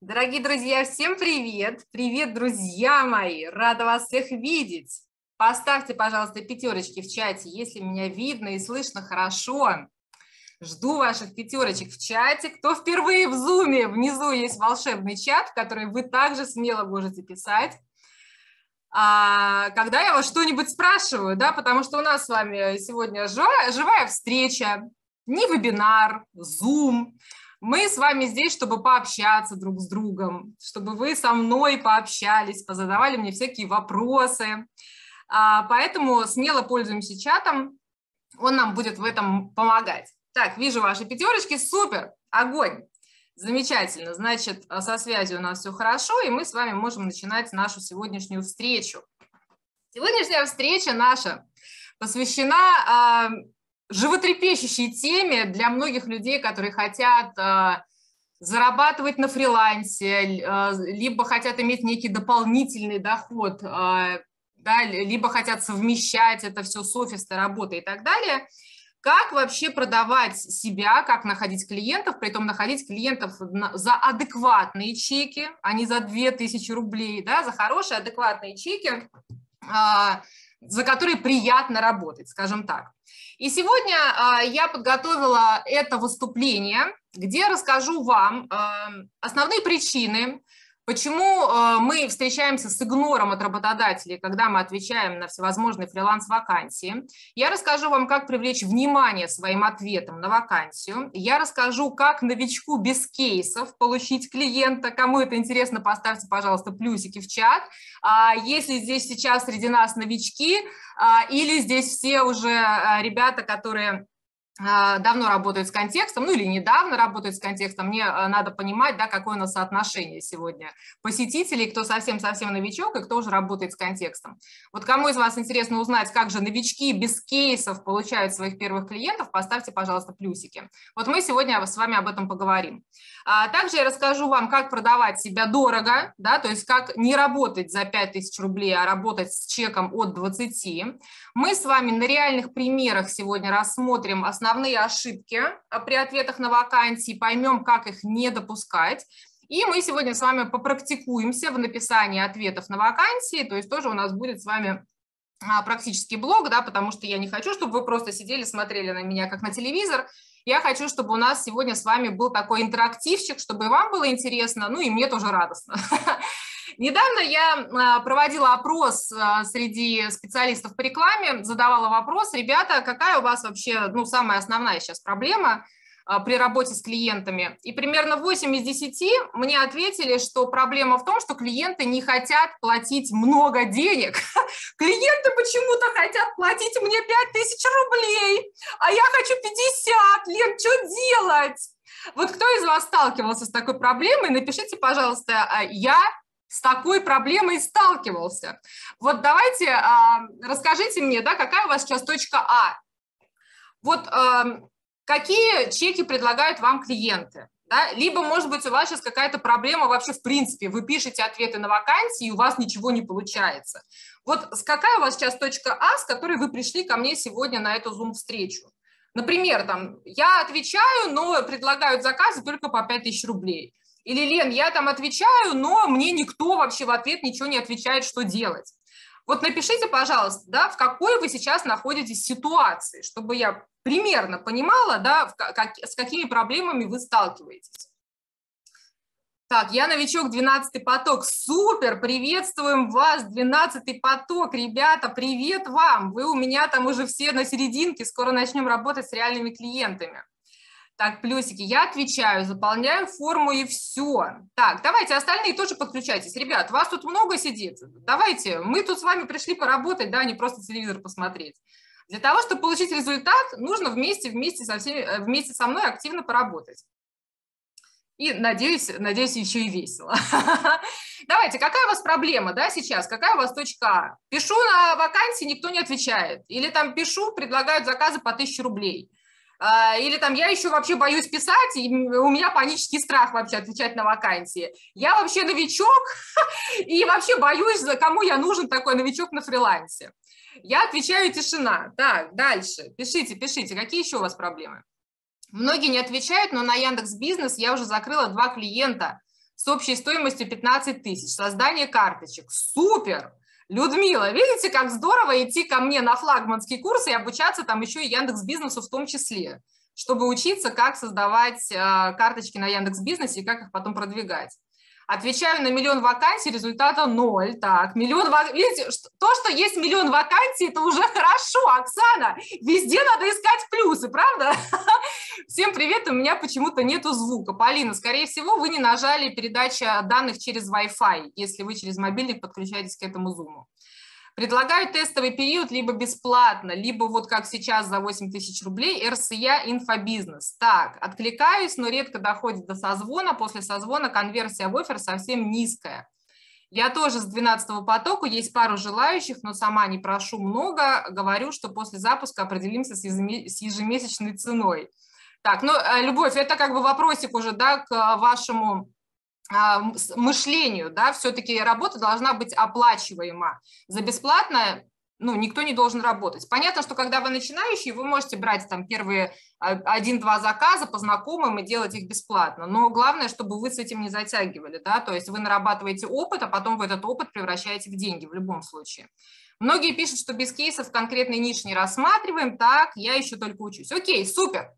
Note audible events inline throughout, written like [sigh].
Дорогие друзья, всем привет! Привет, друзья мои! Рада вас всех видеть! Поставьте, пожалуйста, пятерочки в чате, если меня видно и слышно хорошо. Жду ваших пятерочек в чате. Кто впервые в Зуме, внизу есть волшебный чат, в который вы также смело можете писать. А, когда я вас что-нибудь спрашиваю, да, потому что у нас с вами сегодня живая, живая встреча, не вебинар, Zoom. Мы с вами здесь, чтобы пообщаться друг с другом, чтобы вы со мной пообщались, позадавали мне всякие вопросы. А, поэтому смело пользуемся чатом, он нам будет в этом помогать. Так, вижу ваши пятерочки, супер, огонь. Замечательно, значит, со связью у нас все хорошо, и мы с вами можем начинать нашу сегодняшнюю встречу. Сегодняшняя встреча наша посвящена э, животрепещущей теме для многих людей, которые хотят э, зарабатывать на фрилансе, э, либо хотят иметь некий дополнительный доход э, да, либо хотят совмещать это все с офисной работой и так далее. Как вообще продавать себя, как находить клиентов, при этом находить клиентов за адекватные чеки, а не за 2000 рублей, да, за хорошие адекватные чеки, за которые приятно работать, скажем так. И сегодня а, я подготовила это выступление, где расскажу вам а, основные причины, Почему э, мы встречаемся с игнором от работодателей, когда мы отвечаем на всевозможные фриланс-вакансии? Я расскажу вам, как привлечь внимание своим ответом на вакансию. Я расскажу, как новичку без кейсов получить клиента. Кому это интересно, поставьте, пожалуйста, плюсики в чат. А если здесь сейчас среди нас новички, а, или здесь все уже э, ребята, которые давно работают с контекстом, ну или недавно работают с контекстом, мне а, надо понимать, да, какое у нас соотношение сегодня посетителей, кто совсем-совсем новичок и кто уже работает с контекстом. Вот кому из вас интересно узнать, как же новички без кейсов получают своих первых клиентов, поставьте, пожалуйста, плюсики. Вот мы сегодня с вами об этом поговорим. А также я расскажу вам, как продавать себя дорого, да, то есть как не работать за 5000 рублей, а работать с чеком от 20. Мы с вами на реальных примерах сегодня рассмотрим основные основные ошибки а, при ответах на вакансии, поймем, как их не допускать. И мы сегодня с вами попрактикуемся в написании ответов на вакансии, то есть тоже у нас будет с вами а, практический блог, да, потому что я не хочу, чтобы вы просто сидели, смотрели на меня как на телевизор. Я хочу, чтобы у нас сегодня с вами был такой интерактивчик, чтобы и вам было интересно, ну и мне тоже радостно. [laughs] Недавно я а, проводила опрос а, среди специалистов по рекламе, задавала вопрос, ребята, какая у вас вообще, ну, самая основная сейчас проблема при работе с клиентами? И примерно 8 из 10 мне ответили, что проблема в том, что клиенты не хотят платить много денег. [laughs] Клиенты почему-то хотят платить мне 5000 рублей, а я хочу 50, Лен, что делать? Вот кто из вас сталкивался с такой проблемой, напишите, пожалуйста, я с такой проблемой сталкивался. Вот давайте а, расскажите мне, да, какая у вас сейчас точка А? Вот а, какие чеки предлагают вам клиенты? Да? Либо, может быть, у вас сейчас какая-то проблема вообще в принципе, вы пишете ответы на вакансии, и у вас ничего не получается. Вот какая у вас сейчас точка А, с которой вы пришли ко мне сегодня на эту Zoom-встречу? Например, там, я отвечаю, но предлагают заказы только по 5000 рублей. Или, Лен, я там отвечаю, но мне никто вообще в ответ ничего не отвечает, что делать. Вот напишите, пожалуйста, да, в какой вы сейчас находитесь ситуации, чтобы я примерно понимала, да, как, с какими проблемами вы сталкиваетесь. Так, я новичок, 12 поток. Супер, приветствуем вас, 12 поток. Ребята, привет вам. Вы у меня там уже все на серединке, скоро начнем работать с реальными клиентами. Так, плюсики. Я отвечаю, заполняю форму и все. Так, давайте остальные тоже подключайтесь. Ребят, вас тут много сидит. Давайте, мы тут с вами пришли поработать, да, а не просто телевизор посмотреть. Для того, чтобы получить результат, нужно вместе, вместе, со всеми, э, вместе со мной активно поработать. И, надеюсь, надеюсь, еще и весело. [laughs] Давайте, какая у вас проблема, да, сейчас? Какая у вас точка А? Пишу на вакансии, никто не отвечает. Или там пишу, предлагают заказы по 1000 рублей. А, или там я еще вообще боюсь писать, и у меня панический страх вообще отвечать на вакансии. Я вообще новичок, [laughs] и вообще боюсь, кому я нужен такой новичок на фрилансе. Я отвечаю тишина. Так, дальше. Пишите, пишите. Какие еще у вас проблемы? Многие не отвечают, но на Яндекс Бизнес я уже закрыла два клиента с общей стоимостью 15 тысяч. Создание карточек. Супер! Людмила, видите, как здорово идти ко мне на флагманский курс и обучаться там еще и Яндекс Бизнесу в том числе, чтобы учиться, как создавать э, карточки на Яндекс Бизнесе и как их потом продвигать. Отвечаю на миллион вакансий, результата ноль. Так, миллион вак... Видите, то, что есть миллион вакансий, это уже [laughs] хорошо, Оксана. Везде надо искать плюсы, правда? [laughs] Всем привет, у меня почему-то нету звука. Полина, скорее всего, вы не нажали передача данных через Wi-Fi, если вы через мобильник подключаетесь к этому зуму. Предлагаю тестовый период либо бесплатно, либо вот как сейчас за 8 тысяч рублей РСЯ инфобизнес. Так, откликаюсь, но редко доходит до созвона. После созвона конверсия в офер совсем низкая. Я тоже с 12 потока, есть пару желающих, но сама не прошу много. Говорю, что после запуска определимся с ежемесячной ценой. Так, ну, э, Любовь, это как бы вопросик уже, да, к вашему мышлению, да, все-таки работа должна быть оплачиваема. За бесплатно ну, никто не должен работать. Понятно, что когда вы начинающий, вы можете брать там первые а, один-два заказа по знакомым и делать их бесплатно, но главное, чтобы вы с этим не затягивали, да, то есть вы нарабатываете опыт, а потом вы этот опыт превращаете в деньги в любом случае. Многие пишут, что без кейсов конкретной ниш не рассматриваем, так, я еще только учусь. Окей, супер.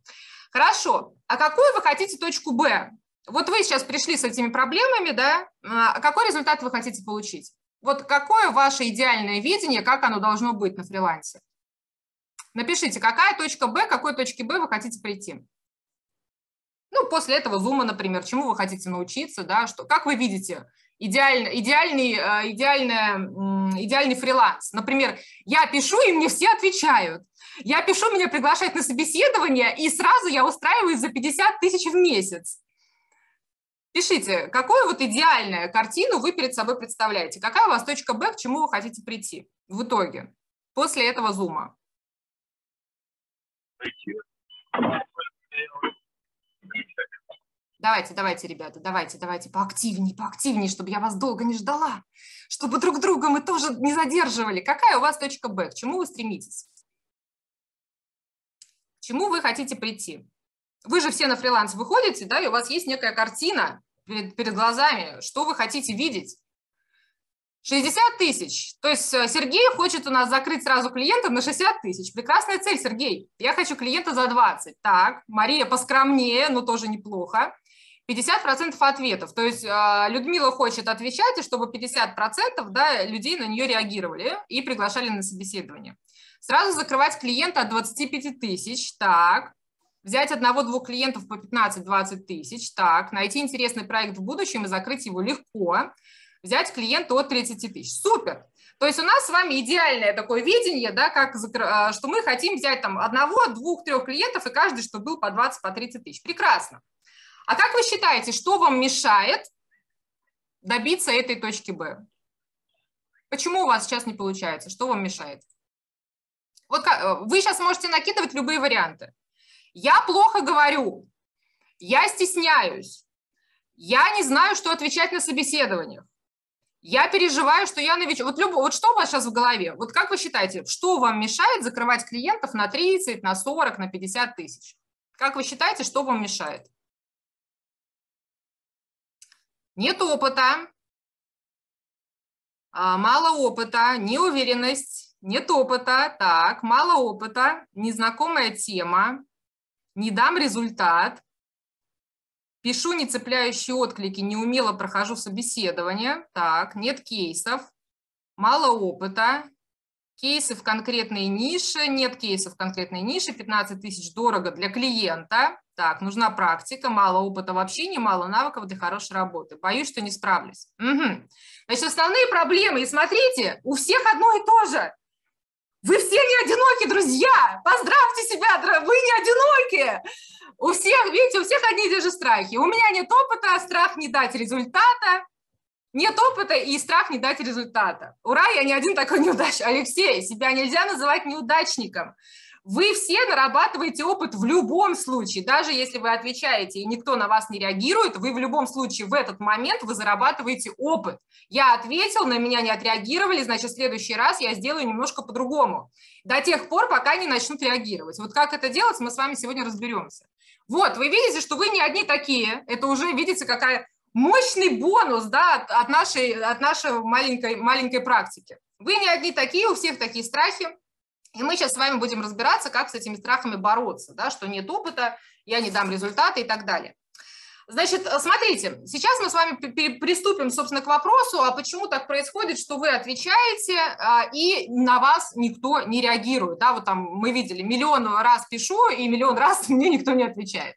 Хорошо, а какую вы хотите точку Б? Вот вы сейчас пришли с этими проблемами, да, а какой результат вы хотите получить? Вот какое ваше идеальное видение, как оно должно быть на фрилансе? Напишите, какая точка Б, какой точке Б вы хотите прийти. Ну, после этого зума, например, чему вы хотите научиться, да, что, как вы видите, идеальный, идеальный, э, идеальный, идеальный фриланс. Например, я пишу, и мне все отвечают. Я пишу, меня приглашают на собеседование, и сразу я устраиваюсь за 50 тысяч в месяц. Пишите, какую вот идеальную картину вы перед собой представляете? Какая у вас точка Б, к чему вы хотите прийти в итоге после этого зума? Давайте, давайте, ребята, давайте, давайте поактивнее, поактивнее, чтобы я вас долго не ждала, чтобы друг друга мы тоже не задерживали. Какая у вас точка Б? К чему вы стремитесь? К чему вы хотите прийти? Вы же все на фриланс выходите, да, и у вас есть некая картина перед, перед глазами, что вы хотите видеть. 60 тысяч. То есть э, Сергей хочет у нас закрыть сразу клиента на 60 тысяч. Прекрасная цель, Сергей. Я хочу клиента за 20. Так, Мария поскромнее, но тоже неплохо. 50% ответов. То есть э, Людмила хочет отвечать, и чтобы 50% да, людей на нее реагировали и приглашали на собеседование. Сразу закрывать клиента от 25 тысяч. Так, взять одного-двух клиентов по 15-20 тысяч, так, найти интересный проект в будущем и закрыть его легко, взять клиента от 30 тысяч. Супер! То есть у нас с вами идеальное такое видение, да, как, а, что мы хотим взять там одного, двух, трех клиентов, и каждый, чтобы был по 20, по 30 тысяч. Прекрасно. А как вы считаете, что вам мешает добиться этой точки Б? Почему у вас сейчас не получается? Что вам мешает? Вот э, вы сейчас можете накидывать любые варианты. Я плохо говорю, я стесняюсь, я не знаю, что отвечать на собеседованиях. Я переживаю, что я новичок. Вот, любо, вот что у вас сейчас в голове? Вот как вы считаете, что вам мешает закрывать клиентов на 30, на 40, на 50 тысяч? Как вы считаете, что вам мешает? Нет опыта, а, мало опыта, неуверенность, нет опыта, так, мало опыта, незнакомая тема, не дам результат, пишу не цепляющие отклики, неумело прохожу собеседование, так, нет кейсов, мало опыта, кейсы в конкретной нише, нет кейсов в конкретной нише, 15 тысяч дорого для клиента, так, нужна практика, мало опыта в общении, мало навыков для хорошей работы. Боюсь, что не справлюсь. Угу. Значит, основные проблемы, и смотрите, у всех одно и то же. Вы все не одиноки, друзья! Поздравьте себя, вы не одиноки! У всех, видите, у всех одни и те же страхи. У меня нет опыта, страх не дать результата. Нет опыта и страх не дать результата. Ура, я не один такой неудачник. Алексей, себя нельзя называть неудачником. Вы все нарабатываете опыт в любом случае, даже если вы отвечаете и никто на вас не реагирует, вы в любом случае в этот момент вы зарабатываете опыт. Я ответил, на меня не отреагировали, значит, в следующий раз я сделаю немножко по-другому. До тех пор, пока не начнут реагировать. Вот как это делать, мы с вами сегодня разберемся. Вот, вы видите, что вы не одни такие. Это уже, видите, какая мощный бонус да, от нашей, от нашей маленькой, маленькой практики. Вы не одни такие, у всех такие страхи. И мы сейчас с вами будем разбираться, как с этими страхами бороться, да, что нет опыта, я не дам результаты и так далее. Значит, смотрите, сейчас мы с вами приступим, собственно, к вопросу, а почему так происходит, что вы отвечаете, а, и на вас никто не реагирует. Да, вот там мы видели, миллион раз пишу, и миллион раз [laughs] мне никто не отвечает.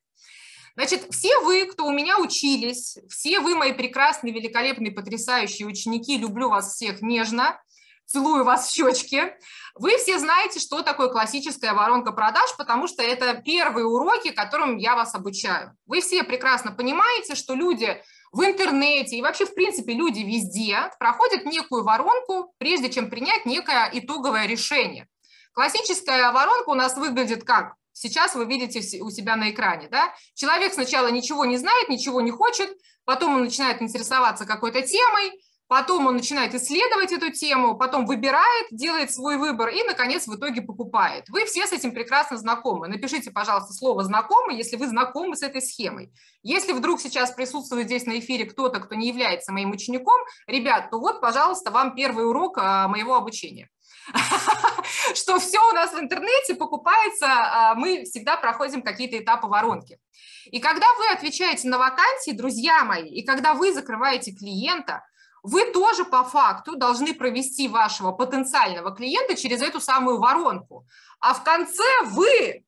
Значит, все вы, кто у меня учились, все вы мои прекрасные, великолепные, потрясающие ученики, люблю вас всех нежно, целую вас в щечки. Вы все знаете, что такое классическая воронка продаж, потому что это первые уроки, которым я вас обучаю. Вы все прекрасно понимаете, что люди в интернете и вообще, в принципе, люди везде проходят некую воронку, прежде чем принять некое итоговое решение. Классическая воронка у нас выглядит как? сейчас вы видите у себя на экране. Да? Человек сначала ничего не знает, ничего не хочет, потом он начинает интересоваться какой-то темой, потом он начинает исследовать эту тему, потом выбирает, делает свой выбор и, наконец, в итоге покупает. Вы все с этим прекрасно знакомы. Напишите, пожалуйста, слово «знакомый», если вы знакомы с этой схемой. Если вдруг сейчас присутствует здесь на эфире кто-то, кто не является моим учеником, ребят, то вот, пожалуйста, вам первый урок а, моего обучения. [laughs] что все у нас в интернете покупается, а мы всегда проходим какие-то этапы воронки. И когда вы отвечаете на вакансии, друзья мои, и когда вы закрываете клиента, вы тоже по факту должны провести вашего потенциального клиента через эту самую воронку. А в конце вы,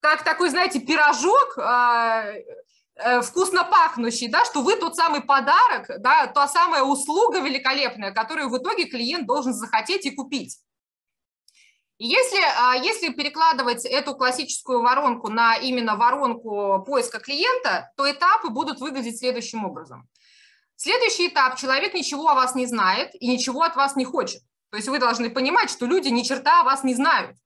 как такой, знаете, пирожок, а, Э, вкусно пахнущий, да, что вы тот самый подарок, да, та самая услуга великолепная, которую в итоге клиент должен захотеть и купить. Если, а, если перекладывать эту классическую воронку на именно воронку поиска клиента, то этапы будут выглядеть следующим образом. Следующий этап – человек ничего о вас не знает и ничего от вас не хочет. То есть вы должны понимать, что люди ни черта о вас не знают.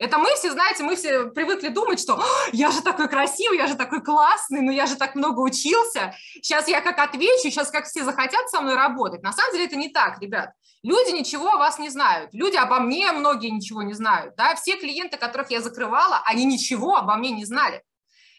Это мы все, знаете, мы все привыкли думать, что я же такой красивый, я же такой классный, ну я же так много учился, сейчас я как отвечу, сейчас как все захотят со мной работать. На самом деле это не так, ребят. Люди ничего о вас не знают, люди обо мне многие ничего не знают. Да? Все клиенты, которых я закрывала, они ничего обо мне не знали.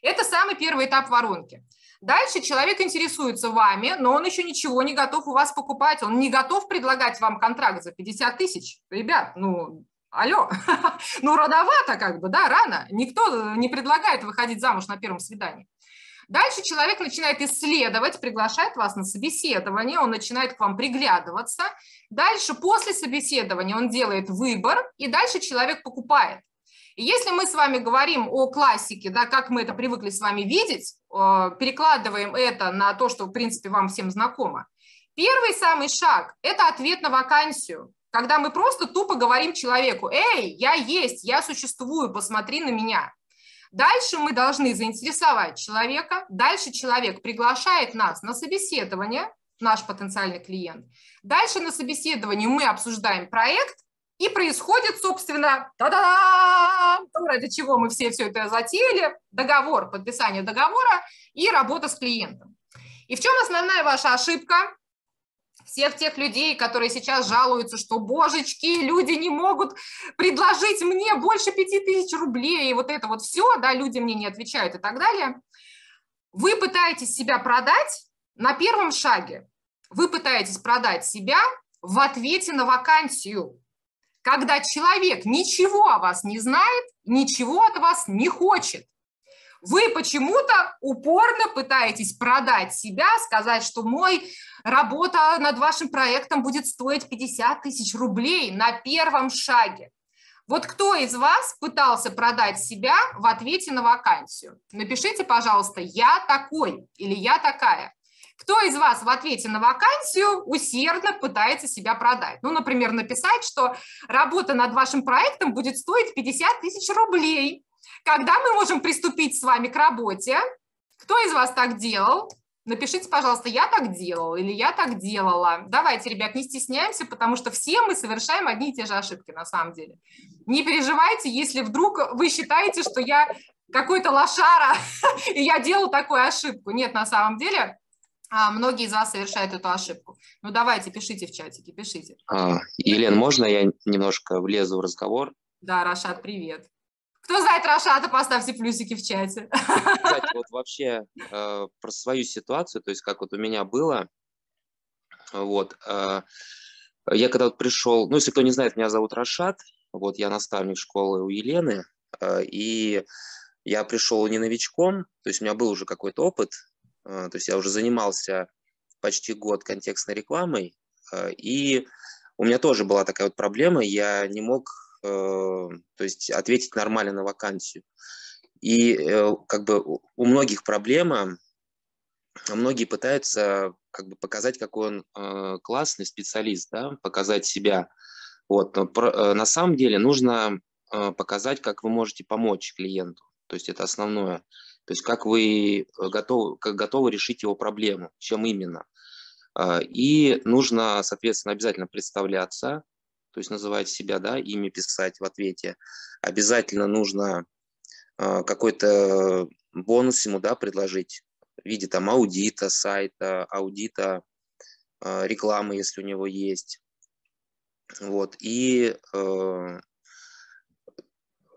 Это самый первый этап воронки. Дальше человек интересуется вами, но он еще ничего не готов у вас покупать, он не готов предлагать вам контракт за 50 тысяч. Ребят, ну алло, [laughs] ну родовато как бы, да, рано, никто не предлагает выходить замуж на первом свидании. Дальше человек начинает исследовать, приглашает вас на собеседование, он начинает к вам приглядываться. Дальше, после собеседования, он делает выбор, и дальше человек покупает. И если мы с вами говорим о классике, да, как мы это привыкли с вами видеть, э, перекладываем это на то, что, в принципе, вам всем знакомо, первый самый шаг – это ответ на вакансию когда мы просто тупо говорим человеку, эй, я есть, я существую, посмотри на меня. Дальше мы должны заинтересовать человека, дальше человек приглашает нас на собеседование, наш потенциальный клиент. Дальше на собеседовании мы обсуждаем проект, и происходит, собственно, та-да! ради чего мы все все это затеяли, договор, подписание договора и работа с клиентом. И в чем основная ваша ошибка? всех тех людей, которые сейчас жалуются, что, божечки, люди не могут предложить мне больше пяти тысяч рублей, и вот это вот все, да, люди мне не отвечают и так далее. Вы пытаетесь себя продать на первом шаге. Вы пытаетесь продать себя в ответе на вакансию, когда человек ничего о вас не знает, ничего от вас не хочет. Вы почему-то упорно пытаетесь продать себя, сказать, что мой работа над вашим проектом будет стоить 50 тысяч рублей на первом шаге. Вот кто из вас пытался продать себя в ответе на вакансию? Напишите, пожалуйста, я такой или я такая. Кто из вас в ответе на вакансию усердно пытается себя продать? Ну, например, написать, что работа над вашим проектом будет стоить 50 тысяч рублей. Когда мы можем приступить с вами к работе? Кто из вас так делал? Напишите, пожалуйста, я так делал или я так делала. Давайте, ребят, не стесняемся, потому что все мы совершаем одни и те же ошибки на самом деле. Не переживайте, если вдруг вы считаете, что я какой-то лошара, [laughs] и я делал такую ошибку. Нет, на самом деле, а, многие из вас совершают эту ошибку. Ну, давайте, пишите в чатике, пишите. А, Елена, можно я немножко влезу в разговор? Да, Рашат, привет. Кто знает Рашата, поставьте плюсики в чате. Кстати, вот [laughs] вообще э, про свою ситуацию, то есть как вот у меня было, вот, э, я когда вот пришел, ну, если кто не знает, меня зовут Рашат, вот, я наставник школы у Елены, э, и я пришел не новичком, то есть у меня был уже какой-то опыт, то есть я уже занимался почти год контекстной рекламой, э, и у меня тоже была такая вот проблема, я не мог э, то есть ответить нормально на вакансию. И э, как бы у многих проблема, многие пытаются как бы показать, какой он э, классный специалист, да, показать себя. Вот. Но на самом деле нужно показать, как вы можете помочь клиенту. То есть это основное. То есть как вы готовы, как готовы решить его проблему, чем именно. И нужно, соответственно, обязательно представляться, то есть называть себя, да, имя писать в ответе. Обязательно нужно э, какой-то бонус ему, да, предложить в виде там аудита сайта, аудита э, рекламы, если у него есть. Вот, и э,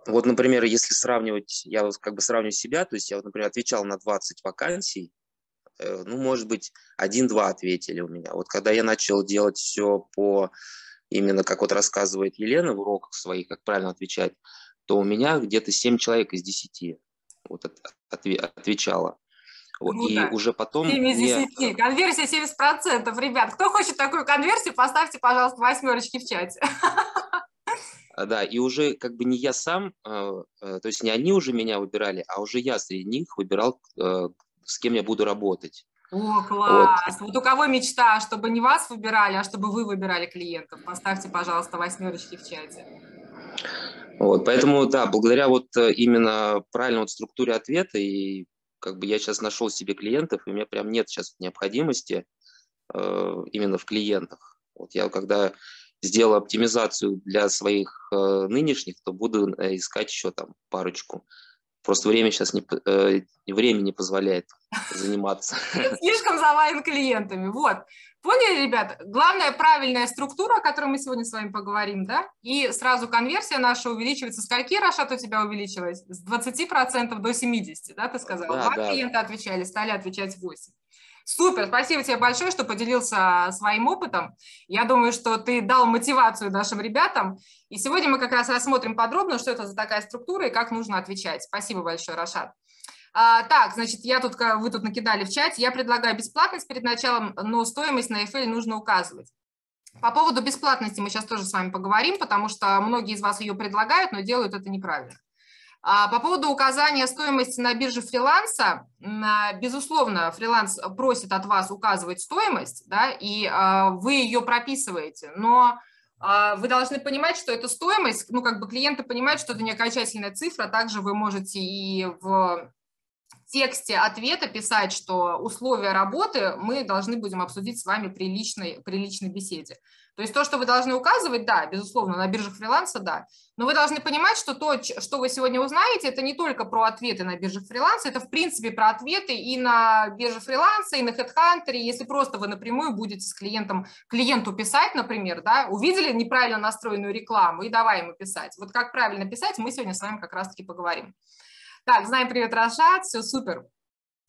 вот, например, если сравнивать, я вот как бы сравниваю себя, то есть я вот, например, отвечал на 20 вакансий, ну, может быть, один-два ответили у меня. Вот когда я начал делать все по именно как вот рассказывает Елена в уроках своих, как правильно отвечать, то у меня где-то 7 человек из 10 вот от, отвечало. Вот, и уже потом... 7 из 10. Мне... Конверсия 70%. Ребят, кто хочет такую конверсию, поставьте, пожалуйста, восьмерочки в чате. [laughs] А, да, и уже как бы не я сам, а, а, то есть не они уже меня выбирали, а уже я среди них выбирал, с кем я буду работать. О, класс! Вот. вот у кого мечта, чтобы не вас выбирали, а чтобы вы выбирали клиентов? Поставьте, пожалуйста, восьмерочки в чате. Вот, поэтому, да, благодаря вот э, именно правильной вот структуре ответа, и как бы я сейчас нашел себе клиентов, и у меня прям нет сейчас необходимости э, именно в клиентах. Вот я когда сделаю оптимизацию для своих э, нынешних, то буду э, искать еще там парочку. Просто время сейчас не, э, время не позволяет заниматься. [laughs] Слишком завален клиентами. Вот. Поняли, ребят? Главная правильная структура, о которой мы сегодня с вами поговорим, да? И сразу конверсия наша увеличивается. Скольки, Рашат, у тебя увеличилась? С 20% до 70%, да, ты сказал? Да, Два да. клиента отвечали, стали отвечать 8. Супер, спасибо тебе большое, что поделился своим опытом. Я думаю, что ты дал мотивацию нашим ребятам. И сегодня мы как раз рассмотрим подробно, что это за такая структура и как нужно отвечать. Спасибо большое, Рашат. А, так, значит, я тут, вы тут накидали в чате, я предлагаю бесплатность перед началом, но стоимость на FL нужно указывать. По поводу бесплатности мы сейчас тоже с вами поговорим, потому что многие из вас ее предлагают, но делают это неправильно. А по поводу указания стоимости на бирже фриланса, безусловно, фриланс просит от вас указывать стоимость, да, и а, вы ее прописываете, но а, вы должны понимать, что эта стоимость, ну, как бы клиенты понимают, что это не окончательная цифра, также вы можете и в тексте ответа писать, что условия работы мы должны будем обсудить с вами при личной, при личной беседе. То есть то, что вы должны указывать, да, безусловно, на биржах фриланса, да, но вы должны понимать, что то, что вы сегодня узнаете, это не только про ответы на биржах фриланса, это в принципе про ответы и на бирже фриланса, и на HeadHunter, если просто вы напрямую будете с клиентом, клиенту писать, например, да, увидели неправильно настроенную рекламу и давай ему писать. Вот как правильно писать, мы сегодня с вами как раз-таки поговорим. Так, знаем, привет, Рашат, все супер.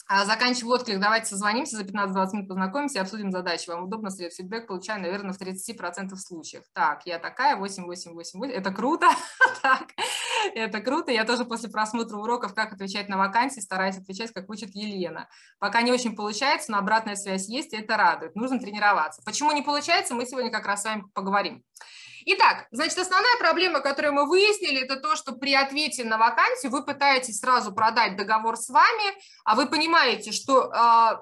А, заканчиваю отклик, давайте созвонимся, за 15-20 минут познакомимся и обсудим задачи. Вам удобно, след фидбэк получаю, наверное, в 30% случаев. Так, я такая, 8888, это круто, [laughs] так, это круто. Я тоже после просмотра уроков «Как отвечать на вакансии» стараюсь отвечать, как учит Елена. Пока не очень получается, но обратная связь есть, и это радует. Нужно тренироваться. Почему не получается, мы сегодня как раз с вами поговорим. Итак, значит, основная проблема, которую мы выяснили, это то, что при ответе на вакансию вы пытаетесь сразу продать договор с вами, а вы понимаете, что э,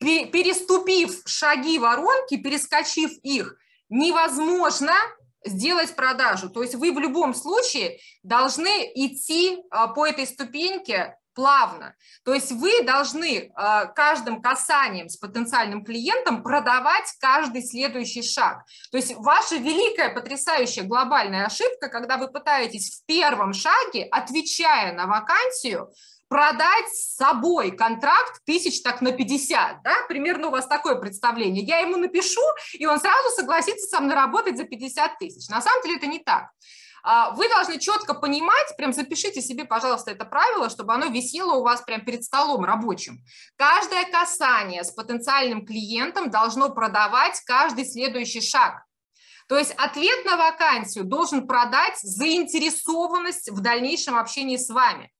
переступив шаги воронки, перескочив их, невозможно сделать продажу. То есть вы в любом случае должны идти а, по этой ступеньке плавно. То есть вы должны э, каждым касанием с потенциальным клиентом продавать каждый следующий шаг. То есть ваша великая, потрясающая глобальная ошибка, когда вы пытаетесь в первом шаге, отвечая на вакансию, продать с собой контракт тысяч так на 50, да, примерно у вас такое представление. Я ему напишу, и он сразу согласится со мной работать за 50 тысяч. На самом деле это не так. А, вы должны четко понимать, прям запишите себе, пожалуйста, это правило, чтобы оно висело у вас прям перед столом рабочим. Каждое касание с потенциальным клиентом должно продавать каждый следующий шаг. То есть ответ на вакансию должен продать заинтересованность в дальнейшем общении с вами.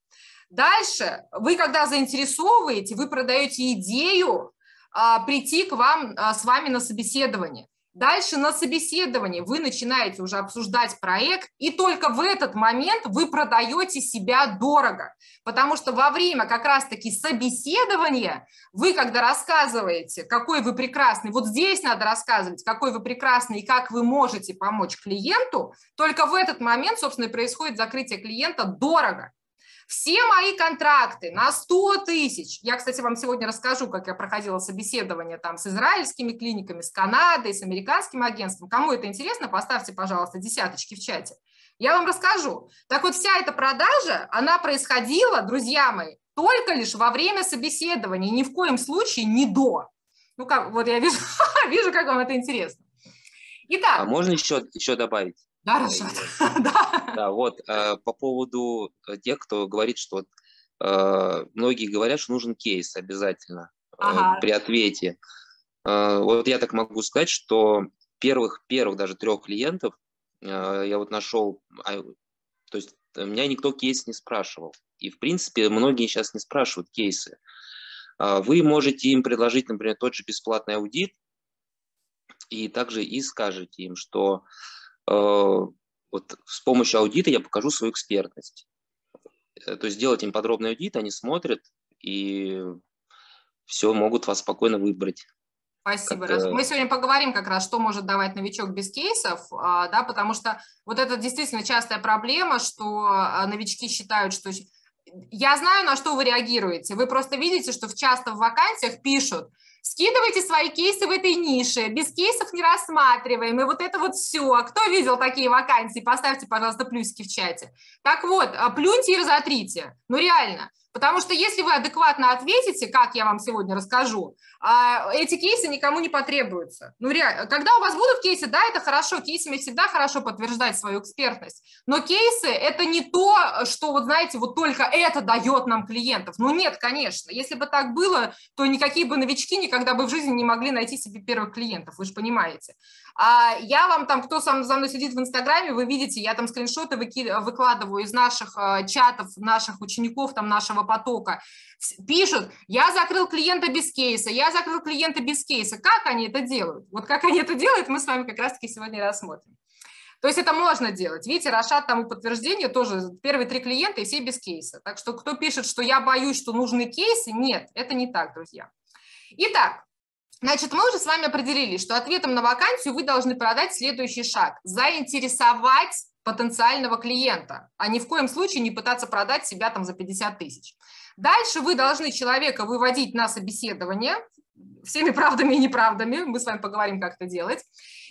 Дальше, вы когда заинтересовываете, вы продаете идею а, прийти к вам а, с вами на собеседование. Дальше на собеседовании вы начинаете уже обсуждать проект, и только в этот момент вы продаете себя дорого, потому что во время как раз-таки собеседования вы, когда рассказываете, какой вы прекрасный, вот здесь надо рассказывать, какой вы прекрасный и как вы можете помочь клиенту, только в этот момент, собственно, и происходит закрытие клиента дорого. Все мои контракты на 100 тысяч, я, кстати, вам сегодня расскажу, как я проходила собеседование там с израильскими клиниками, с Канадой, с американским агентством. Кому это интересно, поставьте, пожалуйста, десяточки в чате. Я вам расскажу. Так вот, вся эта продажа, она происходила, друзья мои, только лишь во время собеседования, ни в коем случае не до. Ну как, вот я вижу, [laughs] вижу, как вам это интересно. Итак. А можно еще, еще добавить? Да, Рашат. [laughs] да. да, вот э, по поводу э, тех, кто говорит, что э, многие говорят, что нужен кейс обязательно ага. при ответе. Вот я так могу сказать, что первых, первых даже трех клиентов я вот нашел, а, то есть меня никто кейс не спрашивал. И, в принципе, многие сейчас не спрашивают кейсы. Вы можете им предложить, например, тот же бесплатный аудит, и также и скажете им, что Э, вот с помощью аудита я покажу свою экспертность. Э, то есть сделать им подробный аудит, они смотрят и все, могут вас спокойно выбрать. Спасибо. Как, Мы сегодня поговорим как раз, что может давать новичок без кейсов, а, да, потому что вот это действительно частая проблема, что а, новички считают, что я знаю, на что вы реагируете. Вы просто видите, что часто в вакансиях пишут, Скидывайте свои кейсы в этой нише, без кейсов не рассматриваем, и вот это вот все. А кто видел такие вакансии? Поставьте, пожалуйста, плюсики в чате. Так вот, а, плюньте и разотрите. Ну реально. Потому что если вы адекватно ответите, как я вам сегодня расскажу, а, эти кейсы никому не потребуются. Ну, реально, когда у вас будут кейсы, да, это хорошо, кейсами всегда хорошо подтверждать свою экспертность, но кейсы – это не то, что, вот знаете, вот только это дает нам клиентов. Ну, нет, конечно. Если бы так было, то никакие бы новички никогда бы в жизни не могли найти себе первых клиентов, вы же понимаете. А я вам там, кто сам за мной сидит в Инстаграме, вы видите, я там скриншоты выкладываю из наших а, чатов, наших учеников, там нашего потока. Пишут, я закрыл клиента без кейса, я закрыл клиента без кейса. Как они это делают? Вот как они это делают, мы с вами как раз-таки сегодня рассмотрим. То есть это можно делать. Видите, Рашат тому подтверждение тоже первые три клиента и все без кейса. Так что кто пишет, что я боюсь, что нужны кейсы, нет, это не так, друзья. Итак, Значит, мы уже с вами определили, что ответом на вакансию вы должны продать следующий шаг – заинтересовать потенциального клиента, а ни в коем случае не пытаться продать себя там за 50 тысяч. Дальше вы должны человека выводить на собеседование, всеми правдами и неправдами, мы с вами поговорим, как это делать.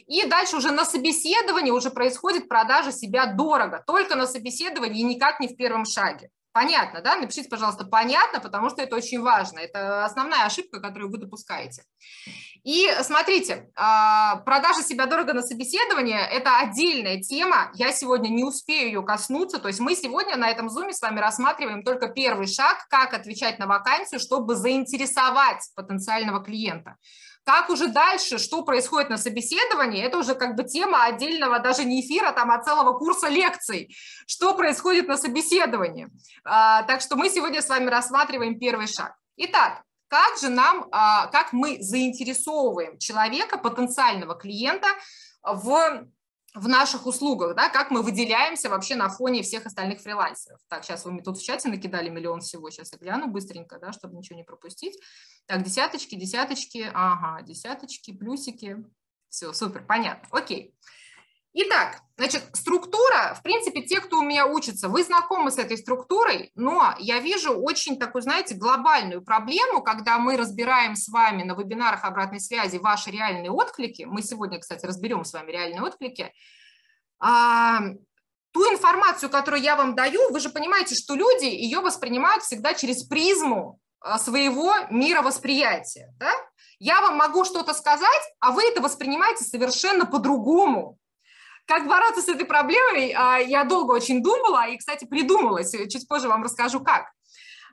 И дальше уже на собеседовании уже происходит продажа себя дорого, только на собеседовании и никак не в первом шаге. Понятно, да? Напишите, пожалуйста, понятно, потому что это очень важно. Это основная ошибка, которую вы допускаете. И смотрите, а, продажа себя дорого на собеседование – это отдельная тема. Я сегодня не успею ее коснуться. То есть мы сегодня на этом зуме с вами рассматриваем только первый шаг, как отвечать на вакансию, чтобы заинтересовать потенциального клиента. Как уже дальше, что происходит на собеседовании, это уже как бы тема отдельного даже не эфира, там, а целого курса лекций, что происходит на собеседовании. А, так что мы сегодня с вами рассматриваем первый шаг. Итак, как же нам, а, как мы заинтересовываем человека, потенциального клиента в в наших услугах, да, как мы выделяемся вообще на фоне всех остальных фрилансеров. Так, сейчас вы мне тут в чате накидали миллион всего, сейчас я гляну быстренько, да, чтобы ничего не пропустить. Так, десяточки, десяточки, ага, десяточки, плюсики. Все, супер, понятно, окей. Итак, значит, структура, в принципе, те, кто у меня учится, вы знакомы с этой структурой, но я вижу очень такую, знаете, глобальную проблему, когда мы разбираем с вами на вебинарах обратной связи ваши реальные отклики, мы сегодня, кстати, разберем с вами реальные отклики, а, ту информацию, которую я вам даю, вы же понимаете, что люди ее воспринимают всегда через призму а, своего мировосприятия. Да? Я вам могу что-то сказать, а вы это воспринимаете совершенно по-другому. Как бороться с этой проблемой, а, я долго очень думала и, кстати, придумалась. Чуть позже вам расскажу, как.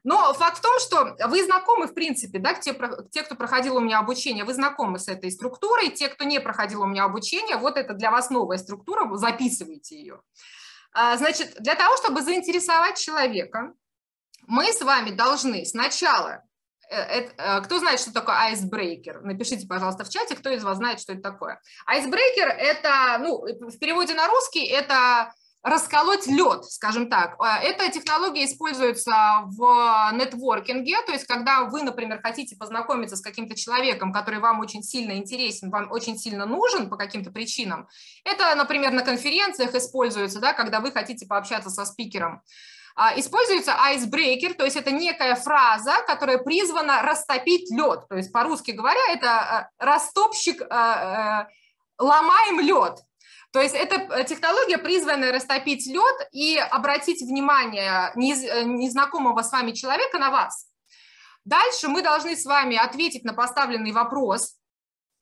Но факт в том, что вы знакомы, в принципе, да, те, те, кто проходил у меня обучение, вы знакомы с этой структурой, те, кто не проходил у меня обучение, вот это для вас новая структура, вы записываете ее. А, значит, для того, чтобы заинтересовать человека, мы с вами должны сначала Э, это, кто знает, что такое айсбрейкер? Напишите, пожалуйста, в чате, кто из вас знает, что это такое. Айсбрейкер – это, ну, в переводе на русский, это расколоть лед, скажем так. Э, эта технология используется в нетворкинге, то есть когда вы, например, хотите познакомиться с каким-то человеком, который вам очень сильно интересен, вам очень сильно нужен по каким-то причинам. Это, например, на конференциях используется, да, когда вы хотите пообщаться со спикером. А, используется icebreaker, то есть это некая фраза, которая призвана растопить лед. То есть по-русски говоря, это э, растопщик, э, э, ломаем лед. То есть это технология, призванная растопить лед и обратить внимание незнакомого с вами человека на вас. Дальше мы должны с вами ответить на поставленный вопрос,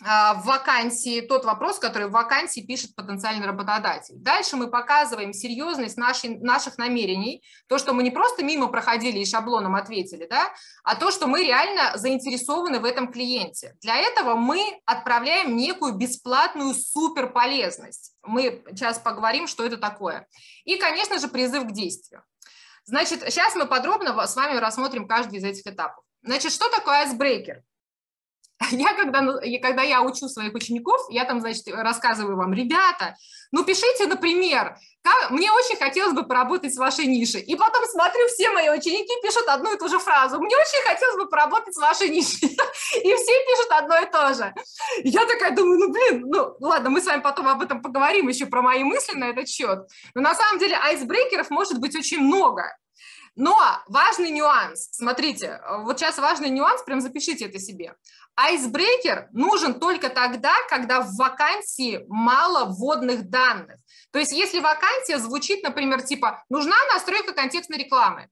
в вакансии, тот вопрос, который в вакансии пишет потенциальный работодатель. Дальше мы показываем серьезность нашей, наших намерений, то, что мы не просто мимо проходили и шаблоном ответили, да, а то, что мы реально заинтересованы в этом клиенте. Для этого мы отправляем некую бесплатную суперполезность. Мы сейчас поговорим, что это такое. И, конечно же, призыв к действию. Значит, сейчас мы подробно с вами рассмотрим каждый из этих этапов. Значит, что такое айсбрейкер? [laughs] Я когда, когда я учу своих учеников, я там, значит, рассказываю вам, ребята, ну пишите, например, как, мне очень хотелось бы поработать с вашей нишей. И потом смотрю, все мои ученики пишут одну и ту же фразу. Мне очень хотелось бы поработать с вашей нишей. [laughs] И все пишут одно и то же. Я такая думаю, ну блин, ну ладно, мы с вами потом об этом поговорим еще про мои мысли на этот счет. Но на самом деле айсбрейкеров может быть очень много. Но важный нюанс, смотрите, вот сейчас важный нюанс, прям запишите это себе. Айсбрейкер нужен только тогда, когда в вакансии мало вводных данных. То есть если вакансия звучит, например, типа «нужна настройка контекстной рекламы»,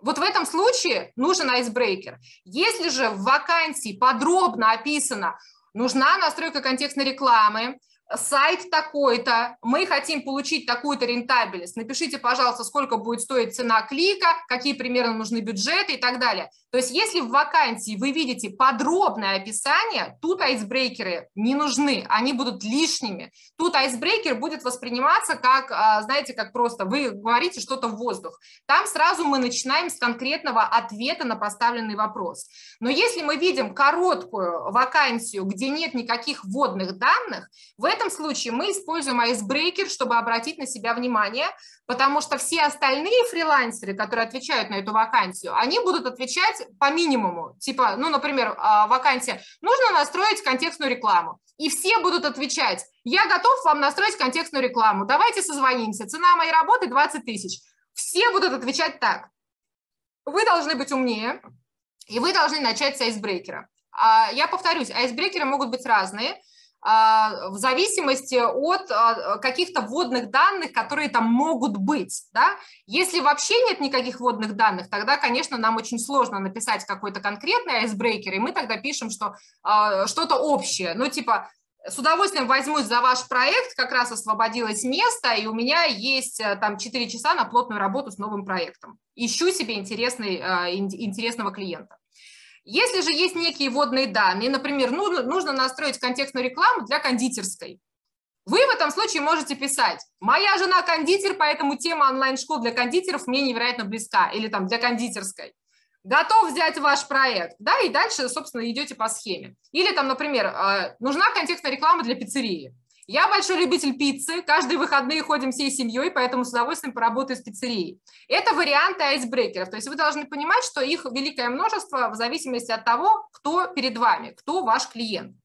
вот в этом случае нужен айсбрейкер. Если же в вакансии подробно описано «нужна настройка контекстной рекламы», сайт такой-то, мы хотим получить такую-то рентабельность, напишите, пожалуйста, сколько будет стоить цена клика, какие примерно нужны бюджеты и так далее. То есть если в вакансии вы видите подробное описание, тут айсбрейкеры не нужны, они будут лишними. Тут айсбрейкер будет восприниматься как, а, знаете, как просто вы говорите что-то в воздух. Там сразу мы начинаем с конкретного ответа на поставленный вопрос. Но если мы видим короткую вакансию, где нет никаких вводных данных, в этом этом случае мы используем айсбрейкер, чтобы обратить на себя внимание, потому что все остальные фрилансеры, которые отвечают на эту вакансию, они будут отвечать по минимуму. Типа, ну, например, а, вакансия, нужно настроить контекстную рекламу. И все будут отвечать, я готов вам настроить контекстную рекламу, давайте созвонимся, цена моей работы 20 тысяч. Все будут отвечать так. Вы должны быть умнее, и вы должны начать с айсбрейкера. А, я повторюсь, айсбрейкеры могут быть разные – в зависимости от а, каких-то вводных данных, которые там могут быть. Да? Если вообще нет никаких вводных данных, тогда, конечно, нам очень сложно написать какой-то конкретный айсбрейкер, и мы тогда пишем, что а, что-то общее. Ну, типа, с удовольствием возьмусь за ваш проект, как раз освободилось место, и у меня есть э, там 4 часа на плотную работу с новым проектом. Ищу себе интересный, интересного клиента. Если же есть некие вводные данные, например, нужно, нужно настроить контекстную рекламу для кондитерской, вы в этом случае можете писать, моя жена кондитер, поэтому тема онлайн-школ для кондитеров мне невероятно близка, или там для кондитерской. Готов взять ваш проект, да, и дальше, собственно, идете по схеме. Или там, например, э, нужна контекстная реклама для пиццерии. Я большой любитель пиццы, каждые выходные ходим всей семьей, поэтому с удовольствием поработаю с пиццерией. Это варианты айсбрейкеров, то есть вы должны понимать, что их великое множество в зависимости от того, кто перед вами, кто ваш клиент.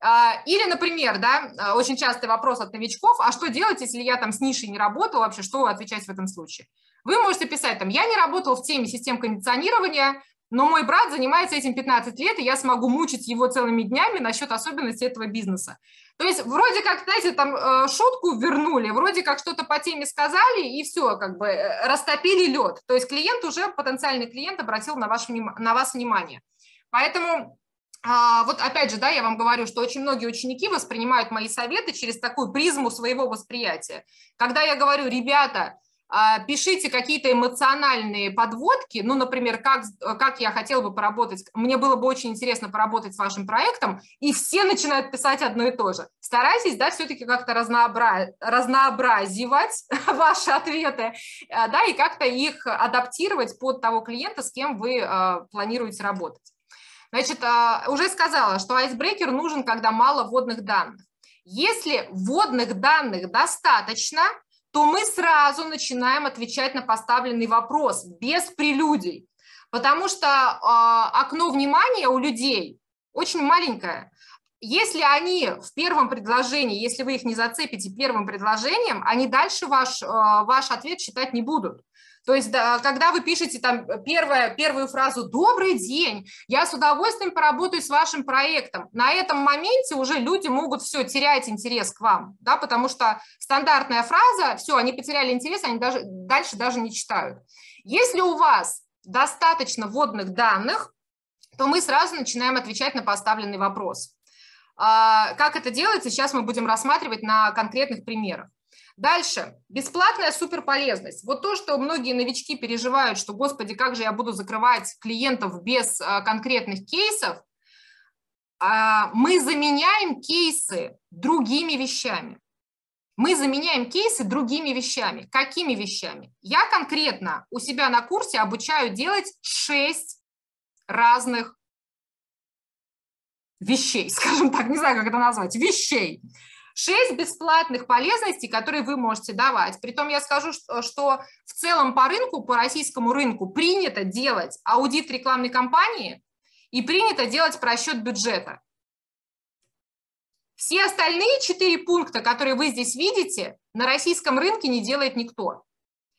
А, или, например, да, очень частый вопрос от новичков, а что делать, если я там с нишей не работал, вообще что отвечать в этом случае? Вы можете писать там, я не работал в теме систем кондиционирования, но мой брат занимается этим 15 лет, и я смогу мучить его целыми днями насчет особенностей этого бизнеса. То есть вроде как, знаете, там э, шутку вернули, вроде как что-то по теме сказали, и все, как бы э, растопили лед. То есть клиент уже, потенциальный клиент обратил на, ваш, на вас внимание. Поэтому а, вот опять же, да, я вам говорю, что очень многие ученики воспринимают мои советы через такую призму своего восприятия. Когда я говорю, ребята, пишите какие-то эмоциональные подводки, ну, например, как, как я хотела бы поработать, мне было бы очень интересно поработать с вашим проектом, и все начинают писать одно и то же. Старайтесь, да, все-таки как-то разнообра... разнообразивать [laughs] ваши ответы, а, да, и как-то их адаптировать под того клиента, с кем вы э, планируете работать. Значит, э, уже сказала, что айсбрекер нужен, когда мало вводных данных. Если вводных данных достаточно, то мы сразу начинаем отвечать на поставленный вопрос без прелюдий, потому что э, окно внимания у людей очень маленькое. Если они в первом предложении, если вы их не зацепите первым предложением, они дальше ваш, э, ваш ответ читать не будут. То есть, да, когда вы пишете там первое, первую фразу «Добрый день, я с удовольствием поработаю с вашим проектом», на этом моменте уже люди могут все терять интерес к вам, да, потому что стандартная фраза, все, они потеряли интерес, они даже, дальше даже не читают. Если у вас достаточно вводных данных, то мы сразу начинаем отвечать на поставленный вопрос. А, как это делается, сейчас мы будем рассматривать на конкретных примерах. Дальше. Бесплатная суперполезность. Вот то, что многие новички переживают, что, господи, как же я буду закрывать клиентов без а, конкретных кейсов, а, мы заменяем кейсы другими вещами. Мы заменяем кейсы другими вещами. Какими вещами? Я конкретно у себя на курсе обучаю делать 6 разных вещей, [laughs] скажем так, не знаю, как это назвать, вещей. Шесть бесплатных полезностей, которые вы можете давать. Притом я скажу, что, в целом по рынку, по российскому рынку принято делать аудит рекламной кампании и принято делать просчет бюджета. Все остальные четыре пункта, которые вы здесь видите, на российском рынке не делает никто.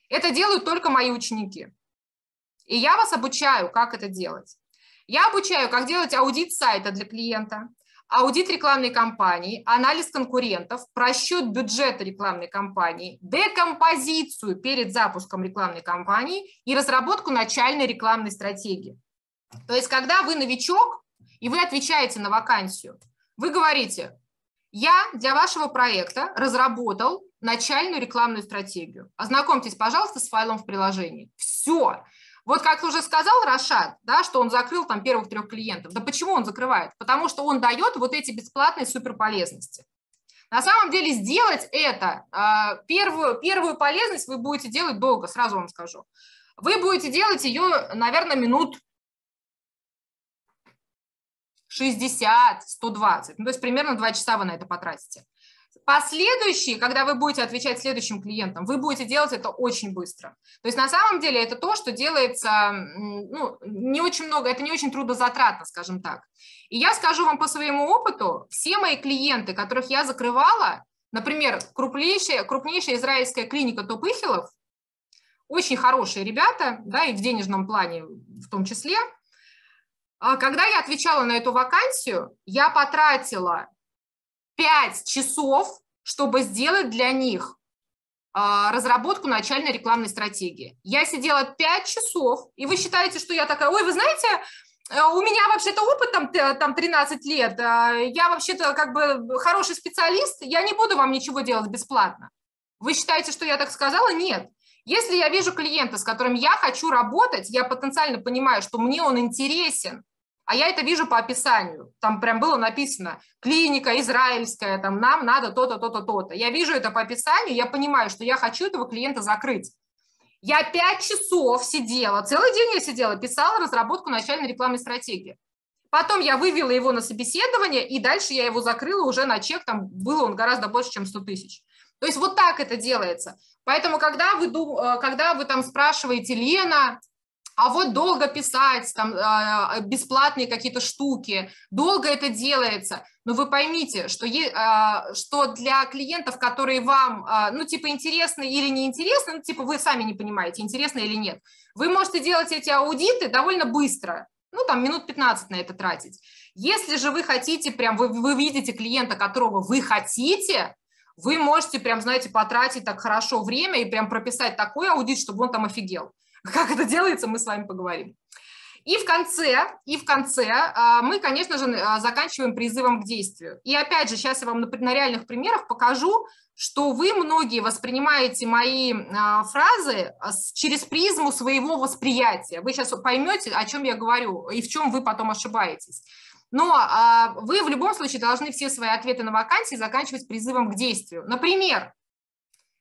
Это делают только мои ученики. И я вас обучаю, как это делать. Я обучаю, как делать аудит сайта для клиента, аудит рекламной кампании, анализ конкурентов, просчет бюджета рекламной кампании, декомпозицию перед запуском рекламной кампании и разработку начальной рекламной стратегии. То есть, когда вы новичок и вы отвечаете на вакансию, вы говорите, я для вашего проекта разработал начальную рекламную стратегию. Ознакомьтесь, пожалуйста, с файлом в приложении. Все. Вот как уже сказал Рашад, да, что он закрыл там первых трех клиентов. Да почему он закрывает? Потому что он дает вот эти бесплатные суперполезности. На самом деле сделать это, а, первую, первую полезность вы будете делать долго, сразу вам скажу. Вы будете делать ее, наверное, минут 60, 120. Ну, то есть примерно 2 часа вы на это потратите. Последующие, когда вы будете отвечать следующим клиентам, вы будете делать это очень быстро. То есть на самом деле это то, что делается ну, не очень много, это не очень трудозатратно, скажем так. И я скажу вам по своему опыту, все мои клиенты, которых я закрывала, например, крупнейшая, крупнейшая израильская клиника Топыхилов, очень хорошие ребята, да, и в денежном плане в том числе. А когда я отвечала на эту вакансию, я потратила 5 часов, чтобы сделать для них а, разработку начальной рекламной стратегии. Я сидела 5 часов, и вы считаете, что я такая, ой, вы знаете, э, у меня вообще-то опыт там, там 13 лет, а, я вообще-то как бы хороший специалист, я не буду вам ничего делать бесплатно. Вы считаете, что я так сказала? Нет. Если я вижу клиента, с которым я хочу работать, я потенциально понимаю, что мне он интересен, а я это вижу по описанию. Там прям было написано клиника израильская, там нам надо то-то, то-то, то-то. Я вижу это по описанию, я понимаю, что я хочу этого клиента закрыть. Я пять часов сидела, целый день я сидела, писала разработку начальной рекламной стратегии. Потом я вывела его на собеседование, и дальше я его закрыла уже на чек, там было он гораздо больше, чем 100 тысяч. То есть вот так это делается. Поэтому, когда вы, э, когда вы там спрашиваете, Лена, а вот долго писать, там, а, бесплатные какие-то штуки, долго это делается. Но вы поймите, что, а, что для клиентов, которые вам, а, ну, типа, интересны или не интересны, ну, типа, вы сами не понимаете, интересно или нет, вы можете делать эти аудиты довольно быстро, ну, там, минут 15 на это тратить. Если же вы хотите, прям, вы, вы видите клиента, которого вы хотите, вы можете прям, знаете, потратить так хорошо время и прям прописать такой аудит, чтобы он там офигел. Как это делается, мы с вами поговорим. И в конце, и в конце а, мы, конечно же, а, заканчиваем призывом к действию. И опять же, сейчас я вам на, реальных примерах покажу, что вы многие воспринимаете мои а, фразы через призму своего восприятия. Вы сейчас поймете, о чем я говорю и в чем вы потом ошибаетесь. Но вы в любом случае должны все свои ответы на вакансии заканчивать призывом к действию. Например,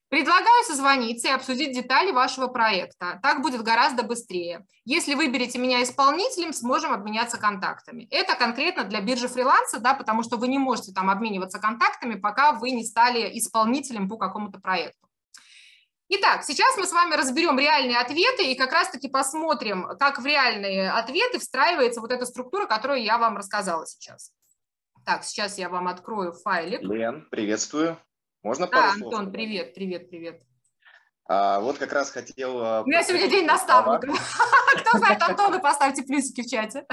Предлагаю созвониться и обсудить детали вашего проекта. Так будет гораздо быстрее. Если выберете меня исполнителем, сможем обменяться контактами. Это конкретно для биржи фриланса, да, потому что вы не можете там обмениваться контактами, пока вы не стали исполнителем по какому-то проекту. Итак, сейчас мы с вами разберем реальные ответы и как раз-таки посмотрим, как в реальные ответы встраивается вот эта структура, которую я вам рассказала сейчас. Так, сейчас я вам открою файлик. Лен, приветствую. Можно пару Да, слов? Антон, привет, привет, привет. А, вот как раз хотел... А, У меня сегодня день наставника. [laughs] Кто знает [laughs] Антона, поставьте плюсики в чате.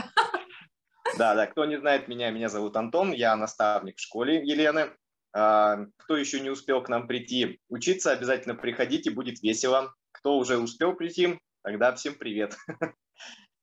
Да, да, кто не знает меня, меня зовут Антон, я наставник в школе Елены. А, кто еще не успел к нам прийти учиться, обязательно приходите, будет весело. Кто уже успел прийти, тогда всем привет. [laughs]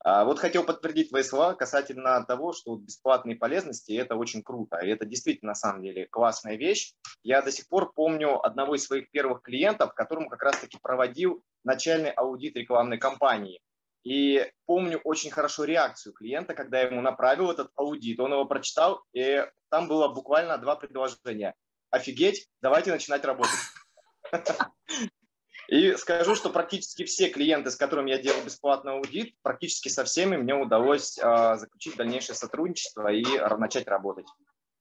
А, вот хотел подтвердить твои слова касательно того, что бесплатные полезности – это очень круто. И это действительно, на самом деле, классная вещь. Я до сих пор помню одного из своих первых клиентов, которому как раз-таки проводил начальный аудит рекламной кампании. И помню очень хорошо реакцию клиента, когда я ему направил этот аудит. Он его прочитал, и там было буквально два предложения. Офигеть, давайте начинать работать. И скажу, что практически все клиенты, с которыми я делал бесплатный аудит, практически со всеми мне удалось э, заключить дальнейшее сотрудничество и начать работать.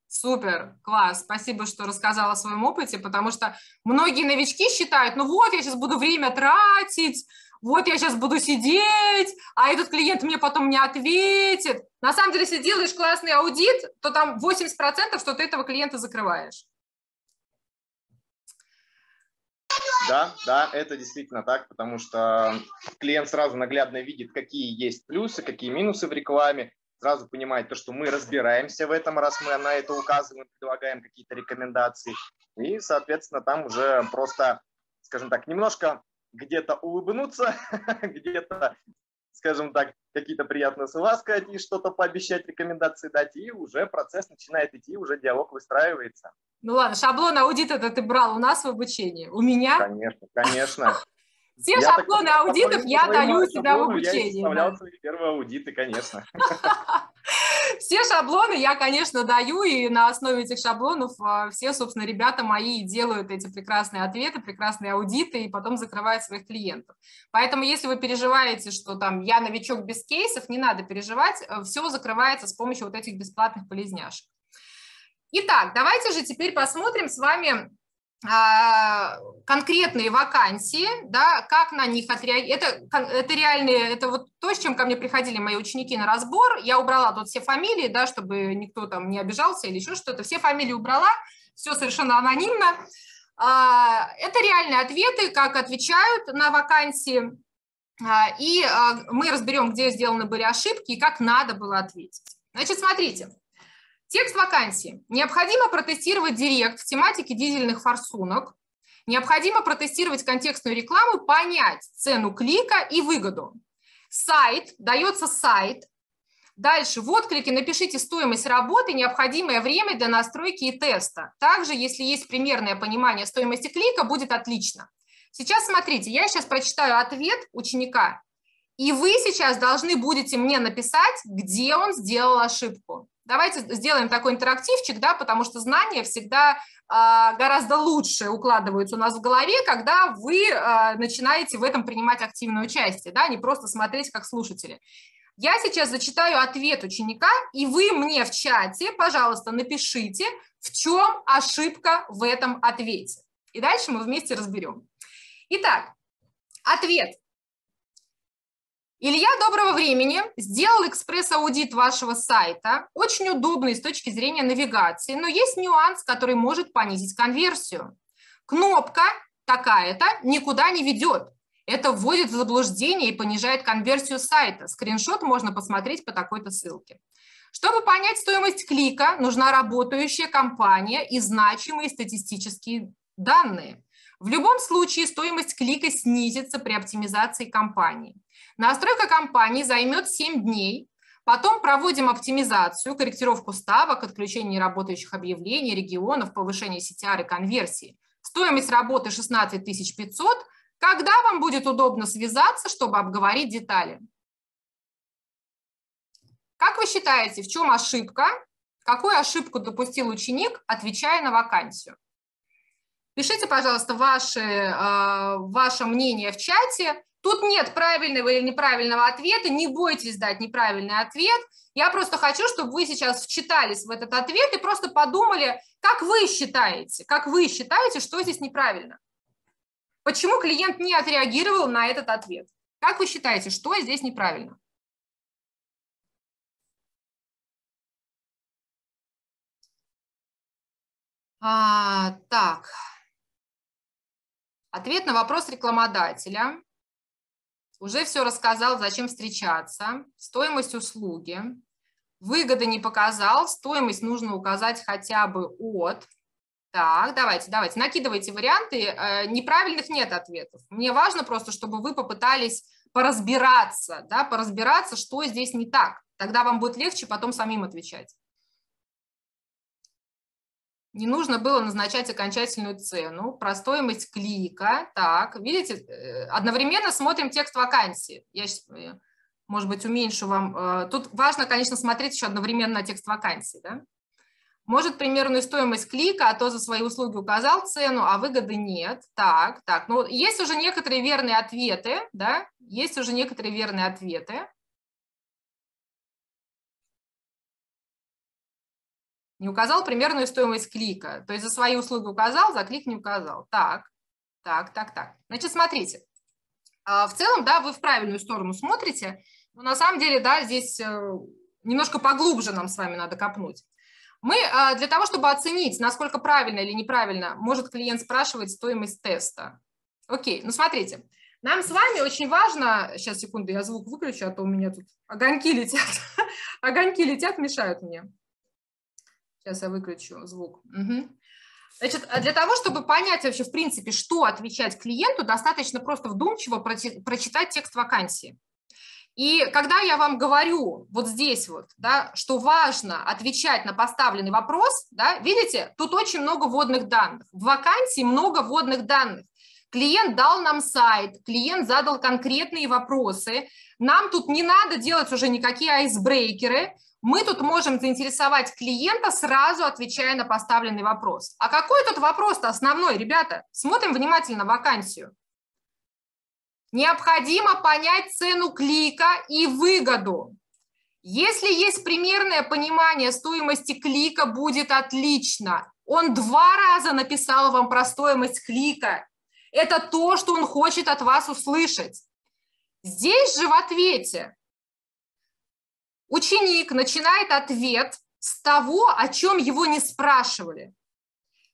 Супер, класс, спасибо, что рассказала о своем опыте, потому что многие новички считают, ну вот, я сейчас буду время тратить, вот я сейчас буду сидеть, а этот клиент мне потом не ответит. На самом деле, если делаешь классный аудит, то там 80% что ты этого клиента закрываешь. Да, да, это действительно так, потому что клиент сразу наглядно видит, какие есть плюсы, какие минусы в рекламе, сразу понимает то, что мы разбираемся в этом, раз мы на это указываем, предлагаем какие-то рекомендации. И, соответственно, там уже просто, скажем так, немножко где-то улыбнуться, [laughs] где-то скажем так, какие-то приятные слова сказать и что-то пообещать, рекомендации дать, и уже процесс начинает идти, уже диалог выстраивается. Ну ладно, шаблон аудита это ты брал у нас в обучении, у меня? Конечно, конечно. [laughs] Все я шаблоны так, аудитов я даю себя в обучении. Я составлял свои первые аудиты, конечно. [laughs] Все шаблоны я, конечно, даю, и на основе этих шаблонов а, все, собственно, ребята мои делают эти прекрасные ответы, прекрасные аудиты, и потом закрывают своих клиентов. Поэтому, если вы переживаете, что там я новичок без кейсов, не надо переживать, э, все закрывается с помощью вот этих бесплатных полезняшек. Итак, давайте же теперь посмотрим с вами конкретные вакансии, да, как на них отреагировать. Это, это реальные, это вот то, с чем ко мне приходили мои ученики на разбор. Я убрала тут все фамилии, да, чтобы никто там не обижался или еще что-то. Все фамилии убрала, все совершенно анонимно. А, это реальные ответы, как отвечают на вакансии. А, и мы разберем, где сделаны были ошибки и как надо было ответить. Значит, смотрите. Текст вакансии. Необходимо протестировать директ в тематике дизельных форсунок. Необходимо протестировать контекстную рекламу, понять цену клика и выгоду. Сайт, дается сайт. Дальше в отклике напишите стоимость работы, необходимое время для настройки и теста. Также, если есть примерное понимание стоимости клика, будет отлично. Сейчас смотрите, я сейчас прочитаю ответ ученика, и вы сейчас должны будете мне написать, где он сделал ошибку. Давайте сделаем такой интерактивчик, да, потому что знания всегда а, гораздо лучше укладываются у нас в голове, когда вы а, начинаете в этом принимать активное участие, да, не просто смотреть как слушатели. Я сейчас зачитаю ответ ученика, и вы мне в чате, пожалуйста, напишите, в чем ошибка в этом ответе. И дальше мы вместе разберем. Итак, ответ. Илья, доброго времени. Сделал экспресс-аудит вашего сайта. Очень удобный с точки зрения навигации, но есть нюанс, который может понизить конверсию. Кнопка такая-то никуда не ведет. Это вводит в заблуждение и понижает конверсию сайта. Скриншот можно посмотреть по такой-то ссылке. Чтобы понять стоимость клика, нужна работающая компания и значимые статистические данные. В любом случае стоимость клика снизится при оптимизации кампании. Настройка кампании займет 7 дней, потом проводим оптимизацию, корректировку ставок, отключение работающих объявлений, регионов, повышение CTR и конверсии. Стоимость работы 16 500. Когда вам будет удобно связаться, чтобы обговорить детали? Как вы считаете, в чем ошибка? Какую ошибку допустил ученик, отвечая на вакансию? Пишите, пожалуйста, ваши, э, ваше мнение в чате. Тут нет правильного или неправильного ответа, не бойтесь дать неправильный ответ. Я просто хочу, чтобы вы сейчас вчитались в этот ответ и просто подумали, как вы считаете, как вы считаете, что здесь неправильно. Почему клиент не отреагировал на этот ответ? Как вы считаете, что здесь неправильно? А, так. Ответ на вопрос рекламодателя. Уже все рассказал, зачем встречаться. Стоимость услуги. Выгоды не показал. Стоимость нужно указать хотя бы от. Так, давайте, давайте, накидывайте варианты. Э, неправильных нет ответов. Мне важно просто, чтобы вы попытались поразбираться, да, поразбираться, что здесь не так. Тогда вам будет легче потом самим отвечать. Не нужно было назначать окончательную цену, про стоимость клика. Так, видите, э, одновременно смотрим текст вакансии. Я сейчас, э, может быть, уменьшу вам. Э, тут важно, конечно, смотреть еще одновременно на текст вакансии. Да? Может, примерную стоимость клика, а то за свои услуги указал цену, а выгоды нет. Так, так, ну, есть уже некоторые верные ответы, да, есть уже некоторые верные ответы. Не указал примерную стоимость клика. То есть за свои услуги указал, за клик не указал. Так, так, так, так. Значит, смотрите. А, в целом, да, вы в правильную сторону смотрите, но на самом деле, да, здесь э, немножко поглубже нам с вами надо копнуть. Мы а, для того, чтобы оценить, насколько правильно или неправильно может клиент спрашивать стоимость теста. Окей, ну смотрите, нам с вами очень важно, сейчас секунду, я звук выключу, а то у меня тут огоньки летят, [laughs] огоньки летят, мешают мне. Сейчас я выключу звук. Угу. Значит, а для того, чтобы понять вообще, в принципе, что отвечать клиенту, достаточно просто вдумчиво прочитать текст вакансии. И когда я вам говорю вот здесь вот, да, что важно отвечать на поставленный вопрос, да, видите, тут очень много вводных данных. В вакансии много вводных данных. Клиент дал нам сайт, клиент задал конкретные вопросы. Нам тут не надо делать уже никакие айсбрейкеры, мы тут можем заинтересовать клиента, сразу отвечая на поставленный вопрос. А какой тут вопрос-то основной, ребята? Смотрим внимательно вакансию. Необходимо понять цену клика и выгоду. Если есть примерное понимание стоимости клика, будет отлично. Он два раза написал вам про стоимость клика. Это то, что он хочет от вас услышать. Здесь же в ответе ученик начинает ответ с того, о чем его не спрашивали.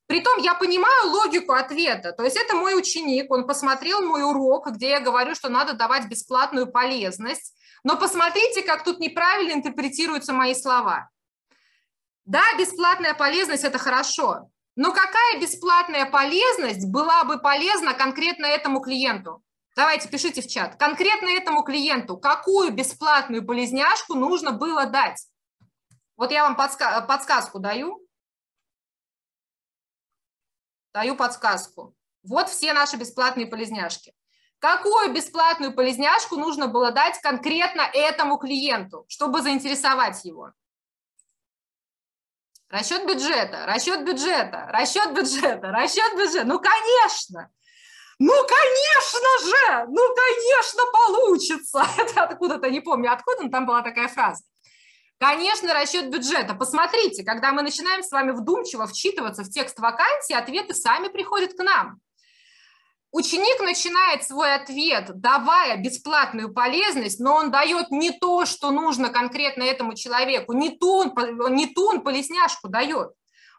Притом я понимаю логику ответа. То есть это мой ученик, он посмотрел мой урок, где я говорю, что надо давать бесплатную полезность. Но посмотрите, как тут неправильно интерпретируются мои слова. Да, бесплатная полезность – это хорошо. Но какая бесплатная полезность была бы полезна конкретно этому клиенту? Давайте, пишите в чат. Конкретно этому клиенту какую бесплатную полезняшку нужно было дать? Вот я вам подска подсказку даю. Даю подсказку. Вот все наши бесплатные полезняшки. Какую бесплатную полезняшку нужно было дать конкретно этому клиенту, чтобы заинтересовать его? Расчет бюджета, расчет бюджета, расчет бюджета, расчет бюджета. Ну, конечно, ну, конечно же, ну, конечно, получится. [laughs] Это откуда-то, не помню, откуда, но там была такая фраза. Конечно, расчет бюджета. Посмотрите, когда мы начинаем с вами вдумчиво вчитываться в текст вакансии, ответы сами приходят к нам. Ученик начинает свой ответ, давая бесплатную полезность, но он дает не то, что нужно конкретно этому человеку, не ту не ту он полезняшку дает.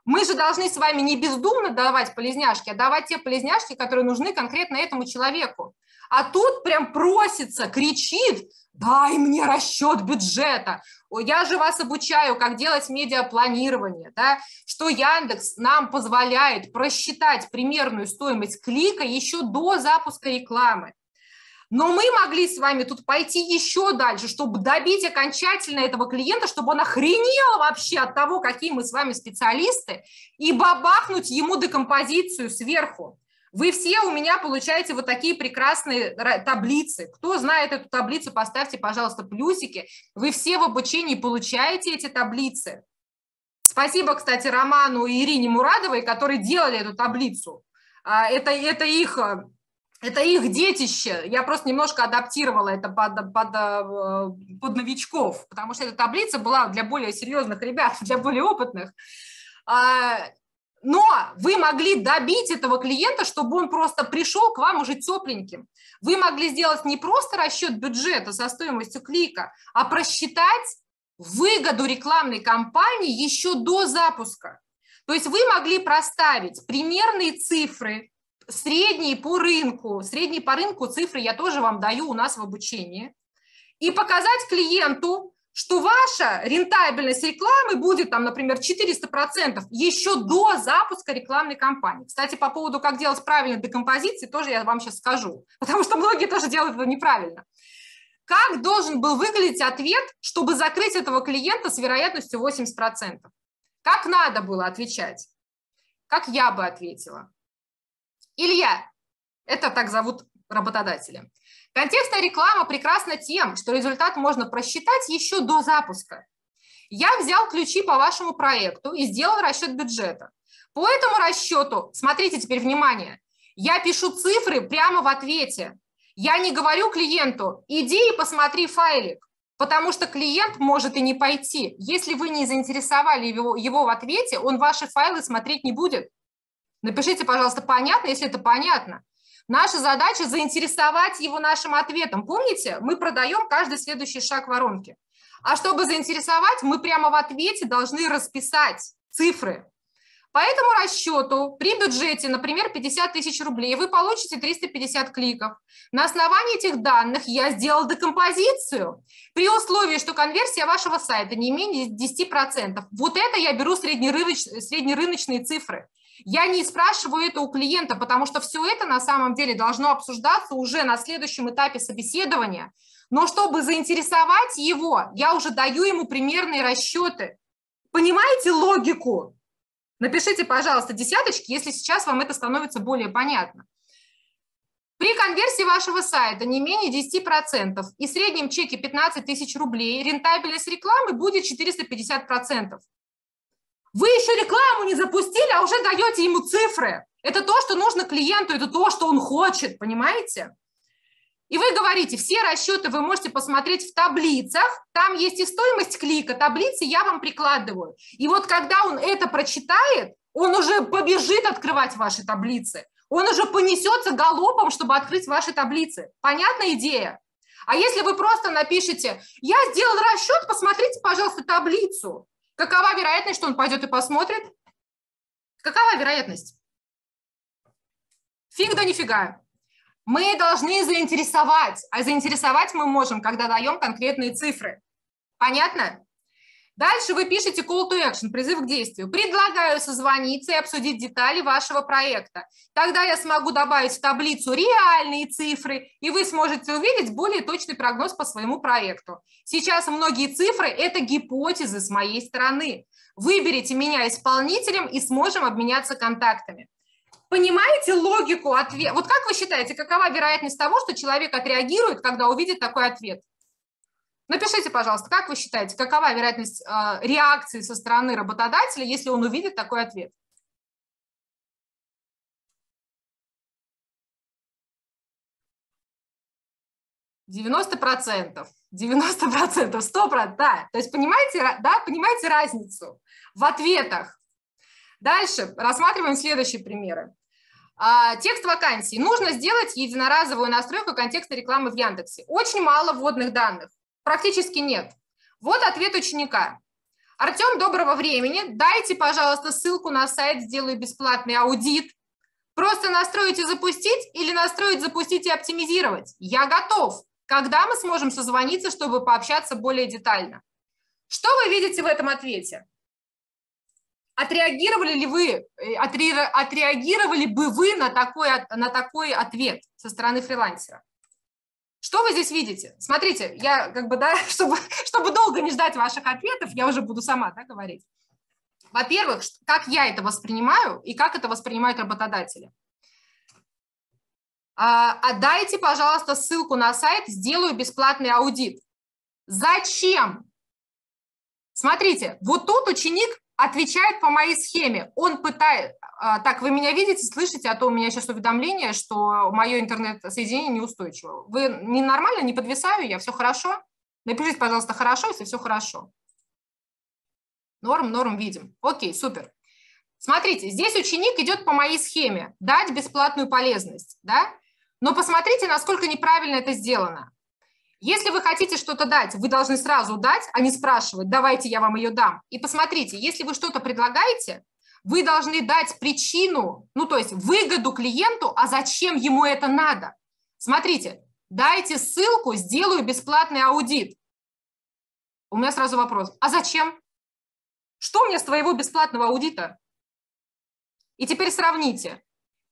Мы же должны с вами не бездумно давать полезняшки, а давать те полезняшки, которые нужны конкретно этому человеку. А тут прям просится, кричит, дай мне расчет бюджета. Я же вас обучаю, как делать медиапланирование, да, что Яндекс нам позволяет просчитать примерную стоимость клика еще до запуска рекламы. Но мы могли с вами тут пойти еще дальше, чтобы добить окончательно этого клиента, чтобы он охренел вообще от того, какие мы с вами специалисты, и бабахнуть ему декомпозицию сверху. Вы все у меня получаете вот такие прекрасные таблицы. Кто знает эту таблицу, поставьте, пожалуйста, плюсики. Вы все в обучении получаете эти таблицы. Спасибо, кстати, Роману и Ирине Мурадовой, которые делали эту таблицу. А, это, это, их, это их детище. Я просто немножко адаптировала это под, под, э, под новичков, потому что эта таблица была для более серьезных ребят, [laughs] для более опытных. А, но вы могли добить этого клиента, чтобы он просто пришел к вам уже тепленьким. Вы могли сделать не просто расчет бюджета со стоимостью клика, а просчитать выгоду рекламной кампании еще до запуска. То есть вы могли проставить примерные цифры, средние по рынку, средние по рынку цифры я тоже вам даю у нас в обучении, и показать клиенту, что ваша рентабельность рекламы будет, там, например, 400% еще до запуска рекламной кампании. Кстати, по поводу, как делать правильно декомпозиции, тоже я вам сейчас скажу, потому что многие тоже делают это неправильно. Как должен был выглядеть ответ, чтобы закрыть этого клиента с вероятностью 80%? Как надо было отвечать? Как я бы ответила? Илья, это так зовут работодателя. Контекстная реклама прекрасна тем, что результат можно просчитать еще до запуска. Я взял ключи по вашему проекту и сделал расчет бюджета. По этому расчету, смотрите теперь внимание, я пишу цифры прямо в ответе. Я не говорю клиенту, иди и посмотри файлик, потому что клиент может и не пойти. Если вы не заинтересовали его, его в ответе, он ваши файлы смотреть не будет. Напишите, пожалуйста, понятно, если это понятно. Наша задача заинтересовать его нашим ответом. Помните, мы продаем каждый следующий шаг воронки. А чтобы заинтересовать, мы прямо в ответе должны расписать цифры. По этому расчету при бюджете, например, 50 тысяч рублей, вы получите 350 кликов. На основании этих данных я сделал декомпозицию при условии, что конверсия вашего сайта не менее 10%. Вот это я беру среднерыночные цифры. Я не спрашиваю это у клиента, потому что все это на самом деле должно обсуждаться уже на следующем этапе собеседования. Но чтобы заинтересовать его, я уже даю ему примерные расчеты. Понимаете логику? Напишите, пожалуйста, десяточки, если сейчас вам это становится более понятно. При конверсии вашего сайта не менее 10% и среднем чеке 15 тысяч рублей рентабельность рекламы будет 450%. Вы еще рекламу не запустили, а уже даете ему цифры. Это то, что нужно клиенту, это то, что он хочет, понимаете? И вы говорите, все расчеты вы можете посмотреть в таблицах, там есть и стоимость клика, таблицы я вам прикладываю. И вот когда он это прочитает, он уже побежит открывать ваши таблицы, он уже понесется галопом, чтобы открыть ваши таблицы. Понятная идея? А если вы просто напишите, я сделал расчет, посмотрите, пожалуйста, таблицу, Какова вероятность, что он пойдет и посмотрит? Какова вероятность? Фиг да нифига. Мы должны заинтересовать, а заинтересовать мы можем, когда даем конкретные цифры. Понятно? Дальше вы пишете call to action, призыв к действию. Предлагаю созвониться и обсудить детали вашего проекта. Тогда я смогу добавить в таблицу реальные цифры, и вы сможете увидеть более точный прогноз по своему проекту. Сейчас многие цифры – это гипотезы с моей стороны. Выберите меня исполнителем и сможем обменяться контактами. Понимаете логику ответа? Вот как вы считаете, какова вероятность того, что человек отреагирует, когда увидит такой ответ? Напишите, пожалуйста, как вы считаете, какова вероятность э, реакции со стороны работодателя, если он увидит такой ответ? Девяносто процентов, девяносто процентов, сто процентов, да. То есть понимаете, да, понимаете разницу в ответах. Дальше рассматриваем следующие примеры. А, текст вакансии. Нужно сделать единоразовую настройку контекстной рекламы в Яндексе. Очень мало вводных данных, практически нет. Вот ответ ученика. Артем, доброго времени. Дайте, пожалуйста, ссылку на сайт «Сделаю бесплатный аудит». Просто настроить и запустить или настроить, запустить и оптимизировать? Я готов. Когда мы сможем созвониться, чтобы пообщаться более детально? Что вы видите в этом ответе? Отреагировали ли вы, э, отреагировали бы вы на такой, на такой ответ со стороны фрилансера? Что вы здесь видите? Смотрите, я как бы, да, [laughs] чтобы, чтобы долго не ждать ваших ответов, я уже буду сама да, говорить. Во-первых, как я это воспринимаю и как это воспринимают работодатели. А, отдайте, пожалуйста, ссылку на сайт, сделаю бесплатный аудит. Зачем? Смотрите, вот тут ученик отвечает по моей схеме. Он пытает... А, так, вы меня видите, слышите, а то у меня сейчас уведомление, что мое интернет-соединение неустойчиво. Вы не нормально, не подвисаю я, все хорошо? Напишите, пожалуйста, хорошо, если все хорошо. Норм, норм, видим. Окей, супер. Смотрите, здесь ученик идет по моей схеме, дать бесплатную полезность, да? Но посмотрите, насколько неправильно это сделано. Если вы хотите что-то дать, вы должны сразу дать, а не спрашивать, давайте я вам ее дам. И посмотрите, если вы что-то предлагаете, вы должны дать причину, ну то есть выгоду клиенту, а зачем ему это надо. Смотрите, дайте ссылку, сделаю бесплатный аудит. У меня сразу вопрос, а зачем? Что мне с твоего бесплатного аудита? И теперь сравните.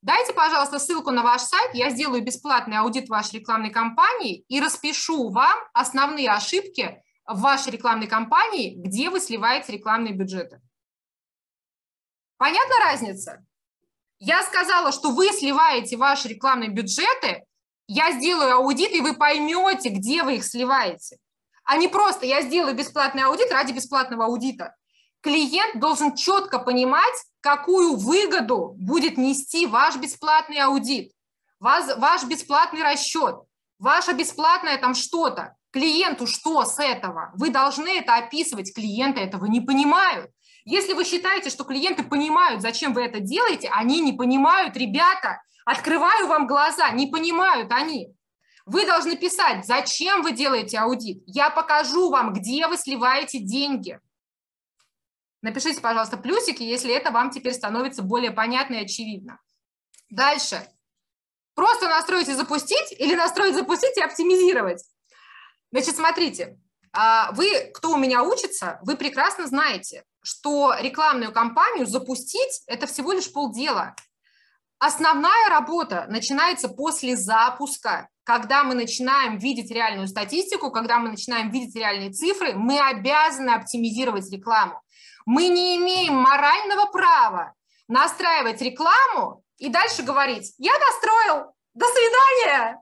Дайте, пожалуйста, ссылку на ваш сайт, я сделаю бесплатный аудит вашей рекламной кампании и распишу вам основные ошибки в вашей рекламной кампании, где вы сливаете рекламные бюджеты. Понятна разница? Я сказала, что вы сливаете ваши рекламные бюджеты, я сделаю аудит, и вы поймете, где вы их сливаете. А не просто я сделаю бесплатный аудит ради бесплатного аудита клиент должен четко понимать, какую выгоду будет нести ваш бесплатный аудит, ваш, ваш бесплатный расчет, ваше бесплатное там что-то. Клиенту что с этого? Вы должны это описывать, клиенты этого не понимают. Если вы считаете, что клиенты понимают, зачем вы это делаете, они не понимают, ребята, открываю вам глаза, не понимают они. Вы должны писать, зачем вы делаете аудит. Я покажу вам, где вы сливаете деньги. Напишите, пожалуйста, плюсики, если это вам теперь становится более понятно и очевидно. Дальше. Просто настроить и запустить или настроить, запустить и оптимизировать? Значит, смотрите, а, вы, кто у меня учится, вы прекрасно знаете, что рекламную кампанию запустить – это всего лишь полдела. Основная работа начинается после запуска. Когда мы начинаем видеть реальную статистику, когда мы начинаем видеть реальные цифры, мы обязаны оптимизировать рекламу. Мы не имеем морального права настраивать рекламу и дальше говорить, я настроил, до свидания.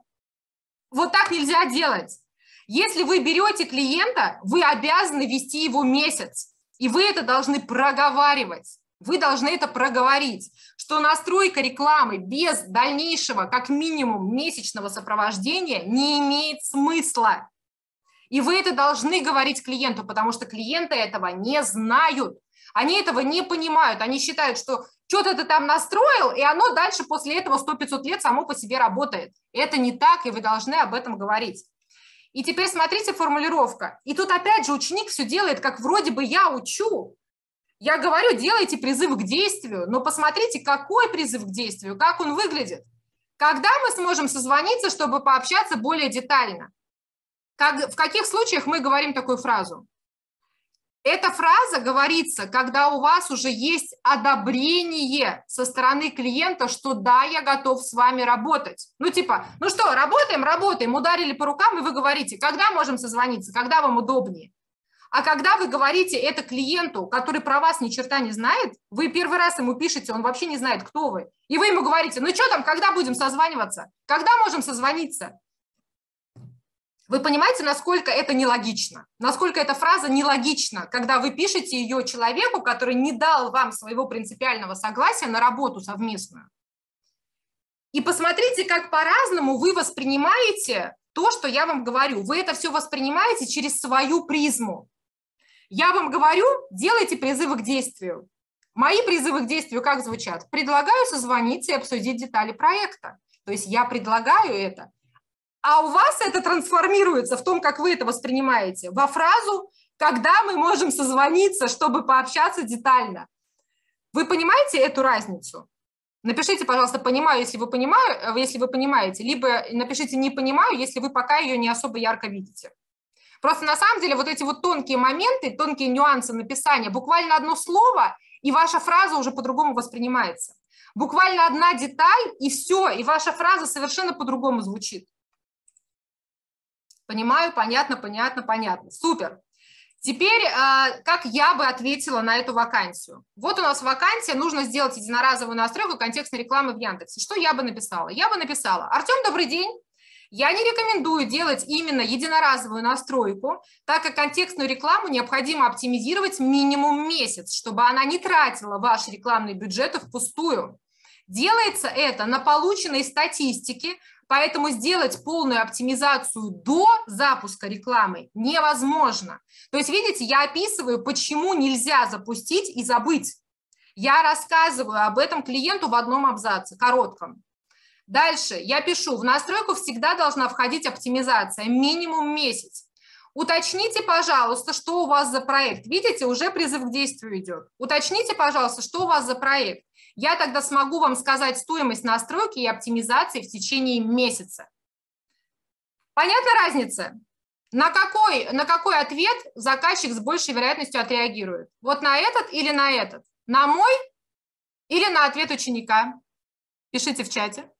Вот так нельзя делать. Если вы берете клиента, вы обязаны вести его месяц, и вы это должны проговаривать. Вы должны это проговорить, что настройка рекламы без дальнейшего, как минимум, месячного сопровождения не имеет смысла. И вы это должны говорить клиенту, потому что клиенты этого не знают. Они этого не понимают. Они считают, что что-то ты там настроил, и оно дальше после этого 100-500 лет само по себе работает. Это не так, и вы должны об этом говорить. И теперь смотрите формулировка. И тут опять же ученик все делает, как вроде бы я учу. Я говорю, делайте призыв к действию, но посмотрите, какой призыв к действию, как он выглядит. Когда мы сможем созвониться, чтобы пообщаться более детально? Как, в каких случаях мы говорим такую фразу? Эта фраза говорится, когда у вас уже есть одобрение со стороны клиента, что да, я готов с вами работать. Ну типа, ну что, работаем, работаем, ударили по рукам, и вы говорите, когда можем созвониться, когда вам удобнее. А когда вы говорите это клиенту, который про вас ни черта не знает, вы первый раз ему пишете, он вообще не знает, кто вы, и вы ему говорите, ну что там, когда будем созваниваться, когда можем созвониться, вы понимаете, насколько это нелогично, насколько эта фраза нелогична, когда вы пишете ее человеку, который не дал вам своего принципиального согласия на работу совместную. И посмотрите, как по-разному вы воспринимаете то, что я вам говорю. Вы это все воспринимаете через свою призму. Я вам говорю, делайте призывы к действию. Мои призывы к действию как звучат? Предлагаю созвониться и обсудить детали проекта. То есть я предлагаю это. А у вас это трансформируется в том, как вы это воспринимаете, во фразу «когда мы можем созвониться, чтобы пообщаться детально». Вы понимаете эту разницу? Напишите, пожалуйста, понимаю, если вы, понимаю, если вы понимаете, либо напишите не понимаю, если вы пока ее не особо ярко видите. Просто на самом деле вот эти вот тонкие моменты, тонкие нюансы написания, буквально одно слово, и ваша фраза уже по-другому воспринимается. Буквально одна деталь, и все, и ваша фраза совершенно по-другому звучит. Понимаю, понятно, понятно, понятно. Супер. Теперь, а, как я бы ответила на эту вакансию? Вот у нас вакансия, нужно сделать единоразовую настройку контекстной рекламы в Яндексе. Что я бы написала? Я бы написала, Артем, добрый день. Я не рекомендую делать именно единоразовую настройку, так как контекстную рекламу необходимо оптимизировать минимум месяц, чтобы она не тратила ваш рекламный бюджет впустую. Делается это на полученной статистике, Поэтому сделать полную оптимизацию до запуска рекламы невозможно. То есть, видите, я описываю, почему нельзя запустить и забыть. Я рассказываю об этом клиенту в одном абзаце, коротком. Дальше я пишу, в настройку всегда должна входить оптимизация, минимум месяц. Уточните, пожалуйста, что у вас за проект. Видите, уже призыв к действию идет. Уточните, пожалуйста, что у вас за проект я тогда смогу вам сказать стоимость настройки и оптимизации в течение месяца. Понятна разница? На какой, на какой ответ заказчик с большей вероятностью отреагирует? Вот на этот или на этот? На мой или на ответ ученика? Пишите в чате.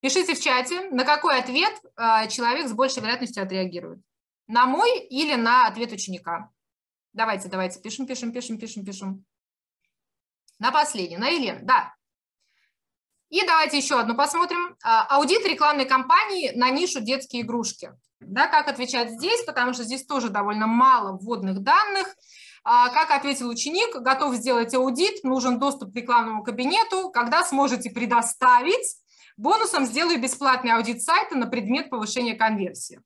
Пишите в чате, на какой ответ э, человек с большей вероятностью отреагирует. На мой или на ответ ученика. Давайте, давайте, пишем, пишем, пишем, пишем, пишем. На последнее, на Елену, да. И давайте еще одну посмотрим. А, аудит рекламной кампании на нишу детские игрушки. Да, как отвечать здесь, потому что здесь тоже довольно мало вводных данных. А, как ответил ученик, готов сделать аудит, нужен доступ к рекламному кабинету. Когда сможете предоставить, бонусом сделаю бесплатный аудит сайта на предмет повышения конверсии.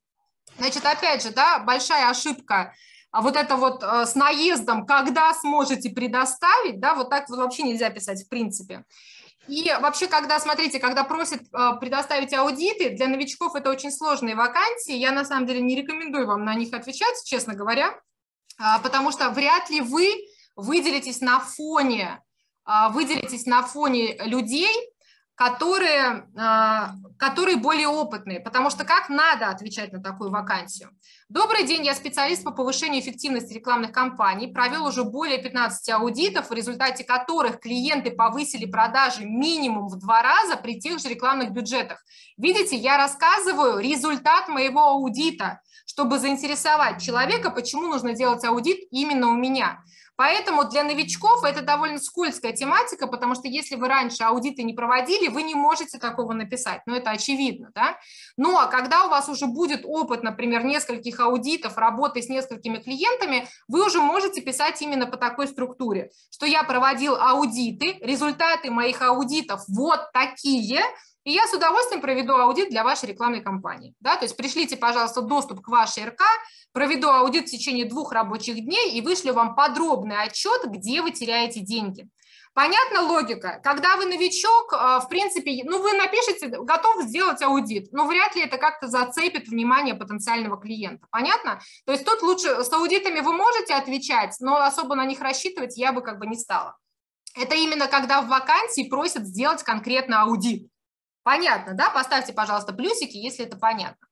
Значит, опять же, да, большая ошибка а вот это вот э, с наездом, когда сможете предоставить, да, вот так вообще нельзя писать в принципе. И вообще, когда, смотрите, когда просят э, предоставить аудиты, для новичков это очень сложные вакансии, я на самом деле не рекомендую вам на них отвечать, честно говоря, а, потому что вряд ли вы выделитесь на фоне, а, выделитесь на фоне людей, которые, а, которые более опытные, потому что как надо отвечать на такую вакансию? Добрый день, я специалист по повышению эффективности рекламных кампаний, провел уже более 15 аудитов, в результате которых клиенты повысили продажи минимум в два раза при тех же рекламных бюджетах. Видите, я рассказываю результат моего аудита, чтобы заинтересовать человека, почему нужно делать аудит именно у меня. Поэтому для новичков это довольно скользкая тематика, потому что если вы раньше аудиты не проводили, вы не можете такого написать, ну это очевидно, да. Но когда у вас уже будет опыт, например, нескольких аудитов, работы с несколькими клиентами, вы уже можете писать именно по такой структуре, что я проводил аудиты, результаты моих аудитов вот такие, и я с удовольствием проведу аудит для вашей рекламной кампании. Да? То есть пришлите, пожалуйста, доступ к вашей РК, проведу аудит в течение двух рабочих дней и вышлю вам подробный отчет, где вы теряете деньги. Понятна логика? Когда вы новичок, э, в принципе, ну вы напишите, готов сделать аудит, но вряд ли это как-то зацепит внимание потенциального клиента. Понятно? То есть тут лучше с аудитами вы можете отвечать, но особо на них рассчитывать я бы как бы не стала. Это именно когда в вакансии просят сделать конкретно аудит. Понятно, да? Поставьте, пожалуйста, плюсики, если это понятно.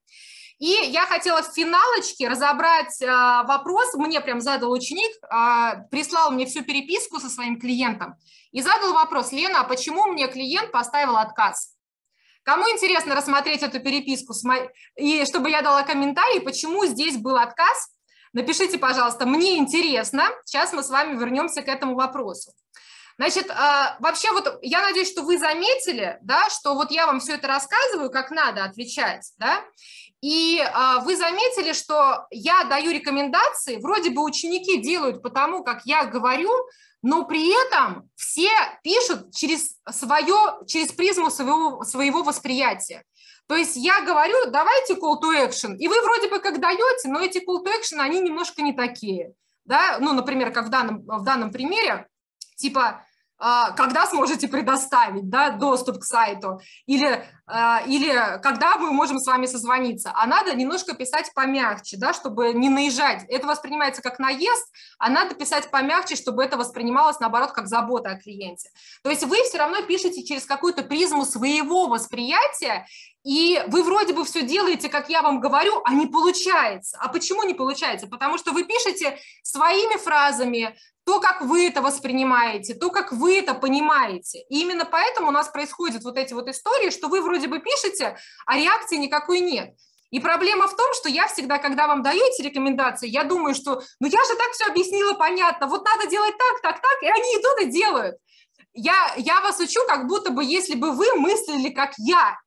И я хотела в финалочке разобрать э, вопрос, мне прям задал ученик, э, прислал мне всю переписку со своим клиентом и задал вопрос, Лена, а почему мне клиент поставил отказ? Кому интересно рассмотреть эту переписку, и чтобы я дала комментарий, почему здесь был отказ, напишите, пожалуйста, мне интересно, сейчас мы с вами вернемся к этому вопросу. Значит, а, вообще вот я надеюсь, что вы заметили, да, что вот я вам все это рассказываю, как надо отвечать, да, и а, вы заметили, что я даю рекомендации, вроде бы ученики делают потому, как я говорю, но при этом все пишут через, свое, через призму своего, своего восприятия. То есть я говорю, давайте call to action, и вы вроде бы как даете, но эти call to action, они немножко не такие. да, ну, например, как в данном, в данном примере, типа, а, когда сможете предоставить да, доступ к сайту, или, или когда мы можем с вами созвониться. А надо немножко писать помягче, да, чтобы не наезжать. Это воспринимается как наезд, а надо писать помягче, чтобы это воспринималось, наоборот, как забота о клиенте. То есть вы все равно пишете через какую-то призму своего восприятия, и вы вроде бы все делаете, как я вам говорю, а не получается. А почему не получается? Потому что вы пишете своими фразами, то, как вы это воспринимаете, то, как вы это понимаете. И именно поэтому у нас происходят вот эти вот истории, что вы вроде бы пишете, а реакции никакой нет. И проблема в том, что я всегда, когда вам даю эти рекомендации, я думаю, что ну я же так все объяснила понятно, вот надо делать так, так, так, и они идут и делают. Я, я вас учу, как будто бы если бы вы мыслили как я,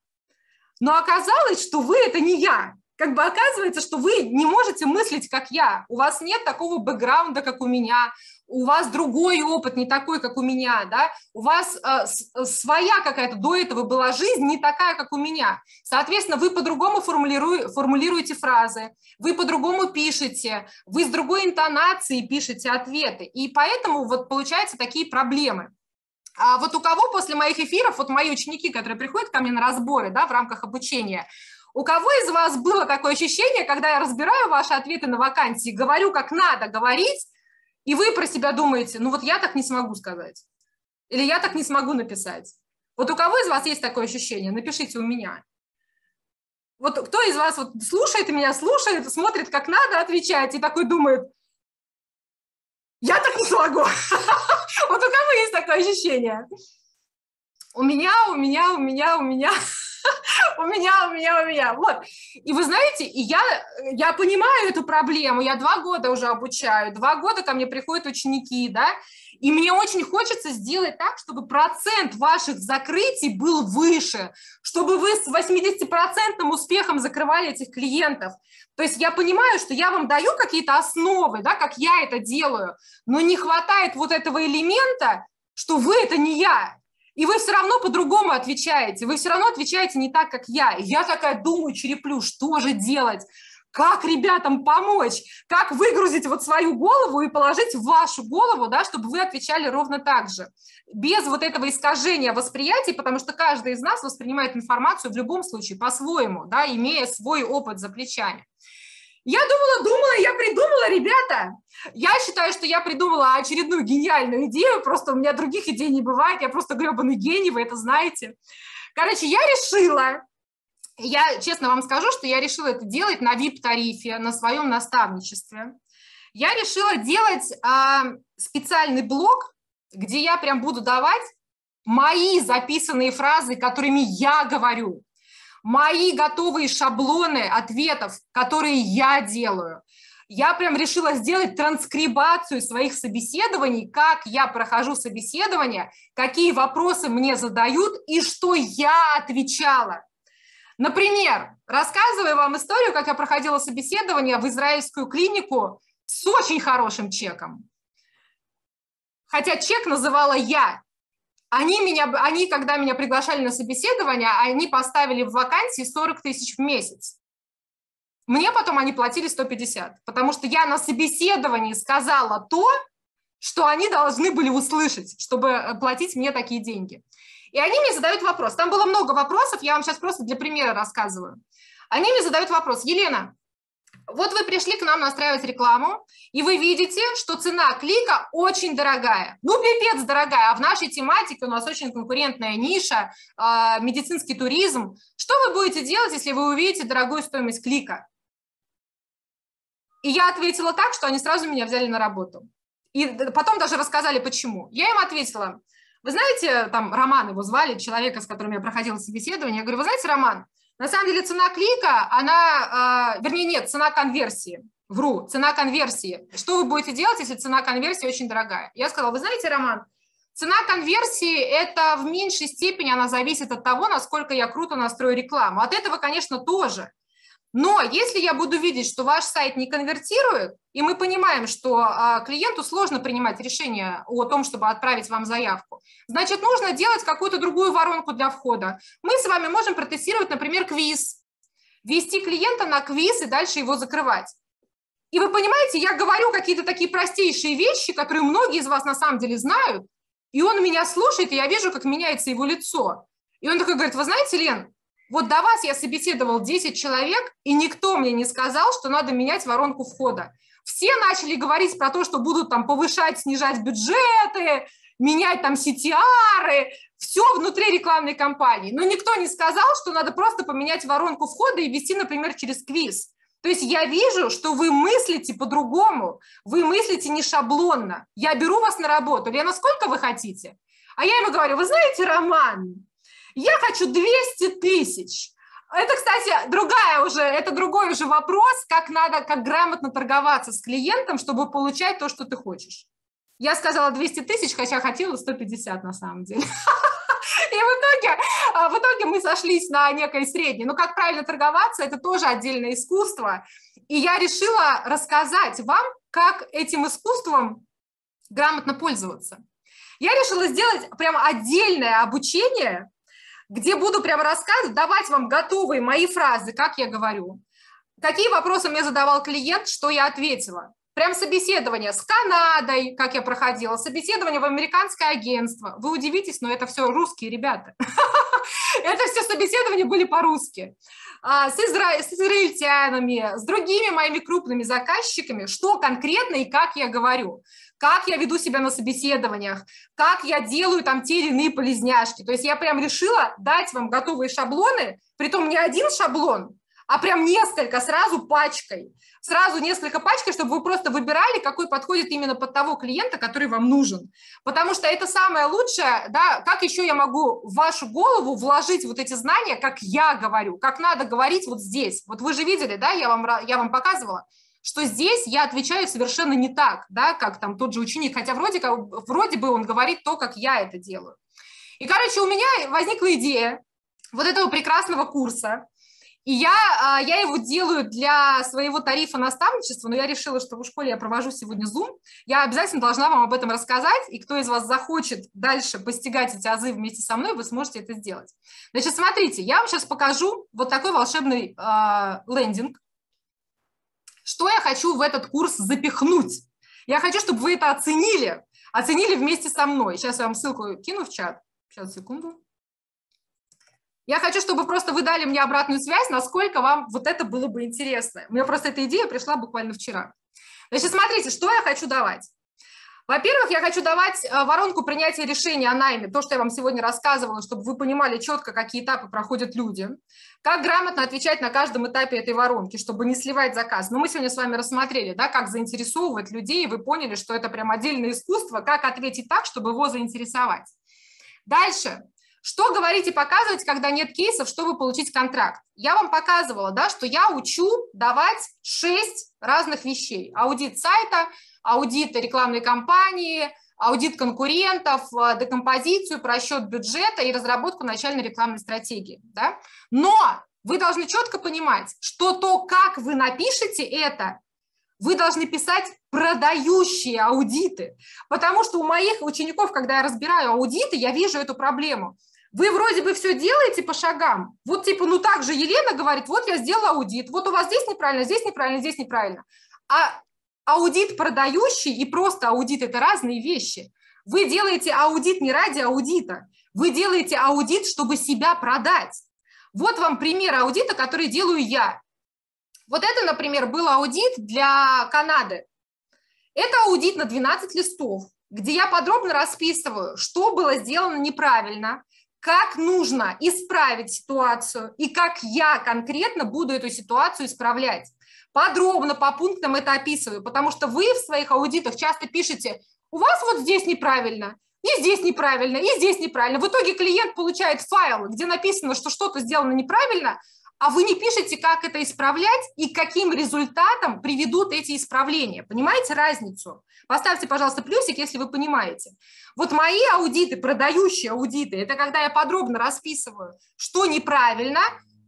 но оказалось, что вы это не я как бы оказывается, что вы не можете мыслить, как я. У вас нет такого бэкграунда, как у меня. У вас другой опыт, не такой, как у меня, да. У вас э, своя какая-то до этого была жизнь, не такая, как у меня. Соответственно, вы по-другому формулиру, формулируете фразы, вы по-другому пишете, вы с другой интонацией пишете ответы. И поэтому вот получаются такие проблемы. А вот у кого после моих эфиров, вот мои ученики, которые приходят ко мне на разборы, да, в рамках обучения, у кого из вас было такое ощущение, когда я разбираю ваши ответы на вакансии, говорю, как надо говорить, и вы про себя думаете, ну вот я так не смогу сказать, или я так не смогу написать. Вот у кого из вас есть такое ощущение? Напишите у меня. Вот кто из вас вот слушает меня, слушает, смотрит, как надо отвечать, и такой думает, я так не смогу. [laughs] Вот у кого есть такое ощущение? У меня, у меня, у меня, у меня. [laughs] у меня, у меня, у меня. Вот. И вы знаете, и я, я понимаю эту проблему. Я два года уже обучаю. Два года ко мне приходят ученики, да, и мне очень хочется сделать так, чтобы процент ваших закрытий был выше, чтобы вы с 80% успехом закрывали этих клиентов. То есть я понимаю, что я вам даю какие-то основы, да, как я это делаю, но не хватает вот этого элемента, что вы это не я, и вы все равно по-другому отвечаете, вы все равно отвечаете не так, как я. Я такая думаю, череплю, что же делать? Как ребятам помочь? Как выгрузить вот свою голову и положить в вашу голову, да, чтобы вы отвечали ровно так же? Без вот этого искажения восприятия, потому что каждый из нас воспринимает информацию в любом случае по-своему, да, имея свой опыт за плечами. Я думала, думала, я придумала, ребята. Я считаю, что я придумала очередную гениальную идею, просто у меня других идей не бывает, я просто гребаный гений, вы это знаете. Короче, я решила, я честно вам скажу, что я решила это делать на VIP-тарифе, на своем наставничестве. Я решила делать э, специальный блог, где я прям буду давать мои записанные фразы, которыми я говорю мои готовые шаблоны ответов, которые я делаю. Я прям решила сделать транскрибацию своих собеседований, как я прохожу собеседование, какие вопросы мне задают и что я отвечала. Например, рассказываю вам историю, как я проходила собеседование в израильскую клинику с очень хорошим чеком. Хотя чек называла я, они, меня, они, когда меня приглашали на собеседование, они поставили в вакансии 40 тысяч в месяц. Мне потом они платили 150, потому что я на собеседовании сказала то, что они должны были услышать, чтобы э, платить мне такие деньги. И они мне задают вопрос. Там было много вопросов, я вам сейчас просто для примера рассказываю. Они мне задают вопрос. Елена, вот вы пришли к нам настраивать рекламу, и вы видите, что цена клика очень дорогая. Ну, пипец дорогая, а в нашей тематике у нас очень конкурентная ниша, э, медицинский туризм. Что вы будете делать, если вы увидите дорогую стоимость клика? И я ответила так, что они сразу меня взяли на работу. И потом даже рассказали, почему. Я им ответила, вы знаете, там Роман его звали, человека, с которым я проходила собеседование, я говорю, вы знаете, Роман, на самом деле цена клика, она, э, вернее, нет, цена конверсии. Вру, цена конверсии. Что вы будете делать, если цена конверсии очень дорогая? Я сказала, вы знаете, Роман, цена конверсии – это в меньшей степени, она зависит от того, насколько я круто настрою рекламу. От этого, конечно, тоже. Но если я буду видеть, что ваш сайт не конвертирует, и мы понимаем, что а, клиенту сложно принимать решение о том, чтобы отправить вам заявку, значит, нужно делать какую-то другую воронку для входа. Мы с вами можем протестировать, например, квиз, ввести клиента на квиз и дальше его закрывать. И вы понимаете, я говорю какие-то такие простейшие вещи, которые многие из вас на самом деле знают, и он меня слушает, и я вижу, как меняется его лицо. И он такой говорит, вы знаете, Лен, вот до вас я собеседовал 10 человек, и никто мне не сказал, что надо менять воронку входа. Все начали говорить про то, что будут там повышать, снижать бюджеты, менять там CTR, все внутри рекламной кампании. Но никто не сказал, что надо просто поменять воронку входа и вести, например, через квиз. То есть я вижу, что вы мыслите по-другому, вы мыслите не шаблонно. Я беру вас на работу. Лена, сколько вы хотите? А я ему говорю, вы знаете, Роман, я хочу 200 тысяч. Это, кстати, другая уже, это другой уже вопрос, как надо, как грамотно торговаться с клиентом, чтобы получать то, что ты хочешь. Я сказала 200 тысяч, хотя хотела 150 на самом деле. [laughs] И в итоге, а, в итоге мы сошлись на некой средней. Но как правильно торговаться, это тоже отдельное искусство. И я решила рассказать вам, как этим искусством грамотно пользоваться. Я решила сделать прямо отдельное обучение, где буду прямо рассказывать, давать вам готовые мои фразы, как я говорю. Какие вопросы мне задавал клиент, что я ответила. Прям собеседование с Канадой, как я проходила, собеседование в американское агентство. Вы удивитесь, но это все русские ребята. [laughs] Это все собеседования были по-русски. А, с, изра... с израильтянами, с другими моими крупными заказчиками, что конкретно и как я говорю как я веду себя на собеседованиях, как я делаю там те или иные полезняшки. То есть я прям решила дать вам готовые шаблоны, притом не один шаблон, а прям несколько, сразу пачкой. Сразу несколько пачкой, чтобы вы просто выбирали, какой подходит именно под того клиента, который вам нужен. Потому что это самое лучшее, да, как еще я могу в вашу голову вложить вот эти знания, как я говорю, как надо говорить вот здесь. Вот вы же видели, да, я вам, я вам показывала, что здесь я отвечаю совершенно не так, да, как там тот же ученик, хотя вроде, как, вроде бы он говорит то, как я это делаю. И, короче, у меня возникла идея вот этого прекрасного курса, и я, а, я его делаю для своего тарифа наставничества, но я решила, что в школе я провожу сегодня Zoom. Я обязательно должна вам об этом рассказать, и кто из вас захочет дальше постигать эти азы вместе со мной, вы сможете это сделать. Значит, смотрите, я вам сейчас покажу вот такой волшебный э, лендинг. Что я хочу в этот курс запихнуть? Я хочу, чтобы вы это оценили, оценили вместе со мной. Сейчас я вам ссылку кину в чат. Сейчас, секунду. Я хочу, чтобы просто вы дали мне обратную связь, насколько вам вот это было бы интересно. У меня просто эта идея пришла буквально вчера. Значит, смотрите, что я хочу давать. Во-первых, я хочу давать э, воронку принятия решения о найме, то, что я вам сегодня рассказывала, чтобы вы понимали четко, какие этапы проходят люди, как грамотно отвечать на каждом этапе этой воронки, чтобы не сливать заказ. Но мы сегодня с вами рассмотрели, да, как заинтересовывать людей, и вы поняли, что это прям отдельное искусство, как ответить так, чтобы его заинтересовать. Дальше. Что говорить и показывать, когда нет кейсов, чтобы получить контракт? Я вам показывала, да, что я учу давать 6 разных вещей. Аудит сайта, аудит рекламной кампании, аудит конкурентов, э, декомпозицию, просчет бюджета и разработку начальной рекламной стратегии. Да? Но вы должны четко понимать, что то, как вы напишете это, вы должны писать продающие аудиты. Потому что у моих учеников, когда я разбираю аудиты, я вижу эту проблему вы вроде бы все делаете по шагам. Вот типа, ну так же Елена говорит, вот я сделала аудит, вот у вас здесь неправильно, здесь неправильно, здесь неправильно. А аудит продающий и просто аудит – это разные вещи. Вы делаете аудит не ради аудита, вы делаете аудит, чтобы себя продать. Вот вам пример аудита, который делаю я. Вот это, например, был аудит для Канады. Это аудит на 12 листов, где я подробно расписываю, что было сделано неправильно, как нужно исправить ситуацию и как я конкретно буду эту ситуацию исправлять. Подробно по пунктам это описываю, потому что вы в своих аудитах часто пишете, у вас вот здесь неправильно, и здесь неправильно, и здесь неправильно. В итоге клиент получает файл, где написано, что что-то сделано неправильно, а вы не пишете, как это исправлять и каким результатом приведут эти исправления. Понимаете разницу? Поставьте, пожалуйста, плюсик, если вы понимаете. Вот мои аудиты, продающие аудиты, это когда я подробно расписываю, что неправильно,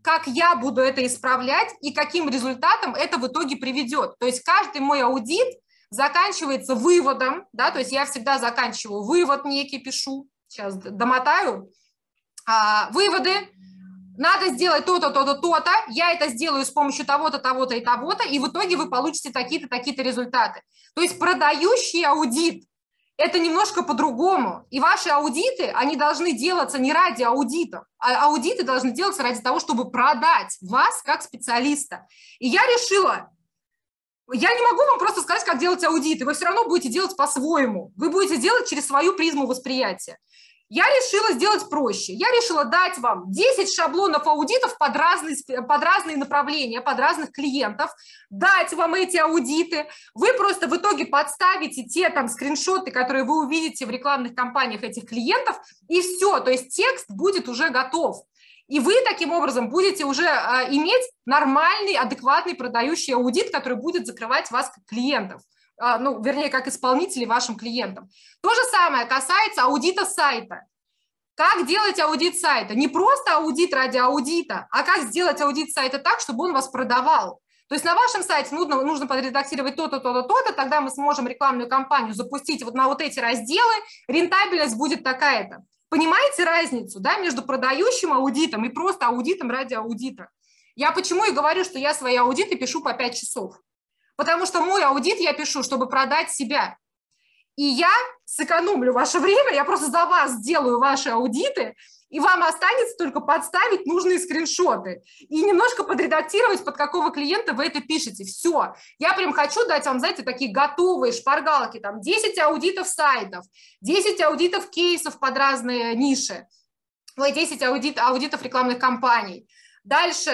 как я буду это исправлять и каким результатом это в итоге приведет. То есть каждый мой аудит заканчивается выводом, да, то есть я всегда заканчиваю вывод некий, пишу, сейчас домотаю, а, выводы, надо сделать то-то, то-то, то-то, я это сделаю с помощью того-то, того-то и того-то, и в итоге вы получите такие-то, такие-то результаты. То есть продающий аудит – это немножко по-другому. И ваши аудиты, они должны делаться не ради аудитов, а аудиты должны делаться ради того, чтобы продать вас как специалиста. И я решила, я не могу вам просто сказать, как делать аудиты, вы все равно будете делать по-своему, вы будете делать через свою призму восприятия. Я решила сделать проще. Я решила дать вам 10 шаблонов аудитов под разные, под разные направления, под разных клиентов, дать вам эти аудиты. Вы просто в итоге подставите те там скриншоты, которые вы увидите в рекламных кампаниях этих клиентов, и все. То есть текст будет уже готов. И вы таким образом будете уже а, иметь нормальный, адекватный продающий аудит, который будет закрывать вас как клиентов. А, ну, вернее, как исполнителей вашим клиентам. То же самое касается аудита сайта. Как делать аудит сайта? Не просто аудит ради аудита, а как сделать аудит сайта так, чтобы он вас продавал. То есть на вашем сайте нужно, нужно подредактировать то-то, то-то, то-то, тогда мы сможем рекламную кампанию запустить вот на вот эти разделы, рентабельность будет такая-то. Понимаете разницу да, между продающим аудитом и просто аудитом ради аудита? Я почему и говорю, что я свои аудиты пишу по 5 часов. Потому что мой аудит я пишу, чтобы продать себя. И я сэкономлю ваше время, я просто за вас сделаю ваши аудиты, и вам останется только подставить нужные скриншоты и немножко подредактировать, под какого клиента вы это пишете. Все. Я прям хочу дать вам, знаете, такие готовые шпаргалки, там 10 аудитов сайтов, 10 аудитов кейсов под разные ниши, 10 аудит, аудитов рекламных кампаний. Дальше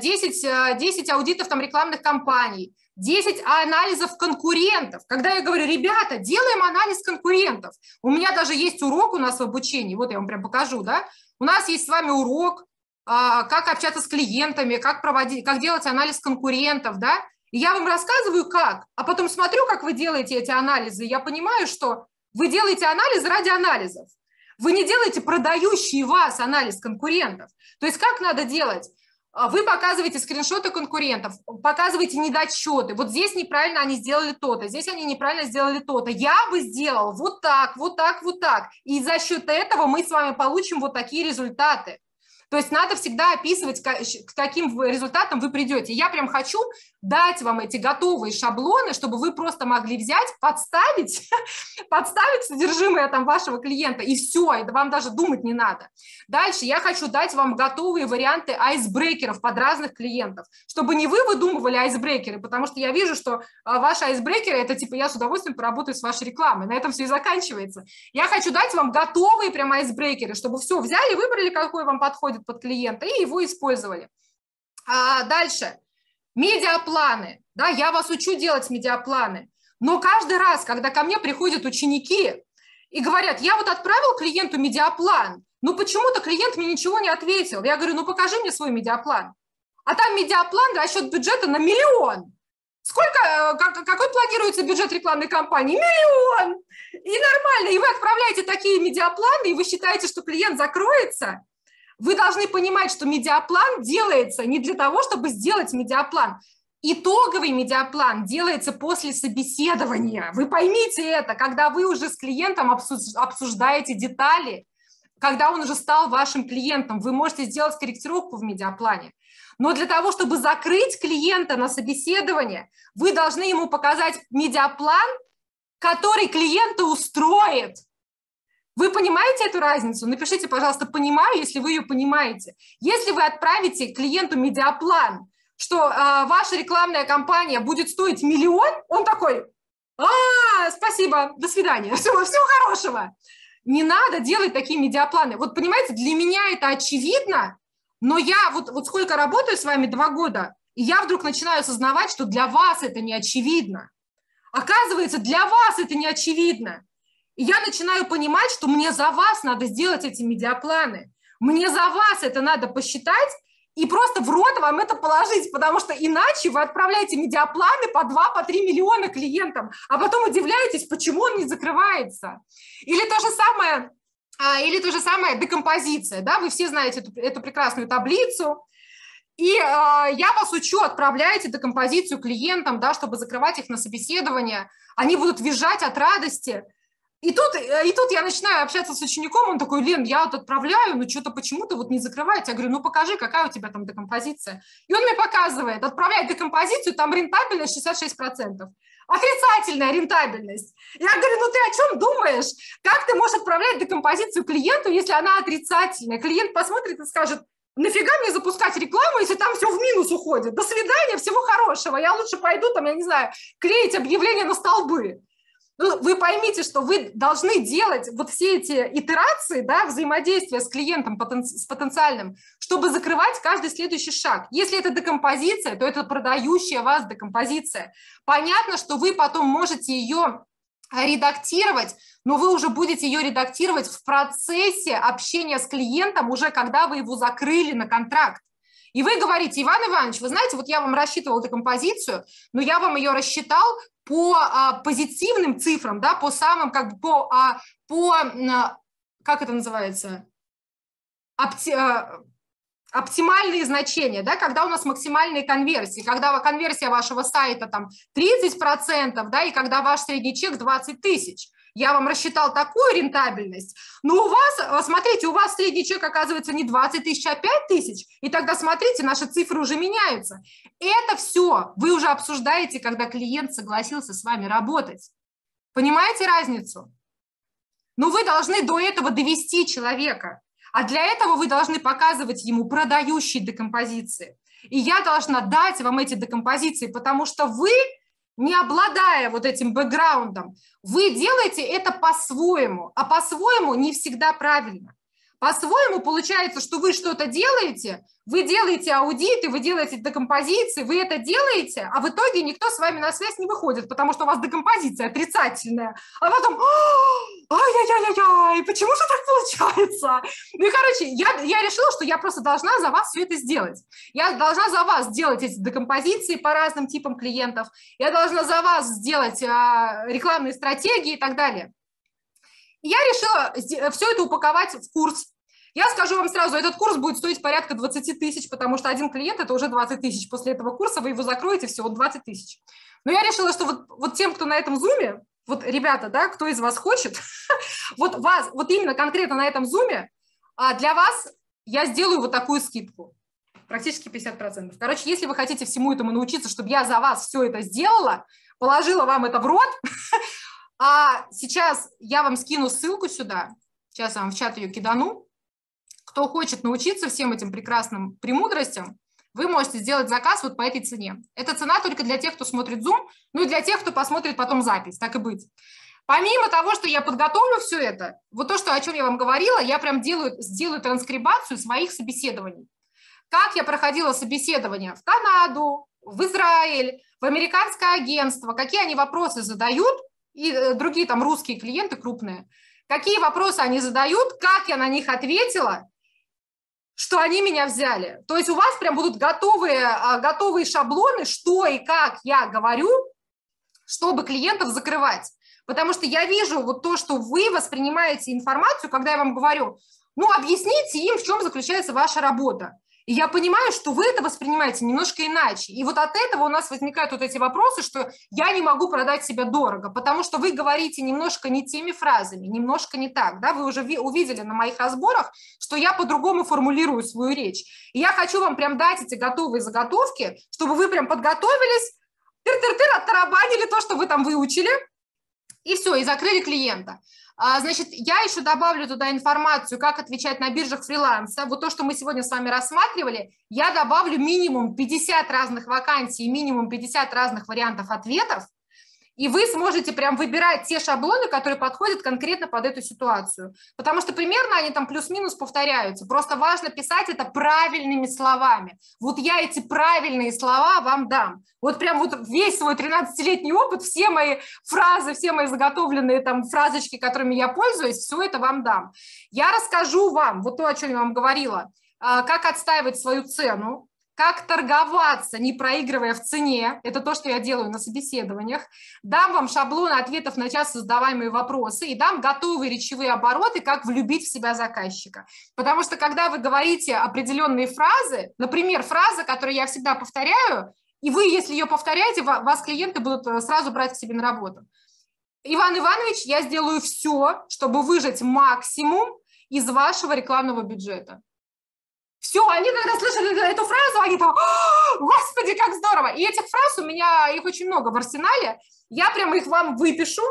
10, 10 аудитов там рекламных кампаний, 10 анализов конкурентов. Когда я говорю, ребята, делаем анализ конкурентов. У меня даже есть урок у нас в обучении, вот я вам прям покажу, да. У нас есть с вами урок, а, как общаться с клиентами, как проводить, как делать анализ конкурентов, да. И я вам рассказываю, как, а потом смотрю, как вы делаете эти анализы, я понимаю, что вы делаете анализ ради анализов. Вы не делаете продающий вас анализ конкурентов. То есть как надо делать? А, вы показываете скриншоты конкурентов, показываете недочеты. Вот здесь неправильно они сделали то-то, здесь они неправильно сделали то-то. Я бы сделал вот так, вот так, вот так. И за счет этого мы с вами получим вот такие результаты. То есть надо всегда описывать, к каким результатам вы придете. Я прям хочу дать вам эти готовые шаблоны, чтобы вы просто могли взять, подставить, [laughs] подставить содержимое там вашего клиента, и все, и вам даже думать не надо. Дальше я хочу дать вам готовые варианты айсбрейкеров под разных клиентов, чтобы не вы выдумывали айсбрейкеры, потому что я вижу, что а, ваши айсбрейкеры – это типа я с удовольствием поработаю с вашей рекламой, на этом все и заканчивается. Я хочу дать вам готовые прям айсбрейкеры, чтобы все взяли, выбрали, какой вам подходит под клиента, и его использовали. А дальше. Медиапланы. Да, я вас учу делать медиапланы. Но каждый раз, когда ко мне приходят ученики и говорят, я вот отправил клиенту медиаплан, но почему-то клиент мне ничего не ответил. Я говорю, ну покажи мне свой медиаплан. А там медиаплан, расчет бюджета на миллион. Сколько, э, как, какой планируется бюджет рекламной кампании? Миллион! И нормально, и вы отправляете такие медиапланы, и вы считаете, что клиент закроется, вы должны понимать, что медиаплан делается не для того, чтобы сделать медиаплан. Итоговый медиаплан делается после собеседования. Вы поймите это, когда вы уже с клиентом обсуждаете детали, когда он уже стал вашим клиентом, вы можете сделать корректировку в медиаплане. Но для того, чтобы закрыть клиента на собеседование, вы должны ему показать медиаплан, который клиента устроит. Вы понимаете эту разницу? Напишите, пожалуйста, понимаю, если вы ее понимаете. Если вы отправите клиенту медиаплан, что э, ваша рекламная кампания будет стоить миллион, он такой, а, спасибо, до свидания, всего, всего хорошего. Не надо делать такие медиапланы. Вот понимаете, для меня это очевидно, но я вот, вот сколько работаю с вами, два года, и я вдруг начинаю осознавать, что для вас это не очевидно. Оказывается, для вас это не очевидно. И я начинаю понимать, что мне за вас надо сделать эти медиапланы. Мне за вас это надо посчитать и просто в рот вам это положить, потому что иначе вы отправляете медиапланы по 2-3 по миллиона клиентам, а потом удивляетесь, почему он не закрывается. Или то же самое, а, или то же самое декомпозиция, да, вы все знаете эту, эту прекрасную таблицу, и э, я вас учу, отправляйте декомпозицию клиентам, да, чтобы закрывать их на собеседование. Они будут визжать от радости, И тут, и тут я начинаю общаться с учеником, он такой, Лен, я вот отправляю, но что-то почему-то вот не закрывается. Я говорю, ну покажи, какая у тебя там декомпозиция. И он мне показывает, отправляет декомпозицию, там рентабельность 66%. Отрицательная рентабельность. Я говорю, ну ты о чем думаешь? Как ты можешь отправлять декомпозицию клиенту, если она отрицательная? Клиент посмотрит и скажет, нафига мне запускать рекламу, если там все в минус уходит? До свидания, всего хорошего. Я лучше пойду там, я не знаю, клеить объявления на столбы. Ну, вы поймите, что вы должны делать вот все эти итерации, да, взаимодействия с клиентом с потенциальным, чтобы закрывать каждый следующий шаг. Если это декомпозиция, то это продающая вас декомпозиция. Понятно, что вы потом можете ее редактировать, но вы уже будете ее редактировать в процессе общения с клиентом, уже когда вы его закрыли на контракт. И вы говорите, Иван Иванович, вы знаете, вот я вам рассчитывал декомпозицию, но я вам ее рассчитал по а, позитивным цифрам, да, по самым, как бы, по, а, по а, как это называется, Опти, а, оптимальные значения, да, когда у нас максимальные конверсии, когда конверсия вашего сайта там 30%, да, и когда ваш средний чек 20 тысяч я вам рассчитал такую рентабельность, но у вас, э, смотрите, у вас средний чек оказывается не 20 тысяч, а 5 тысяч, и тогда, смотрите, наши цифры уже меняются. Это все вы уже обсуждаете, когда клиент согласился с вами работать. Понимаете разницу? Но вы должны до этого довести человека, а для этого вы должны показывать ему продающие декомпозиции. И я должна дать вам эти декомпозиции, потому что вы не обладая вот этим бэкграундом, вы делаете это по-своему, а по-своему не всегда правильно. По-своему получается, что вы что-то делаете, вы делаете аудиты, вы делаете декомпозиции, вы это делаете, а в итоге никто с вами на связь не выходит, потому что у вас декомпозиция отрицательная. А потом, ай-яй-яй-яй, почему же так получается? Ну и, короче, я, я решила, что я просто должна за вас все это сделать. Я должна за вас сделать эти декомпозиции по разным типам клиентов, я должна за вас сделать а, рекламные стратегии и так далее. Я решила все это упаковать в курс я скажу вам сразу, этот курс будет стоить порядка 20 тысяч, потому что один клиент – это уже 20 тысяч. После этого курса вы его закроете, всего 20 тысяч. Но я решила, что вот, вот тем, кто на этом зуме, вот, ребята, да, кто из вас хочет, [laughs] вот вас, вот именно конкретно на этом зуме, а, для вас я сделаю вот такую скидку практически 50%. Короче, если вы хотите всему этому научиться, чтобы я за вас все это сделала, положила вам это в рот, [laughs] а сейчас я вам скину ссылку сюда, сейчас я вам в чат ее кидану, кто хочет научиться всем этим прекрасным премудростям, вы можете сделать заказ вот по этой цене. Эта цена только для тех, кто смотрит Zoom, ну и для тех, кто посмотрит потом запись, так и быть. Помимо того, что я подготовлю все это, вот то, что, о чем я вам говорила, я прям делаю, сделаю транскрибацию своих собеседований. Как я проходила собеседование в Канаду, в Израиль, в американское агентство, какие они вопросы задают, и э, другие там русские клиенты крупные, какие вопросы они задают, как я на них ответила, что они меня взяли. То есть у вас прям будут готовые, а, готовые шаблоны, что и как я говорю, чтобы клиентов закрывать. Потому что я вижу вот то, что вы воспринимаете информацию, когда я вам говорю, ну, объясните им, в чем заключается ваша работа. И я понимаю, что вы это воспринимаете немножко иначе. И вот от этого у нас возникают вот эти вопросы, что я не могу продать себя дорого, потому что вы говорите немножко не теми фразами, немножко не так. Да? Вы уже увидели на моих разборах, что я по-другому формулирую свою речь. И я хочу вам прям дать эти готовые заготовки, чтобы вы прям подготовились, тыр-тыр-тыр, оттарабанили то, что вы там выучили, и все, и закрыли клиента. А, значит, я еще добавлю туда информацию, как отвечать на биржах фриланса. Вот то, что мы сегодня с вами рассматривали, я добавлю минимум 50 разных вакансий, минимум 50 разных вариантов ответов, и вы сможете прям выбирать те шаблоны, которые подходят конкретно под эту ситуацию. Потому что примерно они там плюс-минус повторяются. Просто важно писать это правильными словами. Вот я эти правильные слова вам дам. Вот прям вот весь свой 13-летний опыт, все мои фразы, все мои заготовленные там фразочки, которыми я пользуюсь, все это вам дам. Я расскажу вам, вот то, о чем я вам говорила, а, как отстаивать свою цену, как торговаться, не проигрывая в цене. Это то, что я делаю на собеседованиях. Дам вам шаблоны ответов на часто задаваемые вопросы и дам готовые речевые обороты, как влюбить в себя заказчика. Потому что когда вы говорите определенные фразы, например, фраза, которую я всегда повторяю, и вы, если ее повторяете, вас клиенты будут э, сразу брать к себе на работу. Иван Иванович, я сделаю все, чтобы выжать максимум из вашего рекламного бюджета. Все, они когда слышали эту фразу, они там, господи, как здорово. И этих фраз у меня, их очень много в арсенале. Я прямо их вам выпишу,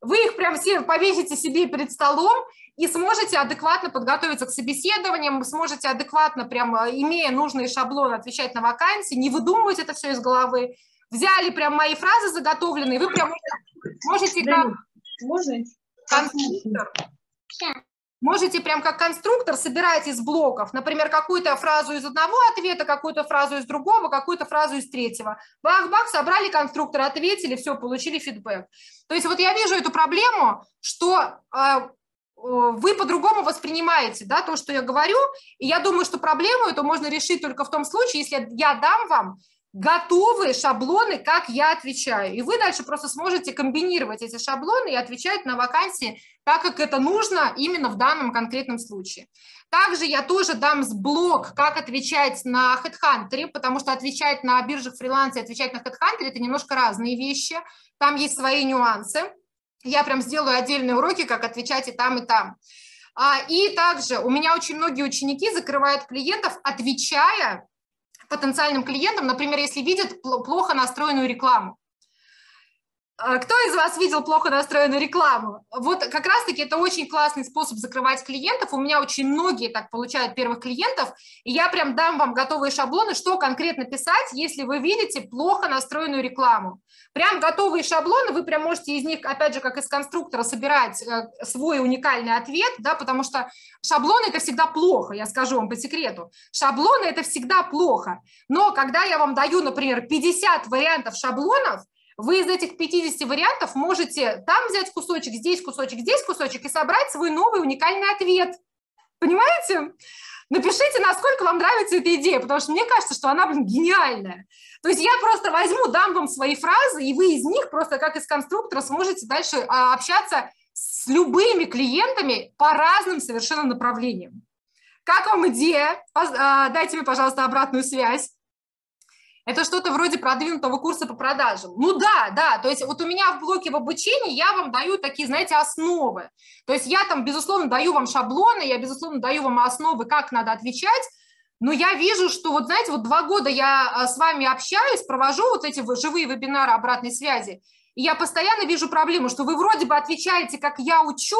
вы их прям все повесите себе перед столом и сможете адекватно подготовиться к собеседованиям, сможете адекватно, прям э, имея нужные шаблоны, отвечать на вакансии, не выдумывать это все из головы. Взяли прям мои фразы заготовленные, вы прям можете как... Можно? Конструктор. Можете прям как конструктор собирать из блоков, например, какую-то фразу из одного ответа, какую-то фразу из другого, какую-то фразу из третьего. Бах-бах, собрали конструктор, ответили, все, получили фидбэк. То есть вот я вижу эту проблему, что э, вы по-другому воспринимаете да, то, что я говорю, и я думаю, что проблему эту можно решить только в том случае, если я дам вам готовые шаблоны, как я отвечаю. И вы дальше просто сможете комбинировать эти шаблоны и отвечать на вакансии так, как это нужно именно в данном конкретном случае. Также я тоже дам блок, как отвечать на HeadHunter, потому что отвечать на биржах фриланса и отвечать на HeadHunter – это немножко разные вещи. Там есть свои нюансы. Я прям сделаю отдельные уроки, как отвечать и там, и там. А, и также у меня очень многие ученики закрывают клиентов, отвечая потенциальным клиентам, например, если видят плохо настроенную рекламу. А, кто из вас видел плохо настроенную рекламу? Вот как раз-таки это очень классный способ закрывать клиентов. У меня очень многие так получают первых клиентов, и я прям дам вам готовые шаблоны, что конкретно писать, если вы видите плохо настроенную рекламу. Прям готовые шаблоны, вы прям можете из них, опять же, как из конструктора, собирать э, свой уникальный ответ, да, потому что шаблоны – это всегда плохо, я скажу вам по секрету. Шаблоны – это всегда плохо. Но когда я вам даю, например, 50 вариантов шаблонов, вы из этих 50 вариантов можете там взять кусочек, здесь кусочек, здесь кусочек и собрать свой новый уникальный ответ. Понимаете? Напишите, насколько вам нравится эта идея, потому что мне кажется, что она, блин, гениальная. То есть я просто возьму, дам вам свои фразы, и вы из них просто как из конструктора сможете дальше а, общаться с любыми клиентами по разным совершенно направлениям. Как вам идея? А, дайте мне, пожалуйста, обратную связь. Это что-то вроде продвинутого курса по продажам. Ну да, да, то есть вот у меня в блоке в обучении я вам даю такие, знаете, основы. То есть я там, безусловно, даю вам шаблоны, я, безусловно, даю вам основы, как надо отвечать, но я вижу, что вот, знаете, вот два года я а, с вами общаюсь, провожу вот эти живые вебинары обратной связи, и я постоянно вижу проблему, что вы вроде бы отвечаете, как я учу,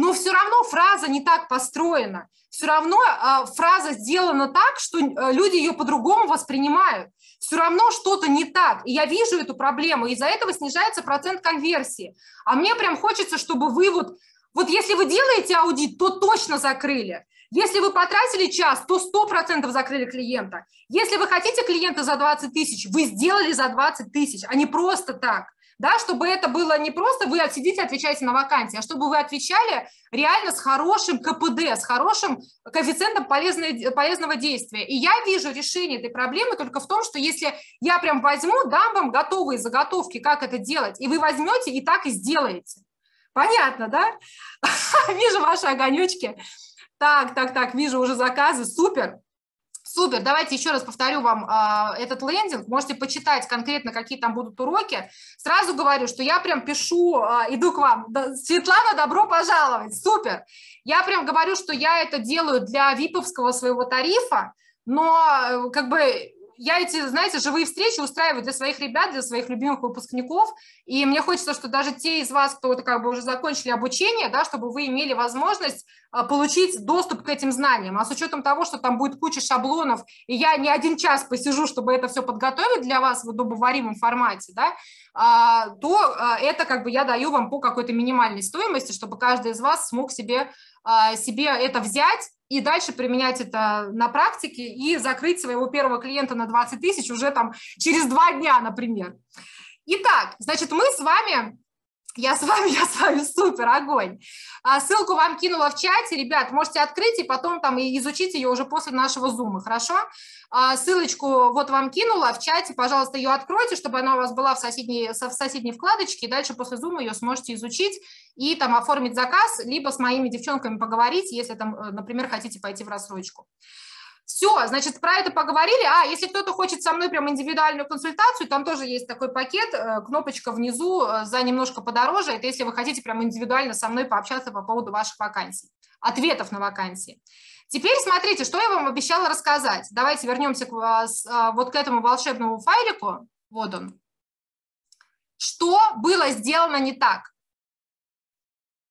но все равно фраза не так построена. Все равно э, фраза сделана так, что э, люди ее по-другому воспринимают все равно что-то не так. И я вижу эту проблему, из-за этого снижается процент конверсии. А мне прям хочется, чтобы вы вот, вот если вы делаете аудит, то точно закрыли. Если вы потратили час, то 100% закрыли клиента. Если вы хотите клиента за 20 тысяч, вы сделали за 20 тысяч, а не просто так да, чтобы это было не просто вы сидите, отвечаете на вакансии, а чтобы вы отвечали реально с хорошим КПД, с хорошим коэффициентом полезной, полезного действия. И я вижу решение этой проблемы только в том, что если я прям возьму, дам вам готовые заготовки, как это делать, и вы возьмете и так и сделаете. Понятно, да? [laughs] Вижу ваши огонечки. Так, так, так, вижу уже заказы, супер. Супер, давайте еще раз повторю вам э, этот лендинг, можете почитать конкретно, какие там будут уроки. Сразу говорю, что я прям пишу, э, иду к вам, Светлана, добро пожаловать, супер. Я прям говорю, что я это делаю для виповского своего тарифа, но э, как бы я эти, знаете, живые встречи устраиваю для своих ребят, для своих любимых выпускников, и мне хочется, что даже те из вас, кто как бы уже закончили обучение, да, чтобы вы имели возможность а, получить доступ к этим знаниям. А с учетом того, что там будет куча шаблонов, и я не один час посижу, чтобы это все подготовить для вас в удобоваримом формате, да, а, то а, это как бы я даю вам по какой-то минимальной стоимости, чтобы каждый из вас смог себе, себе это взять и дальше применять это на практике и закрыть своего первого клиента на 20 тысяч уже там через два дня, например. Итак, значит, мы с вами я с вами, [laughs] я с вами супер, огонь. А, ссылку вам кинула в чате, ребят, можете открыть и потом там изучить ее уже после нашего зума, хорошо? А, ссылочку вот вам кинула в чате, пожалуйста, ее откройте, чтобы она у вас была в соседней, в соседней вкладочке, и дальше после зума ее сможете изучить и там оформить заказ, либо с моими девчонками поговорить, если там, э, например, хотите пойти в рассрочку. Все, значит, про это поговорили. А, если кто-то хочет со мной прям индивидуальную консультацию, там тоже есть такой пакет, э, кнопочка внизу э, за немножко подороже. Это если вы хотите прям индивидуально со мной пообщаться по поводу ваших вакансий, ответов на вакансии. Теперь смотрите, что я вам обещала рассказать. Давайте вернемся к, а, вот к этому волшебному файлику. Вот он. Что было сделано не так?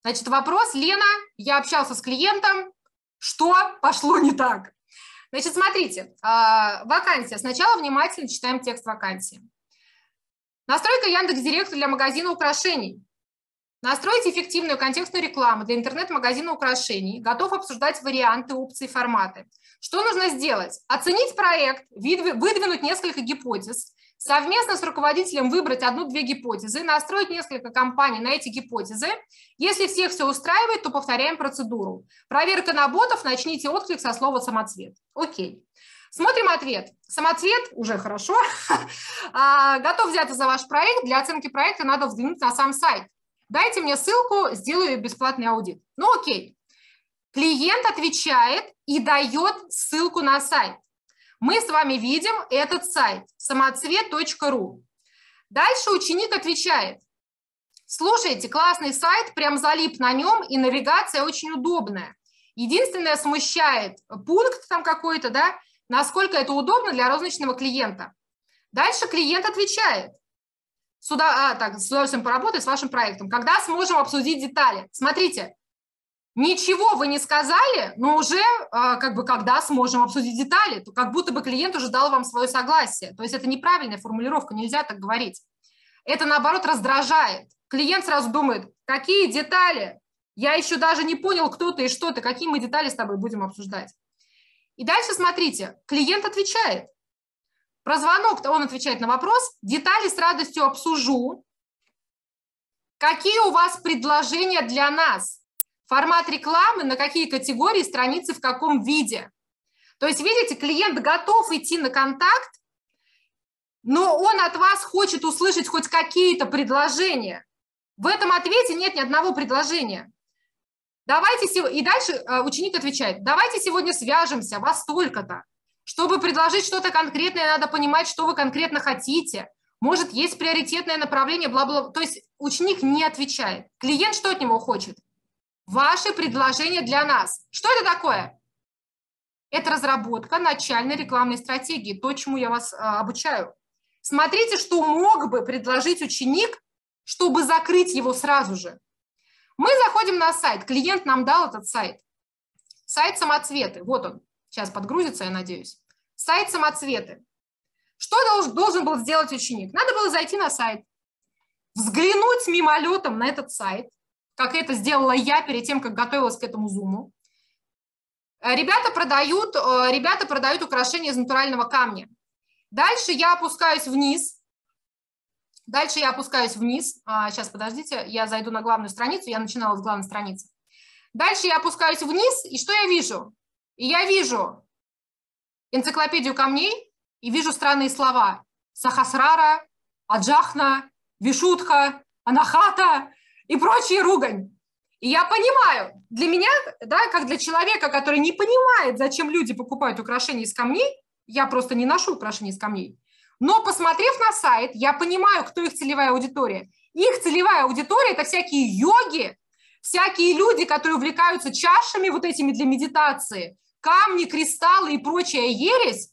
Значит, вопрос, Лена, я общался с клиентом, что пошло не так? Значит, смотрите, а, вакансия. Сначала внимательно читаем текст вакансии. Настройка Яндекс Директа для магазина украшений. Настройте эффективную контекстную рекламу для интернет-магазина украшений. Готов обсуждать варианты, опции, форматы. Что нужно сделать? Оценить проект, выдвинуть несколько гипотез, совместно с руководителем выбрать одну-две гипотезы, настроить несколько компаний на эти гипотезы. Если всех все устраивает, то повторяем процедуру. Проверка на ботов, начните отклик со слова «самоцвет». Окей. Смотрим ответ. Самоцвет уже хорошо. [laughs] А, готов взяться за ваш проект. Для оценки проекта надо взглянуть на сам сайт. Дайте мне ссылку, сделаю бесплатный аудит. Ну окей. Клиент отвечает и дает ссылку на сайт. Мы с вами видим этот сайт самоцвет.ру. Дальше ученик отвечает. Слушайте, классный сайт, прям залип на нем, и навигация очень удобная. Единственное, смущает пункт там какой-то, да, насколько это удобно для розничного клиента. Дальше клиент отвечает. Сюда, а, так, с удовольствием поработать с вашим проектом. Когда сможем обсудить детали? Смотрите, Ничего вы не сказали, но уже а, как бы когда сможем обсудить детали, то как будто бы клиент уже дал вам свое согласие. То есть это неправильная формулировка, нельзя так говорить. Это наоборот раздражает. Клиент сразу думает, какие детали? Я еще даже не понял, кто ты и что ты, какие мы детали с тобой будем обсуждать. И дальше смотрите, клиент отвечает. Про звонок он отвечает на вопрос, детали с радостью обсужу. Какие у вас предложения для нас? Формат рекламы, на какие категории, страницы в каком виде. То есть, видите, клиент готов идти на контакт, но он от вас хочет услышать хоть какие-то предложения. В этом ответе нет ни одного предложения. Давайте и дальше э, ученик отвечает, давайте сегодня свяжемся, вас столько-то. Чтобы предложить что-то конкретное, надо понимать, что вы конкретно хотите. Может, есть приоритетное направление, бла-бла. То есть ученик не отвечает. Клиент что от него хочет? Ваши предложения для нас. Что это такое? Это разработка начальной рекламной стратегии, то, чему я вас а, обучаю. Смотрите, что мог бы предложить ученик, чтобы закрыть его сразу же. Мы заходим на сайт, клиент нам дал этот сайт. Сайт самоцветы, вот он, сейчас подгрузится, я надеюсь. Сайт самоцветы. Что должен, должен был сделать ученик? Надо было зайти на сайт, взглянуть мимолетом на этот сайт, как это сделала я перед тем, как готовилась к этому зуму. Э, ребята продают, э, ребята продают украшения из натурального камня. Дальше я опускаюсь вниз. Дальше я опускаюсь вниз. А, сейчас, подождите, я зайду на главную страницу. Я начинала с главной страницы. Дальше я опускаюсь вниз, и что я вижу? И я вижу энциклопедию камней и вижу странные слова. Сахасрара, Аджахна, Вишутха, Анахата и прочая ругань. И я понимаю, для меня, да, как для человека, который не понимает, зачем люди покупают украшения из камней, я просто не ношу украшения из камней. Но посмотрев на сайт, я понимаю, кто их целевая аудитория. Их целевая аудитория – это всякие йоги, всякие люди, которые увлекаются чашами вот этими для медитации, камни, кристаллы и прочая ересь.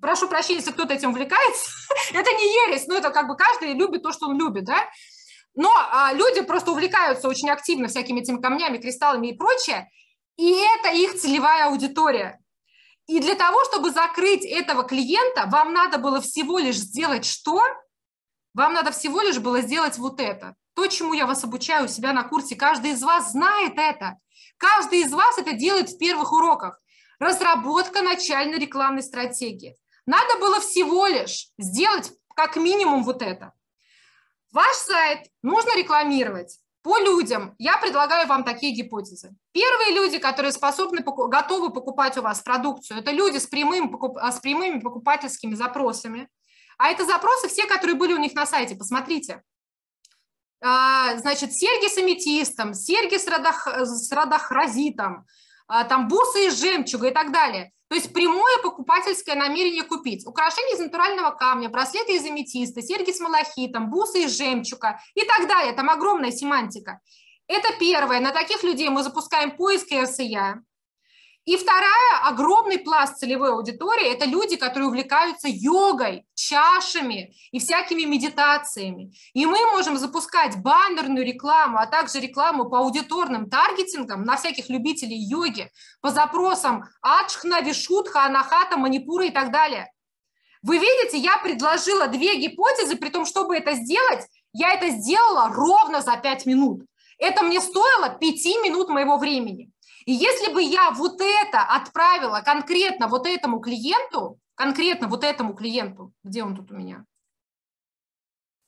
Прошу прощения, если кто-то этим увлекается. [laughs] это не ересь, но это как бы каждый любит то, что он любит, да. Но а, люди просто увлекаются очень активно всякими этими камнями, кристаллами и прочее, и это их целевая аудитория. И для того, чтобы закрыть этого клиента, вам надо было всего лишь сделать что? Вам надо всего лишь было сделать вот это. То, чему я вас обучаю у себя на курсе. Каждый из вас знает это. Каждый из вас это делает в первых уроках. Разработка начальной рекламной стратегии. Надо было всего лишь сделать как минимум вот это. Ваш сайт нужно рекламировать по людям. Я предлагаю вам такие гипотезы. Первые люди, которые способны, готовы покупать у вас продукцию, это люди с, прямым, с прямыми покупательскими запросами. А это запросы все, которые были у них на сайте. Посмотрите. А, значит, серьги с аметистом, серьги с, радох, с радохразитом, а, там бусы из жемчуга и так далее. То есть прямое покупательское намерение купить. Украшения из натурального камня, браслеты из аметиста, серьги с малахитом, бусы из жемчуга и так далее. Там огромная семантика. Это первое. На таких людей мы запускаем поиск РСЯ. И вторая, огромный пласт целевой аудитории – это люди, которые увлекаются йогой, чашами и всякими медитациями. И мы можем запускать баннерную рекламу, а также рекламу по аудиторным таргетингам на всяких любителей йоги, по запросам Аджхна, Вишутха, Анахата, Манипура и так далее. Вы видите, я предложила две гипотезы, при том, чтобы это сделать, я это сделала ровно за пять минут. Это мне стоило пяти минут моего времени. И если бы я вот это отправила конкретно вот этому клиенту, конкретно вот этому клиенту, где он тут у меня?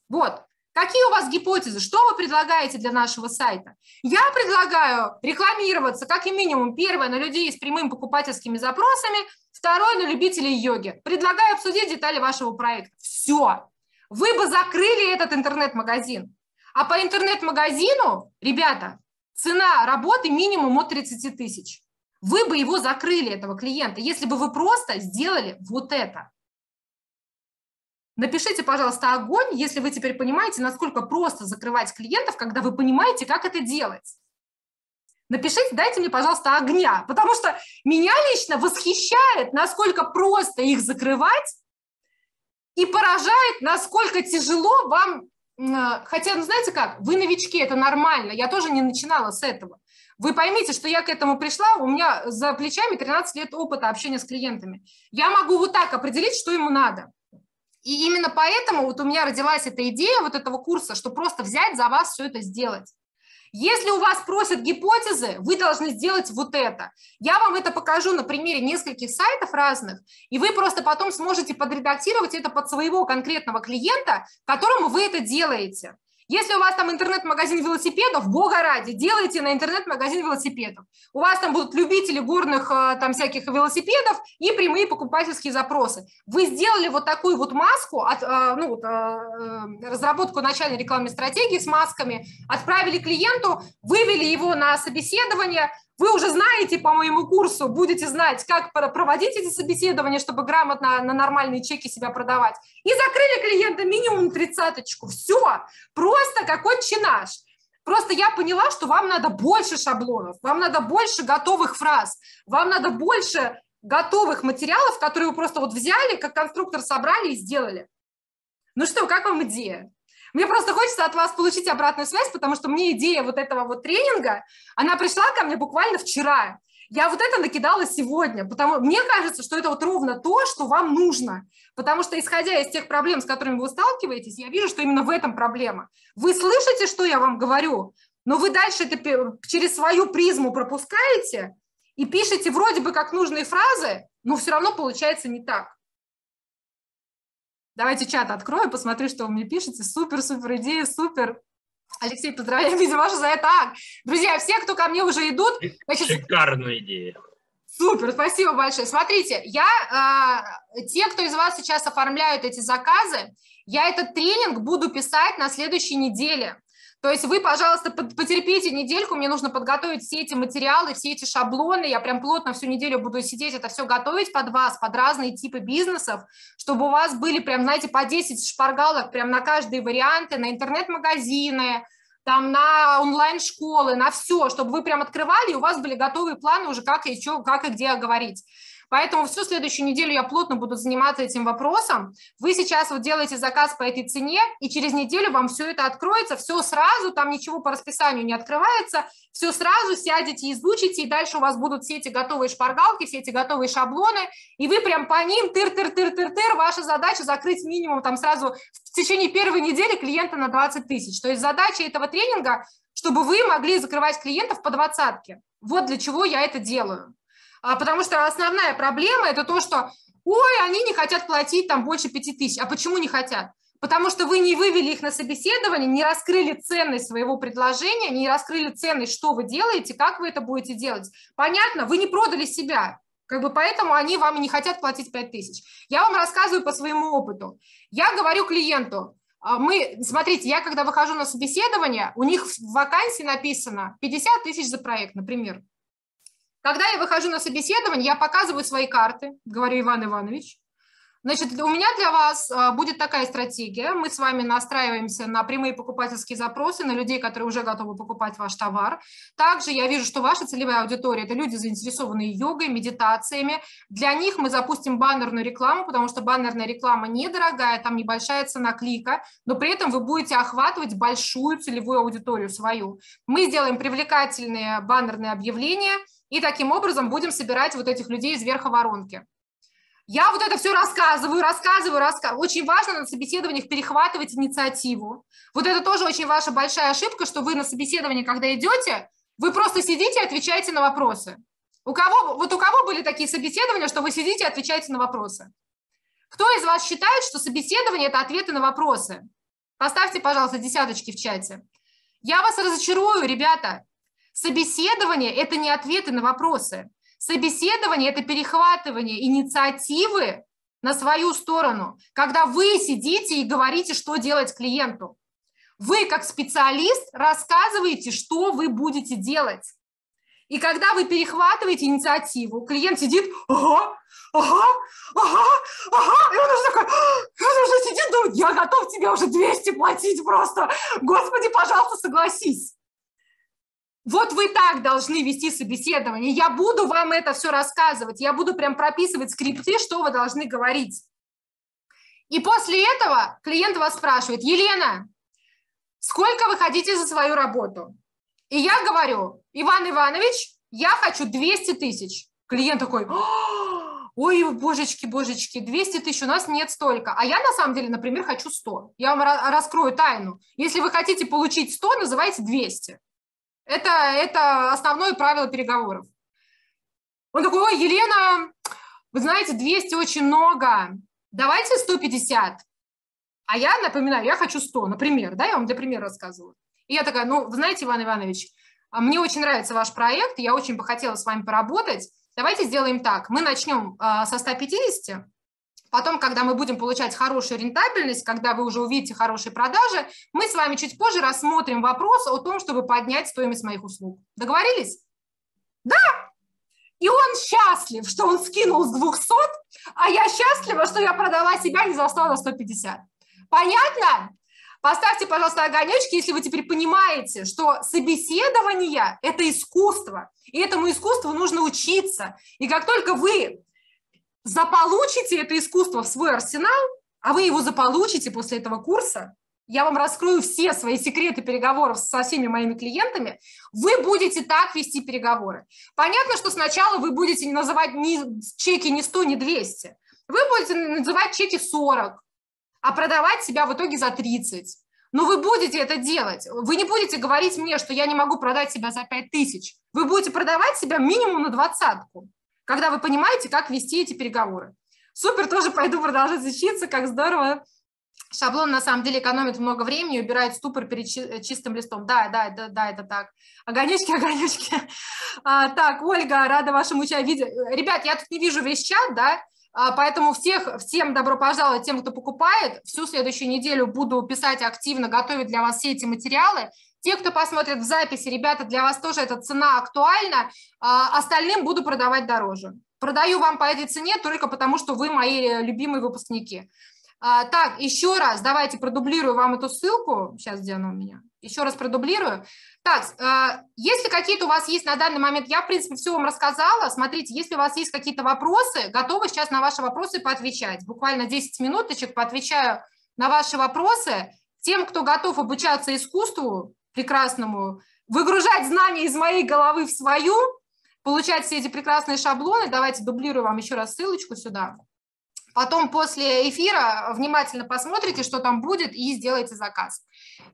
Вот, Какие у вас гипотезы? Что вы предлагаете для нашего сайта? Я предлагаю рекламироваться как и минимум первое на людей с прямыми покупательскими запросами, второе на любителей йоги. Предлагаю обсудить детали вашего проекта. Все. Вы бы закрыли этот интернет-магазин. А по интернет-магазину, ребята, цена работы минимум от 30 тысяч. Вы бы его закрыли, этого клиента, если бы вы просто сделали вот это. Напишите, пожалуйста, огонь, если вы теперь понимаете, насколько просто закрывать клиентов, когда вы понимаете, как это делать. Напишите, дайте мне, пожалуйста, огня, потому что меня лично восхищает, насколько просто их закрывать и поражает, насколько тяжело вам хотя, ну, знаете как, вы новички, это нормально, я тоже не начинала с этого. Вы поймите, что я к этому пришла, у меня за плечами 13 лет опыта общения с клиентами. Я могу вот так определить, что ему надо. И именно поэтому вот у меня родилась эта идея вот этого курса, что просто взять за вас все это сделать. Если у вас просят гипотезы, вы должны сделать вот это. Я вам это покажу на примере нескольких сайтов разных, и вы просто потом сможете подредактировать это под своего конкретного клиента, которому вы это делаете. Если у вас там интернет-магазин велосипедов, бога ради, делайте на интернет-магазин велосипедов. У вас там будут любители горных э, там всяких велосипедов и прямые покупательские запросы. Вы сделали вот такую вот маску, от, э, ну, э, разработку начальной рекламной стратегии с масками, отправили клиенту, вывели его на собеседование, вы уже знаете по моему курсу, будете знать, как проводить эти собеседования, чтобы грамотно на нормальные чеки себя продавать. И закрыли клиента минимум тридцаточку. Все, просто какой чинаж. Просто я поняла, что вам надо больше шаблонов, вам надо больше готовых фраз, вам надо больше готовых материалов, которые вы просто вот взяли, как конструктор собрали и сделали. Ну что, как вам идея? Мне просто хочется от вас получить обратную связь, потому что мне идея вот этого вот тренинга, она пришла ко мне буквально вчера. Я вот это накидала сегодня, потому мне кажется, что это вот ровно то, что вам нужно. Потому что, исходя из тех проблем, с которыми вы сталкиваетесь, я вижу, что именно в этом проблема. Вы слышите, что я вам говорю, но вы дальше это через свою призму пропускаете и пишете вроде бы как нужные фразы, но все равно получается не так. Давайте чат открою, посмотрю, что вы мне пишете. Супер, супер идея, супер. Алексей, поздравляю, [laughs] видимо, за это. А, друзья, все, кто ко мне уже идут... Значит, Шикарная идея. Супер, спасибо большое. Смотрите, я, э, те, кто из вас сейчас оформляют эти заказы, я этот тренинг буду писать на следующей неделе. То есть вы, пожалуйста, потерпите недельку, мне нужно подготовить все эти материалы, все эти шаблоны, я прям плотно всю неделю буду сидеть, это все готовить под вас, под разные типы бизнесов, чтобы у вас были прям, знаете, по 10 шпаргалок прям на каждые варианты, на интернет-магазины, там на онлайн-школы, на все, чтобы вы прям открывали, и у вас были готовые планы уже, как и, что, как и где говорить. Поэтому всю следующую неделю я плотно буду заниматься этим вопросом. Вы сейчас вот делаете заказ по этой цене, и через неделю вам все это откроется, все сразу, там ничего по расписанию не открывается, все сразу сядете, изучите, и дальше у вас будут все эти готовые шпаргалки, все эти готовые шаблоны, и вы прям по ним тыр-тыр-тыр-тыр-тыр, ваша задача закрыть минимум там сразу в течение первой недели клиента на 20 тысяч. То есть задача этого тренинга, чтобы вы могли закрывать клиентов по двадцатке. Вот для чего я это делаю. А, потому что основная проблема – это то, что, ой, они не хотят платить там больше 5 тысяч. А почему не хотят? Потому что вы не вывели их на собеседование, не раскрыли ценность своего предложения, не раскрыли ценность, что вы делаете, как вы это будете делать. Понятно? Вы не продали себя. Как бы поэтому они вам не хотят платить 5 тысяч. Я вам рассказываю по своему опыту. Я говорю клиенту, а, мы, смотрите, я когда выхожу на собеседование, у них в вакансии написано 50 тысяч за проект, например. Когда я выхожу на собеседование, я показываю свои карты, говорю Иван Иванович, Значит, у меня для вас а, будет такая стратегия. Мы с вами настраиваемся на прямые покупательские запросы, на людей, которые уже готовы покупать ваш товар. Также я вижу, что ваша целевая аудитория – это люди, заинтересованные йогой, медитациями. Для них мы запустим баннерную рекламу, потому что баннерная реклама недорогая, там небольшая цена клика, но при этом вы будете охватывать большую целевую аудиторию свою. Мы сделаем привлекательные баннерные объявления и таким образом будем собирать вот этих людей из верха воронки. Я вот это все рассказываю, рассказываю, рассказываю. Очень важно на собеседованиях перехватывать инициативу. Вот это тоже очень ваша большая ошибка, что вы на собеседовании, когда идете, вы просто сидите и отвечаете на вопросы. У кого, вот у кого были такие собеседования, что вы сидите и отвечаете на вопросы? Кто из вас считает, что собеседование – это ответы на вопросы? Поставьте, пожалуйста, десяточки в чате. Я вас разочарую, ребята. Собеседование – это не ответы на вопросы. Собеседование – это перехватывание инициативы на свою сторону, когда вы сидите и говорите, что делать клиенту. Вы, как специалист, рассказываете, что вы будете делать. И когда вы перехватываете инициативу, клиент сидит, ага, ага, ага, ага, и он уже такой, он уже сидит, думает, я готов тебе уже 200 платить просто, господи, пожалуйста, согласись. Вот вы так должны вести собеседование. Я буду вам это все рассказывать. Я буду прям прописывать скрипты, что вы должны говорить. И после этого клиент вас спрашивает, Елена, сколько вы хотите за свою работу? И я говорю, Иван Иванович, я хочу 200 тысяч. Клиент такой, ой, божечки, божечки, 200 тысяч, у нас нет столько. А я на самом деле, например, хочу 100. Я вам раскрою тайну. Если вы хотите получить 100, называйте 200. Это, это основное правило переговоров. Он такой, ой, Елена, вы знаете, 200 очень много, давайте 150. А я напоминаю, я хочу 100, например, да, я вам для примера рассказываю. И я такая, ну, вы знаете, Иван Иванович, а мне очень нравится ваш проект, я очень бы хотела с вами поработать. Давайте сделаем так, мы начнем э, со 150, Потом, когда мы будем получать хорошую рентабельность, когда вы уже увидите хорошие продажи, мы с вами чуть позже рассмотрим вопрос о том, чтобы поднять стоимость моих услуг. Договорились? Да! И он счастлив, что он скинул с 200, а я счастлива, что я продала себя не за 100, а за 150. Понятно? Поставьте, пожалуйста, огонечки, если вы теперь понимаете, что собеседование – это искусство, и этому искусству нужно учиться. И как только вы заполучите это искусство в свой арсенал, а вы его заполучите после этого курса, я вам раскрою все свои секреты переговоров со всеми моими клиентами, вы будете так вести переговоры. Понятно, что сначала вы будете не называть ни чеки ни 100, ни 200. Вы будете называть чеки 40, а продавать себя в итоге за 30. Но вы будете это делать. Вы не будете говорить мне, что я не могу продать себя за 5 тысяч. Вы будете продавать себя минимум на двадцатку когда вы понимаете, как вести эти переговоры. Супер, тоже пойду продолжать учиться, как здорово. Шаблон на самом деле экономит много времени, убирает ступор перед чистым листом. Да, да, да, да, это так. Огонечки, [laughs] огонечки. А, так, Ольга, рада вашему чаю. Ребят, я тут не вижу весь чат, да, а, поэтому всех, всем добро пожаловать, тем, кто покупает. Всю следующую неделю буду писать активно, готовить для вас все эти материалы. Те, кто посмотрит в записи, ребята, для вас тоже эта цена актуальна, а остальным буду продавать дороже. Продаю вам по этой цене только потому, что вы мои любимые выпускники. А, так, еще раз, давайте продублирую вам эту ссылку. Сейчас, где она у меня? Еще раз продублирую. Так, а, если какие-то у вас есть на данный момент, я, в принципе, все вам рассказала. Смотрите, если у вас есть какие-то вопросы, готовы сейчас на ваши вопросы поотвечать. Буквально 10 минуточек поотвечаю на ваши вопросы. Тем, кто готов обучаться искусству, прекрасному, выгружать знания из моей головы в свою, получать все эти прекрасные шаблоны. Давайте дублирую вам еще раз ссылочку сюда. Потом после эфира внимательно посмотрите, что там будет, и сделайте заказ.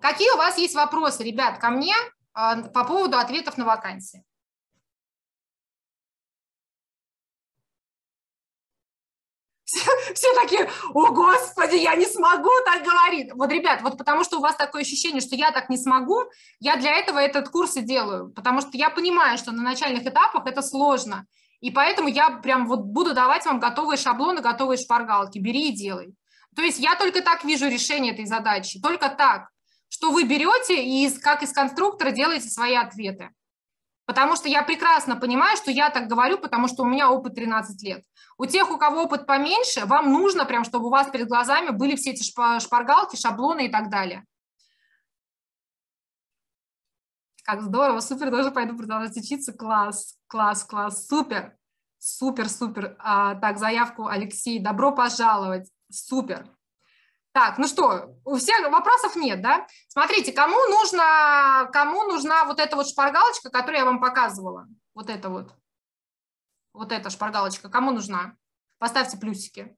Какие у вас есть вопросы, ребят, ко мне а, по поводу ответов на вакансии? Все, все такие, о, Господи, я не смогу так говорить. Вот, ребят, вот потому что у вас такое ощущение, что я так не смогу, я для этого этот курс и делаю, потому что я понимаю, что на начальных этапах это сложно, и поэтому я прям вот буду давать вам готовые шаблоны, готовые шпаргалки, бери и делай. То есть я только так вижу решение этой задачи, только так, что вы берете и как из конструктора делаете свои ответы. Потому что я прекрасно понимаю, что я так говорю, потому что у меня опыт 13 лет. У тех, у кого опыт поменьше, вам нужно прям, чтобы у вас перед глазами были все эти шпаргалки, шаблоны и так далее. Как здорово, супер, тоже пойду продолжать учиться. Класс, класс, класс, супер, супер, супер. А, так, заявку Алексей, добро пожаловать, супер. Так, ну что, у всех вопросов нет, да? Смотрите, кому нужно, кому нужна вот эта вот шпаргалочка, которую я вам показывала? Вот это вот. Вот эта шпаргалочка, кому нужна? Поставьте плюсики.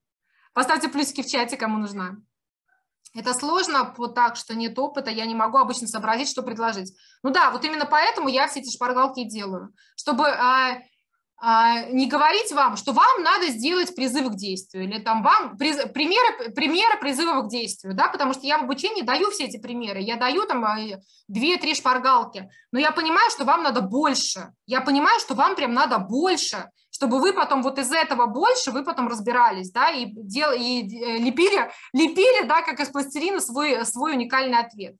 Поставьте плюсики в чате, кому нужна. Это сложно вот так, что нет опыта, я не могу обычно сообразить, что предложить. Ну да, вот именно поэтому я все эти шпаргалки делаю, чтобы а, не говорить вам, что вам надо сделать призывы к действию, или там вам приз, примеры, примеры призывов к действию, да, потому что я в обучении даю все эти примеры, я даю там а, две-три шпаргалки, но я понимаю, что вам надо больше, я понимаю, что вам прям надо больше, чтобы вы потом вот из этого больше, вы потом разбирались, да, и, дел, и э, лепили, лепили, да, как из пластилина свой, свой уникальный ответ.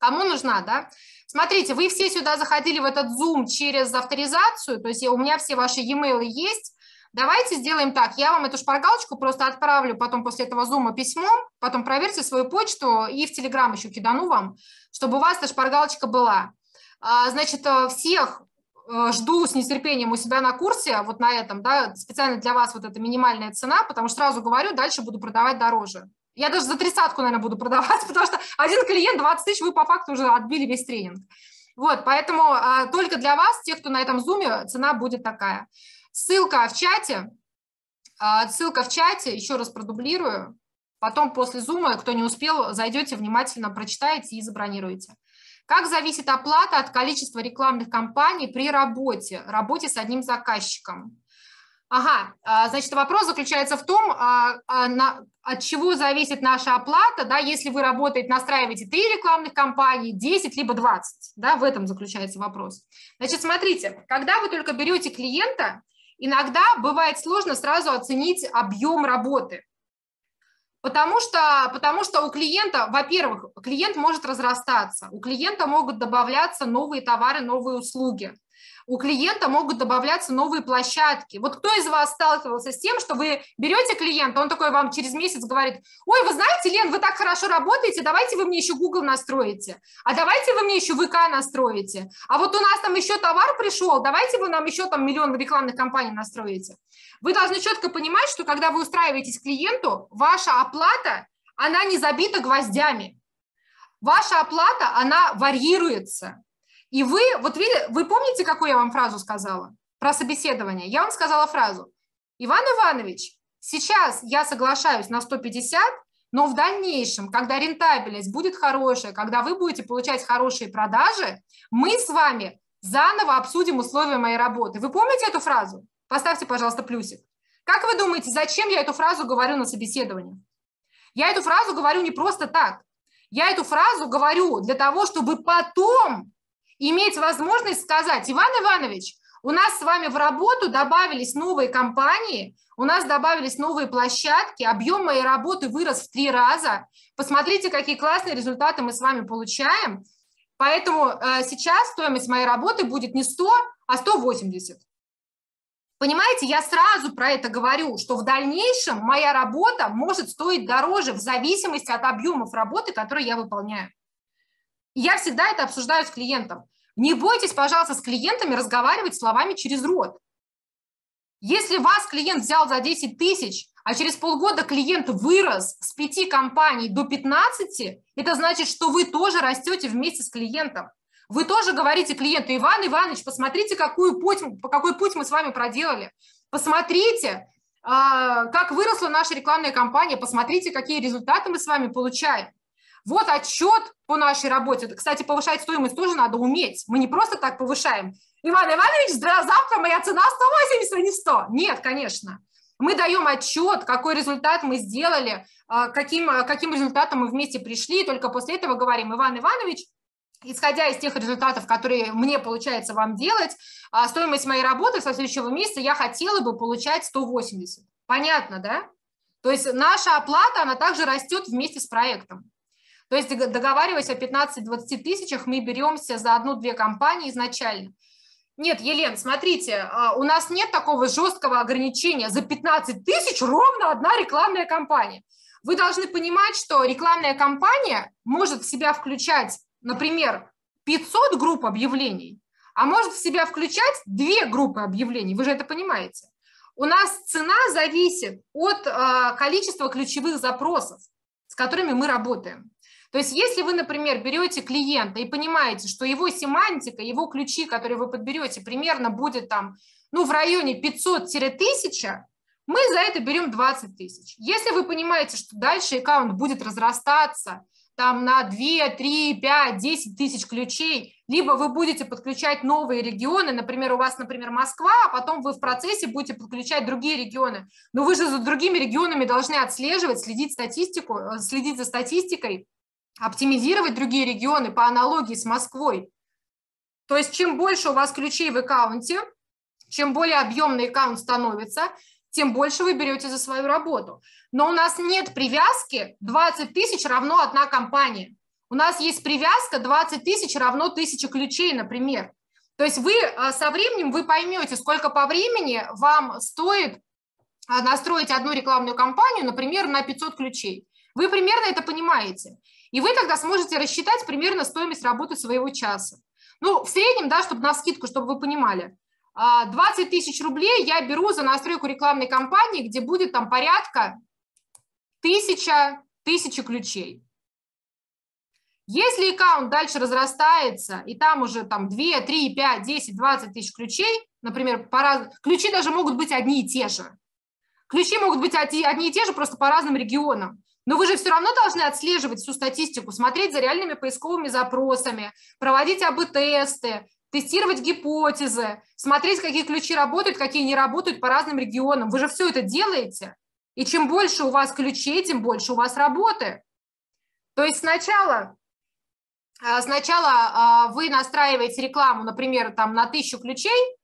Кому нужна, да? Смотрите, вы все сюда заходили в этот Zoom через авторизацию, то есть у меня все ваши e-mail есть. Давайте сделаем так, я вам эту шпаргалочку просто отправлю потом после этого зума письмом, потом проверьте свою почту и в Телеграм еще кидану вам, чтобы у вас эта шпаргалочка была. А, значит, э, всех э, жду с нетерпением у себя на курсе, вот на этом, да, специально для вас вот эта минимальная цена, потому что сразу говорю, дальше буду продавать дороже. Я даже за тридцатку, наверное, буду продавать, [laughs] потому что один клиент 20 тысяч, вы по факту уже отбили весь тренинг. Вот, поэтому а, только для вас, тех, кто на этом зуме, цена будет такая. Ссылка в чате, а, ссылка в чате, еще раз продублирую. Потом после зума, кто не успел, зайдете, внимательно прочитаете и забронируете. Как зависит оплата от количества рекламных кампаний при работе, работе с одним заказчиком? Ага, а, значит, вопрос заключается в том, а, а, от чего зависит наша оплата, да, если вы работаете, настраиваете 3 рекламных кампании, 10, либо 20, да, в этом заключается вопрос. Значит, смотрите, когда вы только берете клиента, иногда бывает сложно сразу оценить объем работы, потому что, потому что у клиента, во-первых, клиент может разрастаться, у клиента могут добавляться новые товары, новые услуги, у клиента могут добавляться новые площадки. Вот кто из вас сталкивался с тем, что вы берете клиента, он такой вам через месяц говорит, ой, вы знаете, Лен, вы так хорошо работаете, давайте вы мне еще Google настроите, а давайте вы мне еще ВК настроите, а вот у нас там еще товар пришел, давайте вы нам еще там миллион рекламных кампаний настроите. Вы должны четко понимать, что когда вы устраиваетесь к клиенту, ваша оплата, она не забита гвоздями. Ваша оплата, она варьируется. И вы, вот видите, вы помните, какую я вам фразу сказала про собеседование? Я вам сказала фразу. Иван Иванович, сейчас я соглашаюсь на 150, но в дальнейшем, когда рентабельность будет хорошая, когда вы будете получать хорошие продажи, мы с вами заново обсудим условия моей работы. Вы помните эту фразу? Поставьте, пожалуйста, плюсик. Как вы думаете, зачем я эту фразу говорю на собеседовании? Я эту фразу говорю не просто так. Я эту фразу говорю для того, чтобы потом иметь возможность сказать, Иван Иванович, у нас с вами в работу добавились новые компании, у нас добавились новые площадки, объем моей работы вырос в три раза. Посмотрите, какие классные результаты мы с вами получаем. Поэтому э, сейчас стоимость моей работы будет не 100, а 180. Понимаете, я сразу про это говорю, что в дальнейшем моя работа может стоить дороже в зависимости от объемов работы, которые я выполняю. Я всегда это обсуждаю с клиентом. Не бойтесь, пожалуйста, с клиентами разговаривать словами через рот. Если вас клиент взял за 10 тысяч, а через полгода клиент вырос с 5 компаний до 15, это значит, что вы тоже растете вместе с клиентом. Вы тоже говорите клиенту, Иван Иванович, посмотрите, какую путь, какой путь мы с вами проделали. Посмотрите, а, как выросла наша рекламная кампания, посмотрите, какие результаты мы с вами получаем. Вот отчет по нашей работе. Кстати, повышать стоимость тоже надо уметь. Мы не просто так повышаем. Иван Иванович, завтра моя цена 180, а не 100. Нет, конечно. Мы даем отчет, какой результат мы сделали, а, каким, каким результатом мы вместе пришли, и только после этого говорим, Иван Иванович, исходя из тех результатов, которые мне получается вам делать, а, стоимость моей работы со следующего месяца я хотела бы получать 180. Понятно, да? То есть наша оплата, она также растет вместе с проектом. То есть договариваясь о 15-20 тысячах, мы беремся за одну-две компании изначально. Нет, Елен, смотрите, а, у нас нет такого жесткого ограничения. За 15 тысяч ровно одна рекламная кампания. Вы должны понимать, что рекламная кампания может в себя включать, например, 500 групп объявлений, а может в себя включать две группы объявлений. Вы же это понимаете. У нас цена зависит от э, количества ключевых запросов, которыми мы работаем. То есть если вы, например, берете клиента и понимаете, что его семантика, его ключи, которые вы подберете, примерно будет там, ну, в районе 500-1000, мы за это берем 20 тысяч. Если вы понимаете, что дальше аккаунт будет разрастаться там на 2, 3, 5, 10 тысяч ключей, либо вы будете подключать новые регионы, например, у вас, например, Москва, а потом вы в процессе будете подключать другие регионы. Но вы же за другими регионами должны отслеживать, следить статистику, э, следить за статистикой, оптимизировать другие регионы по аналогии с Москвой. То есть чем больше у вас ключей в аккаунте, чем более объемный аккаунт становится, тем больше вы берете за свою работу. Но у нас нет привязки 20 тысяч равно одна компания. У нас есть привязка 20 тысяч равно 1000 ключей, например. То есть вы а, со временем вы поймете, сколько по времени вам стоит а, настроить одну рекламную кампанию, например, на 500 ключей. Вы примерно это понимаете. И вы тогда сможете рассчитать примерно стоимость работы своего часа. Ну, в среднем, да, чтобы на скидку, чтобы вы понимали. 20 а, тысяч рублей я беру за настройку рекламной кампании, где будет там порядка тысяча, тысячи ключей. Если аккаунт дальше разрастается, и там уже там 2, 3, 5, 10, 20 тысяч ключей, например, по раз... ключи даже могут быть одни и те же. Ключи могут быть одни и те же, просто по разным регионам. Но вы же все равно должны отслеживать всю статистику, смотреть за реальными поисковыми запросами, проводить АБ-тесты, тестировать гипотезы, смотреть, какие ключи работают, какие не работают по разным регионам. Вы же все это делаете. И чем больше у вас ключей, тем больше у вас работы. То есть сначала, сначала а, вы настраиваете рекламу, например, там на тысячу ключей,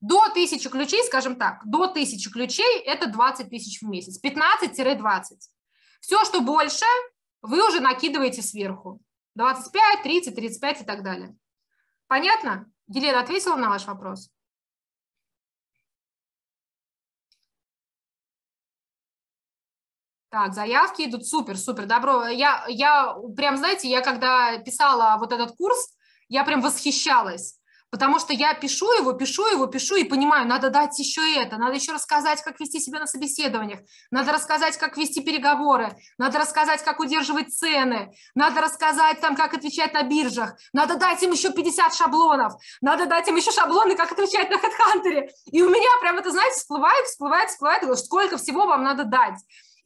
до тысячи ключей, скажем так, до тысячи ключей – это 20 тысяч в месяц, 15-20. Все, что больше, вы уже накидываете сверху. 25, 30, 35 и так далее. Понятно? Елена ответила на ваш вопрос? Так, заявки идут, супер, супер, добро. Я, я прям, знаете, я когда писала вот этот курс, я прям восхищалась потому что я пишу его, пишу его, пишу и понимаю, надо дать еще это, надо еще рассказать, как вести себя на собеседованиях, надо рассказать, как вести переговоры, надо рассказать, как удерживать цены, надо рассказать там, как отвечать на биржах, надо дать им еще 50 шаблонов, надо дать им еще шаблоны, как отвечать на HeadHunter. И у меня прям это, знаете, всплывает, всплывает, всплывает, сколько всего вам надо дать.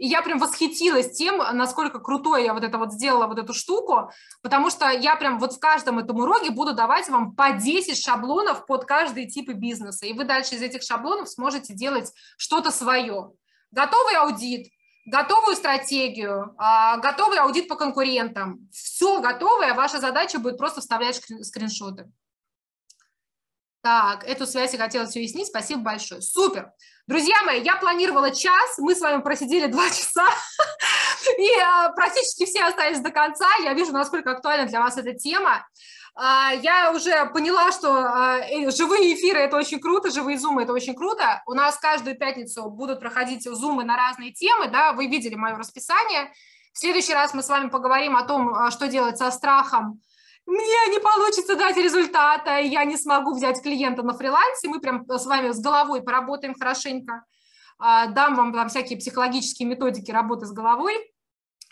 И я прям восхитилась тем, насколько крутой я вот это вот сделала, вот эту штуку, потому что я прям вот в каждом этом уроке буду давать вам по 10 шаблонов под каждый тип бизнеса. И вы дальше из этих шаблонов сможете делать что-то свое. Готовый аудит, готовую стратегию, а, готовый аудит по конкурентам. Все готовое, ваша задача будет просто вставлять скриншоты. Так, эту связь я хотела все уяснить. Спасибо большое. Супер. Друзья мои, я планировала час, мы с вами просидели два [laughs] часа, и а, практически все остались до конца. Я вижу, насколько актуальна для вас эта тема. А, я уже поняла, что а, э, живые эфиры – это очень круто, живые зумы – это очень круто. У нас каждую пятницу будут проходить зумы на разные темы, да, вы видели мое расписание. В следующий раз мы с вами поговорим о том, что делать со страхом, мне не получится дать результата, я не смогу взять клиента на фрилансе, мы прям с вами с головой поработаем хорошенько, а, дам вам там всякие психологические методики работы с головой,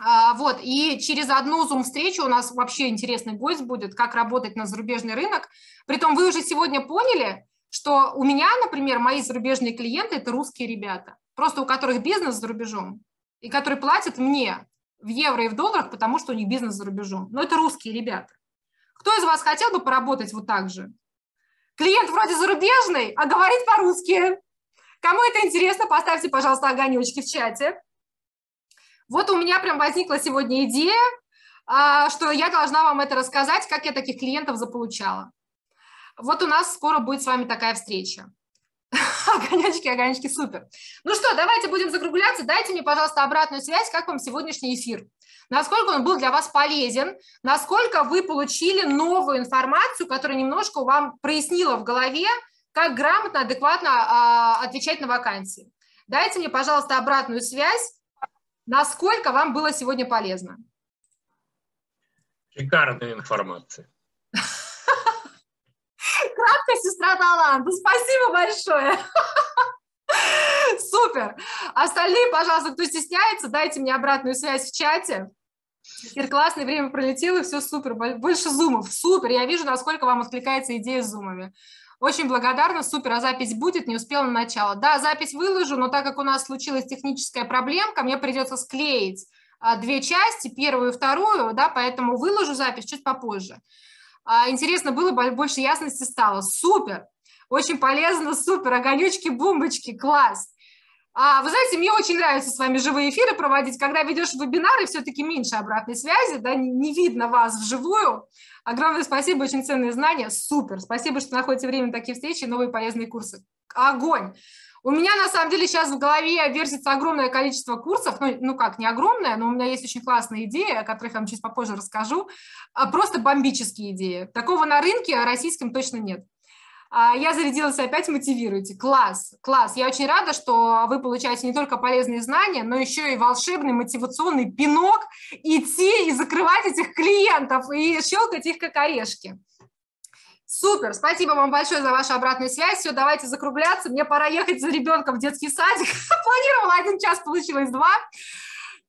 а, вот, и через одну зум-встречу у нас вообще интересный гость будет, как работать на зарубежный рынок. Притом вы уже сегодня поняли, что у меня, например, мои зарубежные клиенты – это русские ребята, просто у которых бизнес за рубежом, и которые платят мне в евро и в долларах, потому что у них бизнес за рубежом. Но это русские ребята. Кто из вас хотел бы поработать вот так же? Клиент вроде зарубежный, а говорит по-русски. Кому это интересно, поставьте, пожалуйста, огонечки в чате. Вот у меня прям возникла сегодня идея, а, что я должна вам это рассказать, как я таких клиентов заполучала. Вот у нас скоро будет с вами такая встреча. [laughs] Огонечки, огонечки, супер. Ну что, давайте будем закругляться. Дайте мне, пожалуйста, обратную связь, как вам сегодняшний эфир. Насколько он был для вас полезен, насколько вы получили новую информацию, которая немножко вам прояснила в голове, как грамотно, адекватно а, отвечать на вакансии. Дайте мне, пожалуйста, обратную связь, насколько вам было сегодня полезно. Шикарная информация. [laughs] Краткая сестра таланта. Спасибо большое. [laughs] Супер. Остальные, пожалуйста, кто стесняется, дайте мне обратную связь в чате. Теперь классное время пролетело, все супер. Больше зумов. Супер. Я вижу, насколько вам откликается идея с зумами. Очень благодарна, супер, а запись будет, не успела на начало. Да, запись выложу, но так как у нас случилась техническая проблемка, мне придется склеить а, две части, первую и вторую, да, поэтому выложу запись чуть попозже. А, интересно было, больше ясности стало. Супер, очень полезно, супер, огонечки, бомбочки, класс. А, вы знаете, мне очень нравится с вами живые эфиры проводить, когда ведешь вебинары, все-таки меньше обратной связи, да, не видно вас вживую. Огромное спасибо, очень ценные знания, супер. Спасибо, что находите время на такие встречи, новые полезные курсы. Огонь! У меня, на самом деле, сейчас в голове вертится огромное количество курсов, ну, ну как, не огромное, но у меня есть очень классная идея, о которых я вам чуть попозже расскажу, а просто бомбические идеи. Такого на рынке российском точно нет. А, я зарядилась опять мотивируйте. Класс, класс. Я очень рада, что вы получаете не только полезные знания, но еще и волшебный мотивационный пинок идти и закрывать этих клиентов и щелкать их как орешки. Супер, спасибо вам большое за вашу обратную связь. Все, давайте закругляться. Мне пора ехать за ребенком в детский садик. [laughs] Планировала один час, получилось два.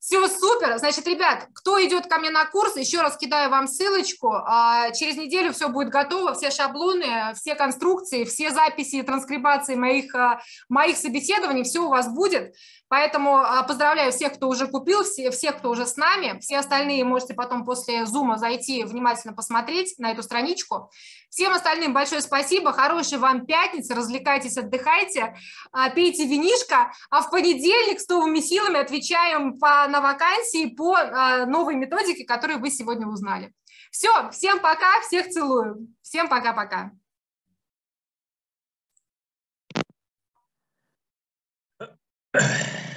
Все супер. Значит, ребят, кто идет ко мне на курс, еще раз кидаю вам ссылочку. А, через неделю все будет готово, все шаблоны, все конструкции, все записи, транскрибации моих, а, моих собеседований, все у вас будет. Поэтому а, поздравляю всех, кто уже купил, все, всех, кто уже с нами. Все остальные можете потом после зума зайти внимательно посмотреть на эту страничку. Всем остальным большое спасибо, хорошей вам пятницы, развлекайтесь, отдыхайте, а, пейте винишко, а в понедельник с новыми силами отвечаем по, на вакансии по а, новой методике, которую вы сегодня узнали. Все, всем пока, всех целую. Всем пока-пока. 唉 [laughs]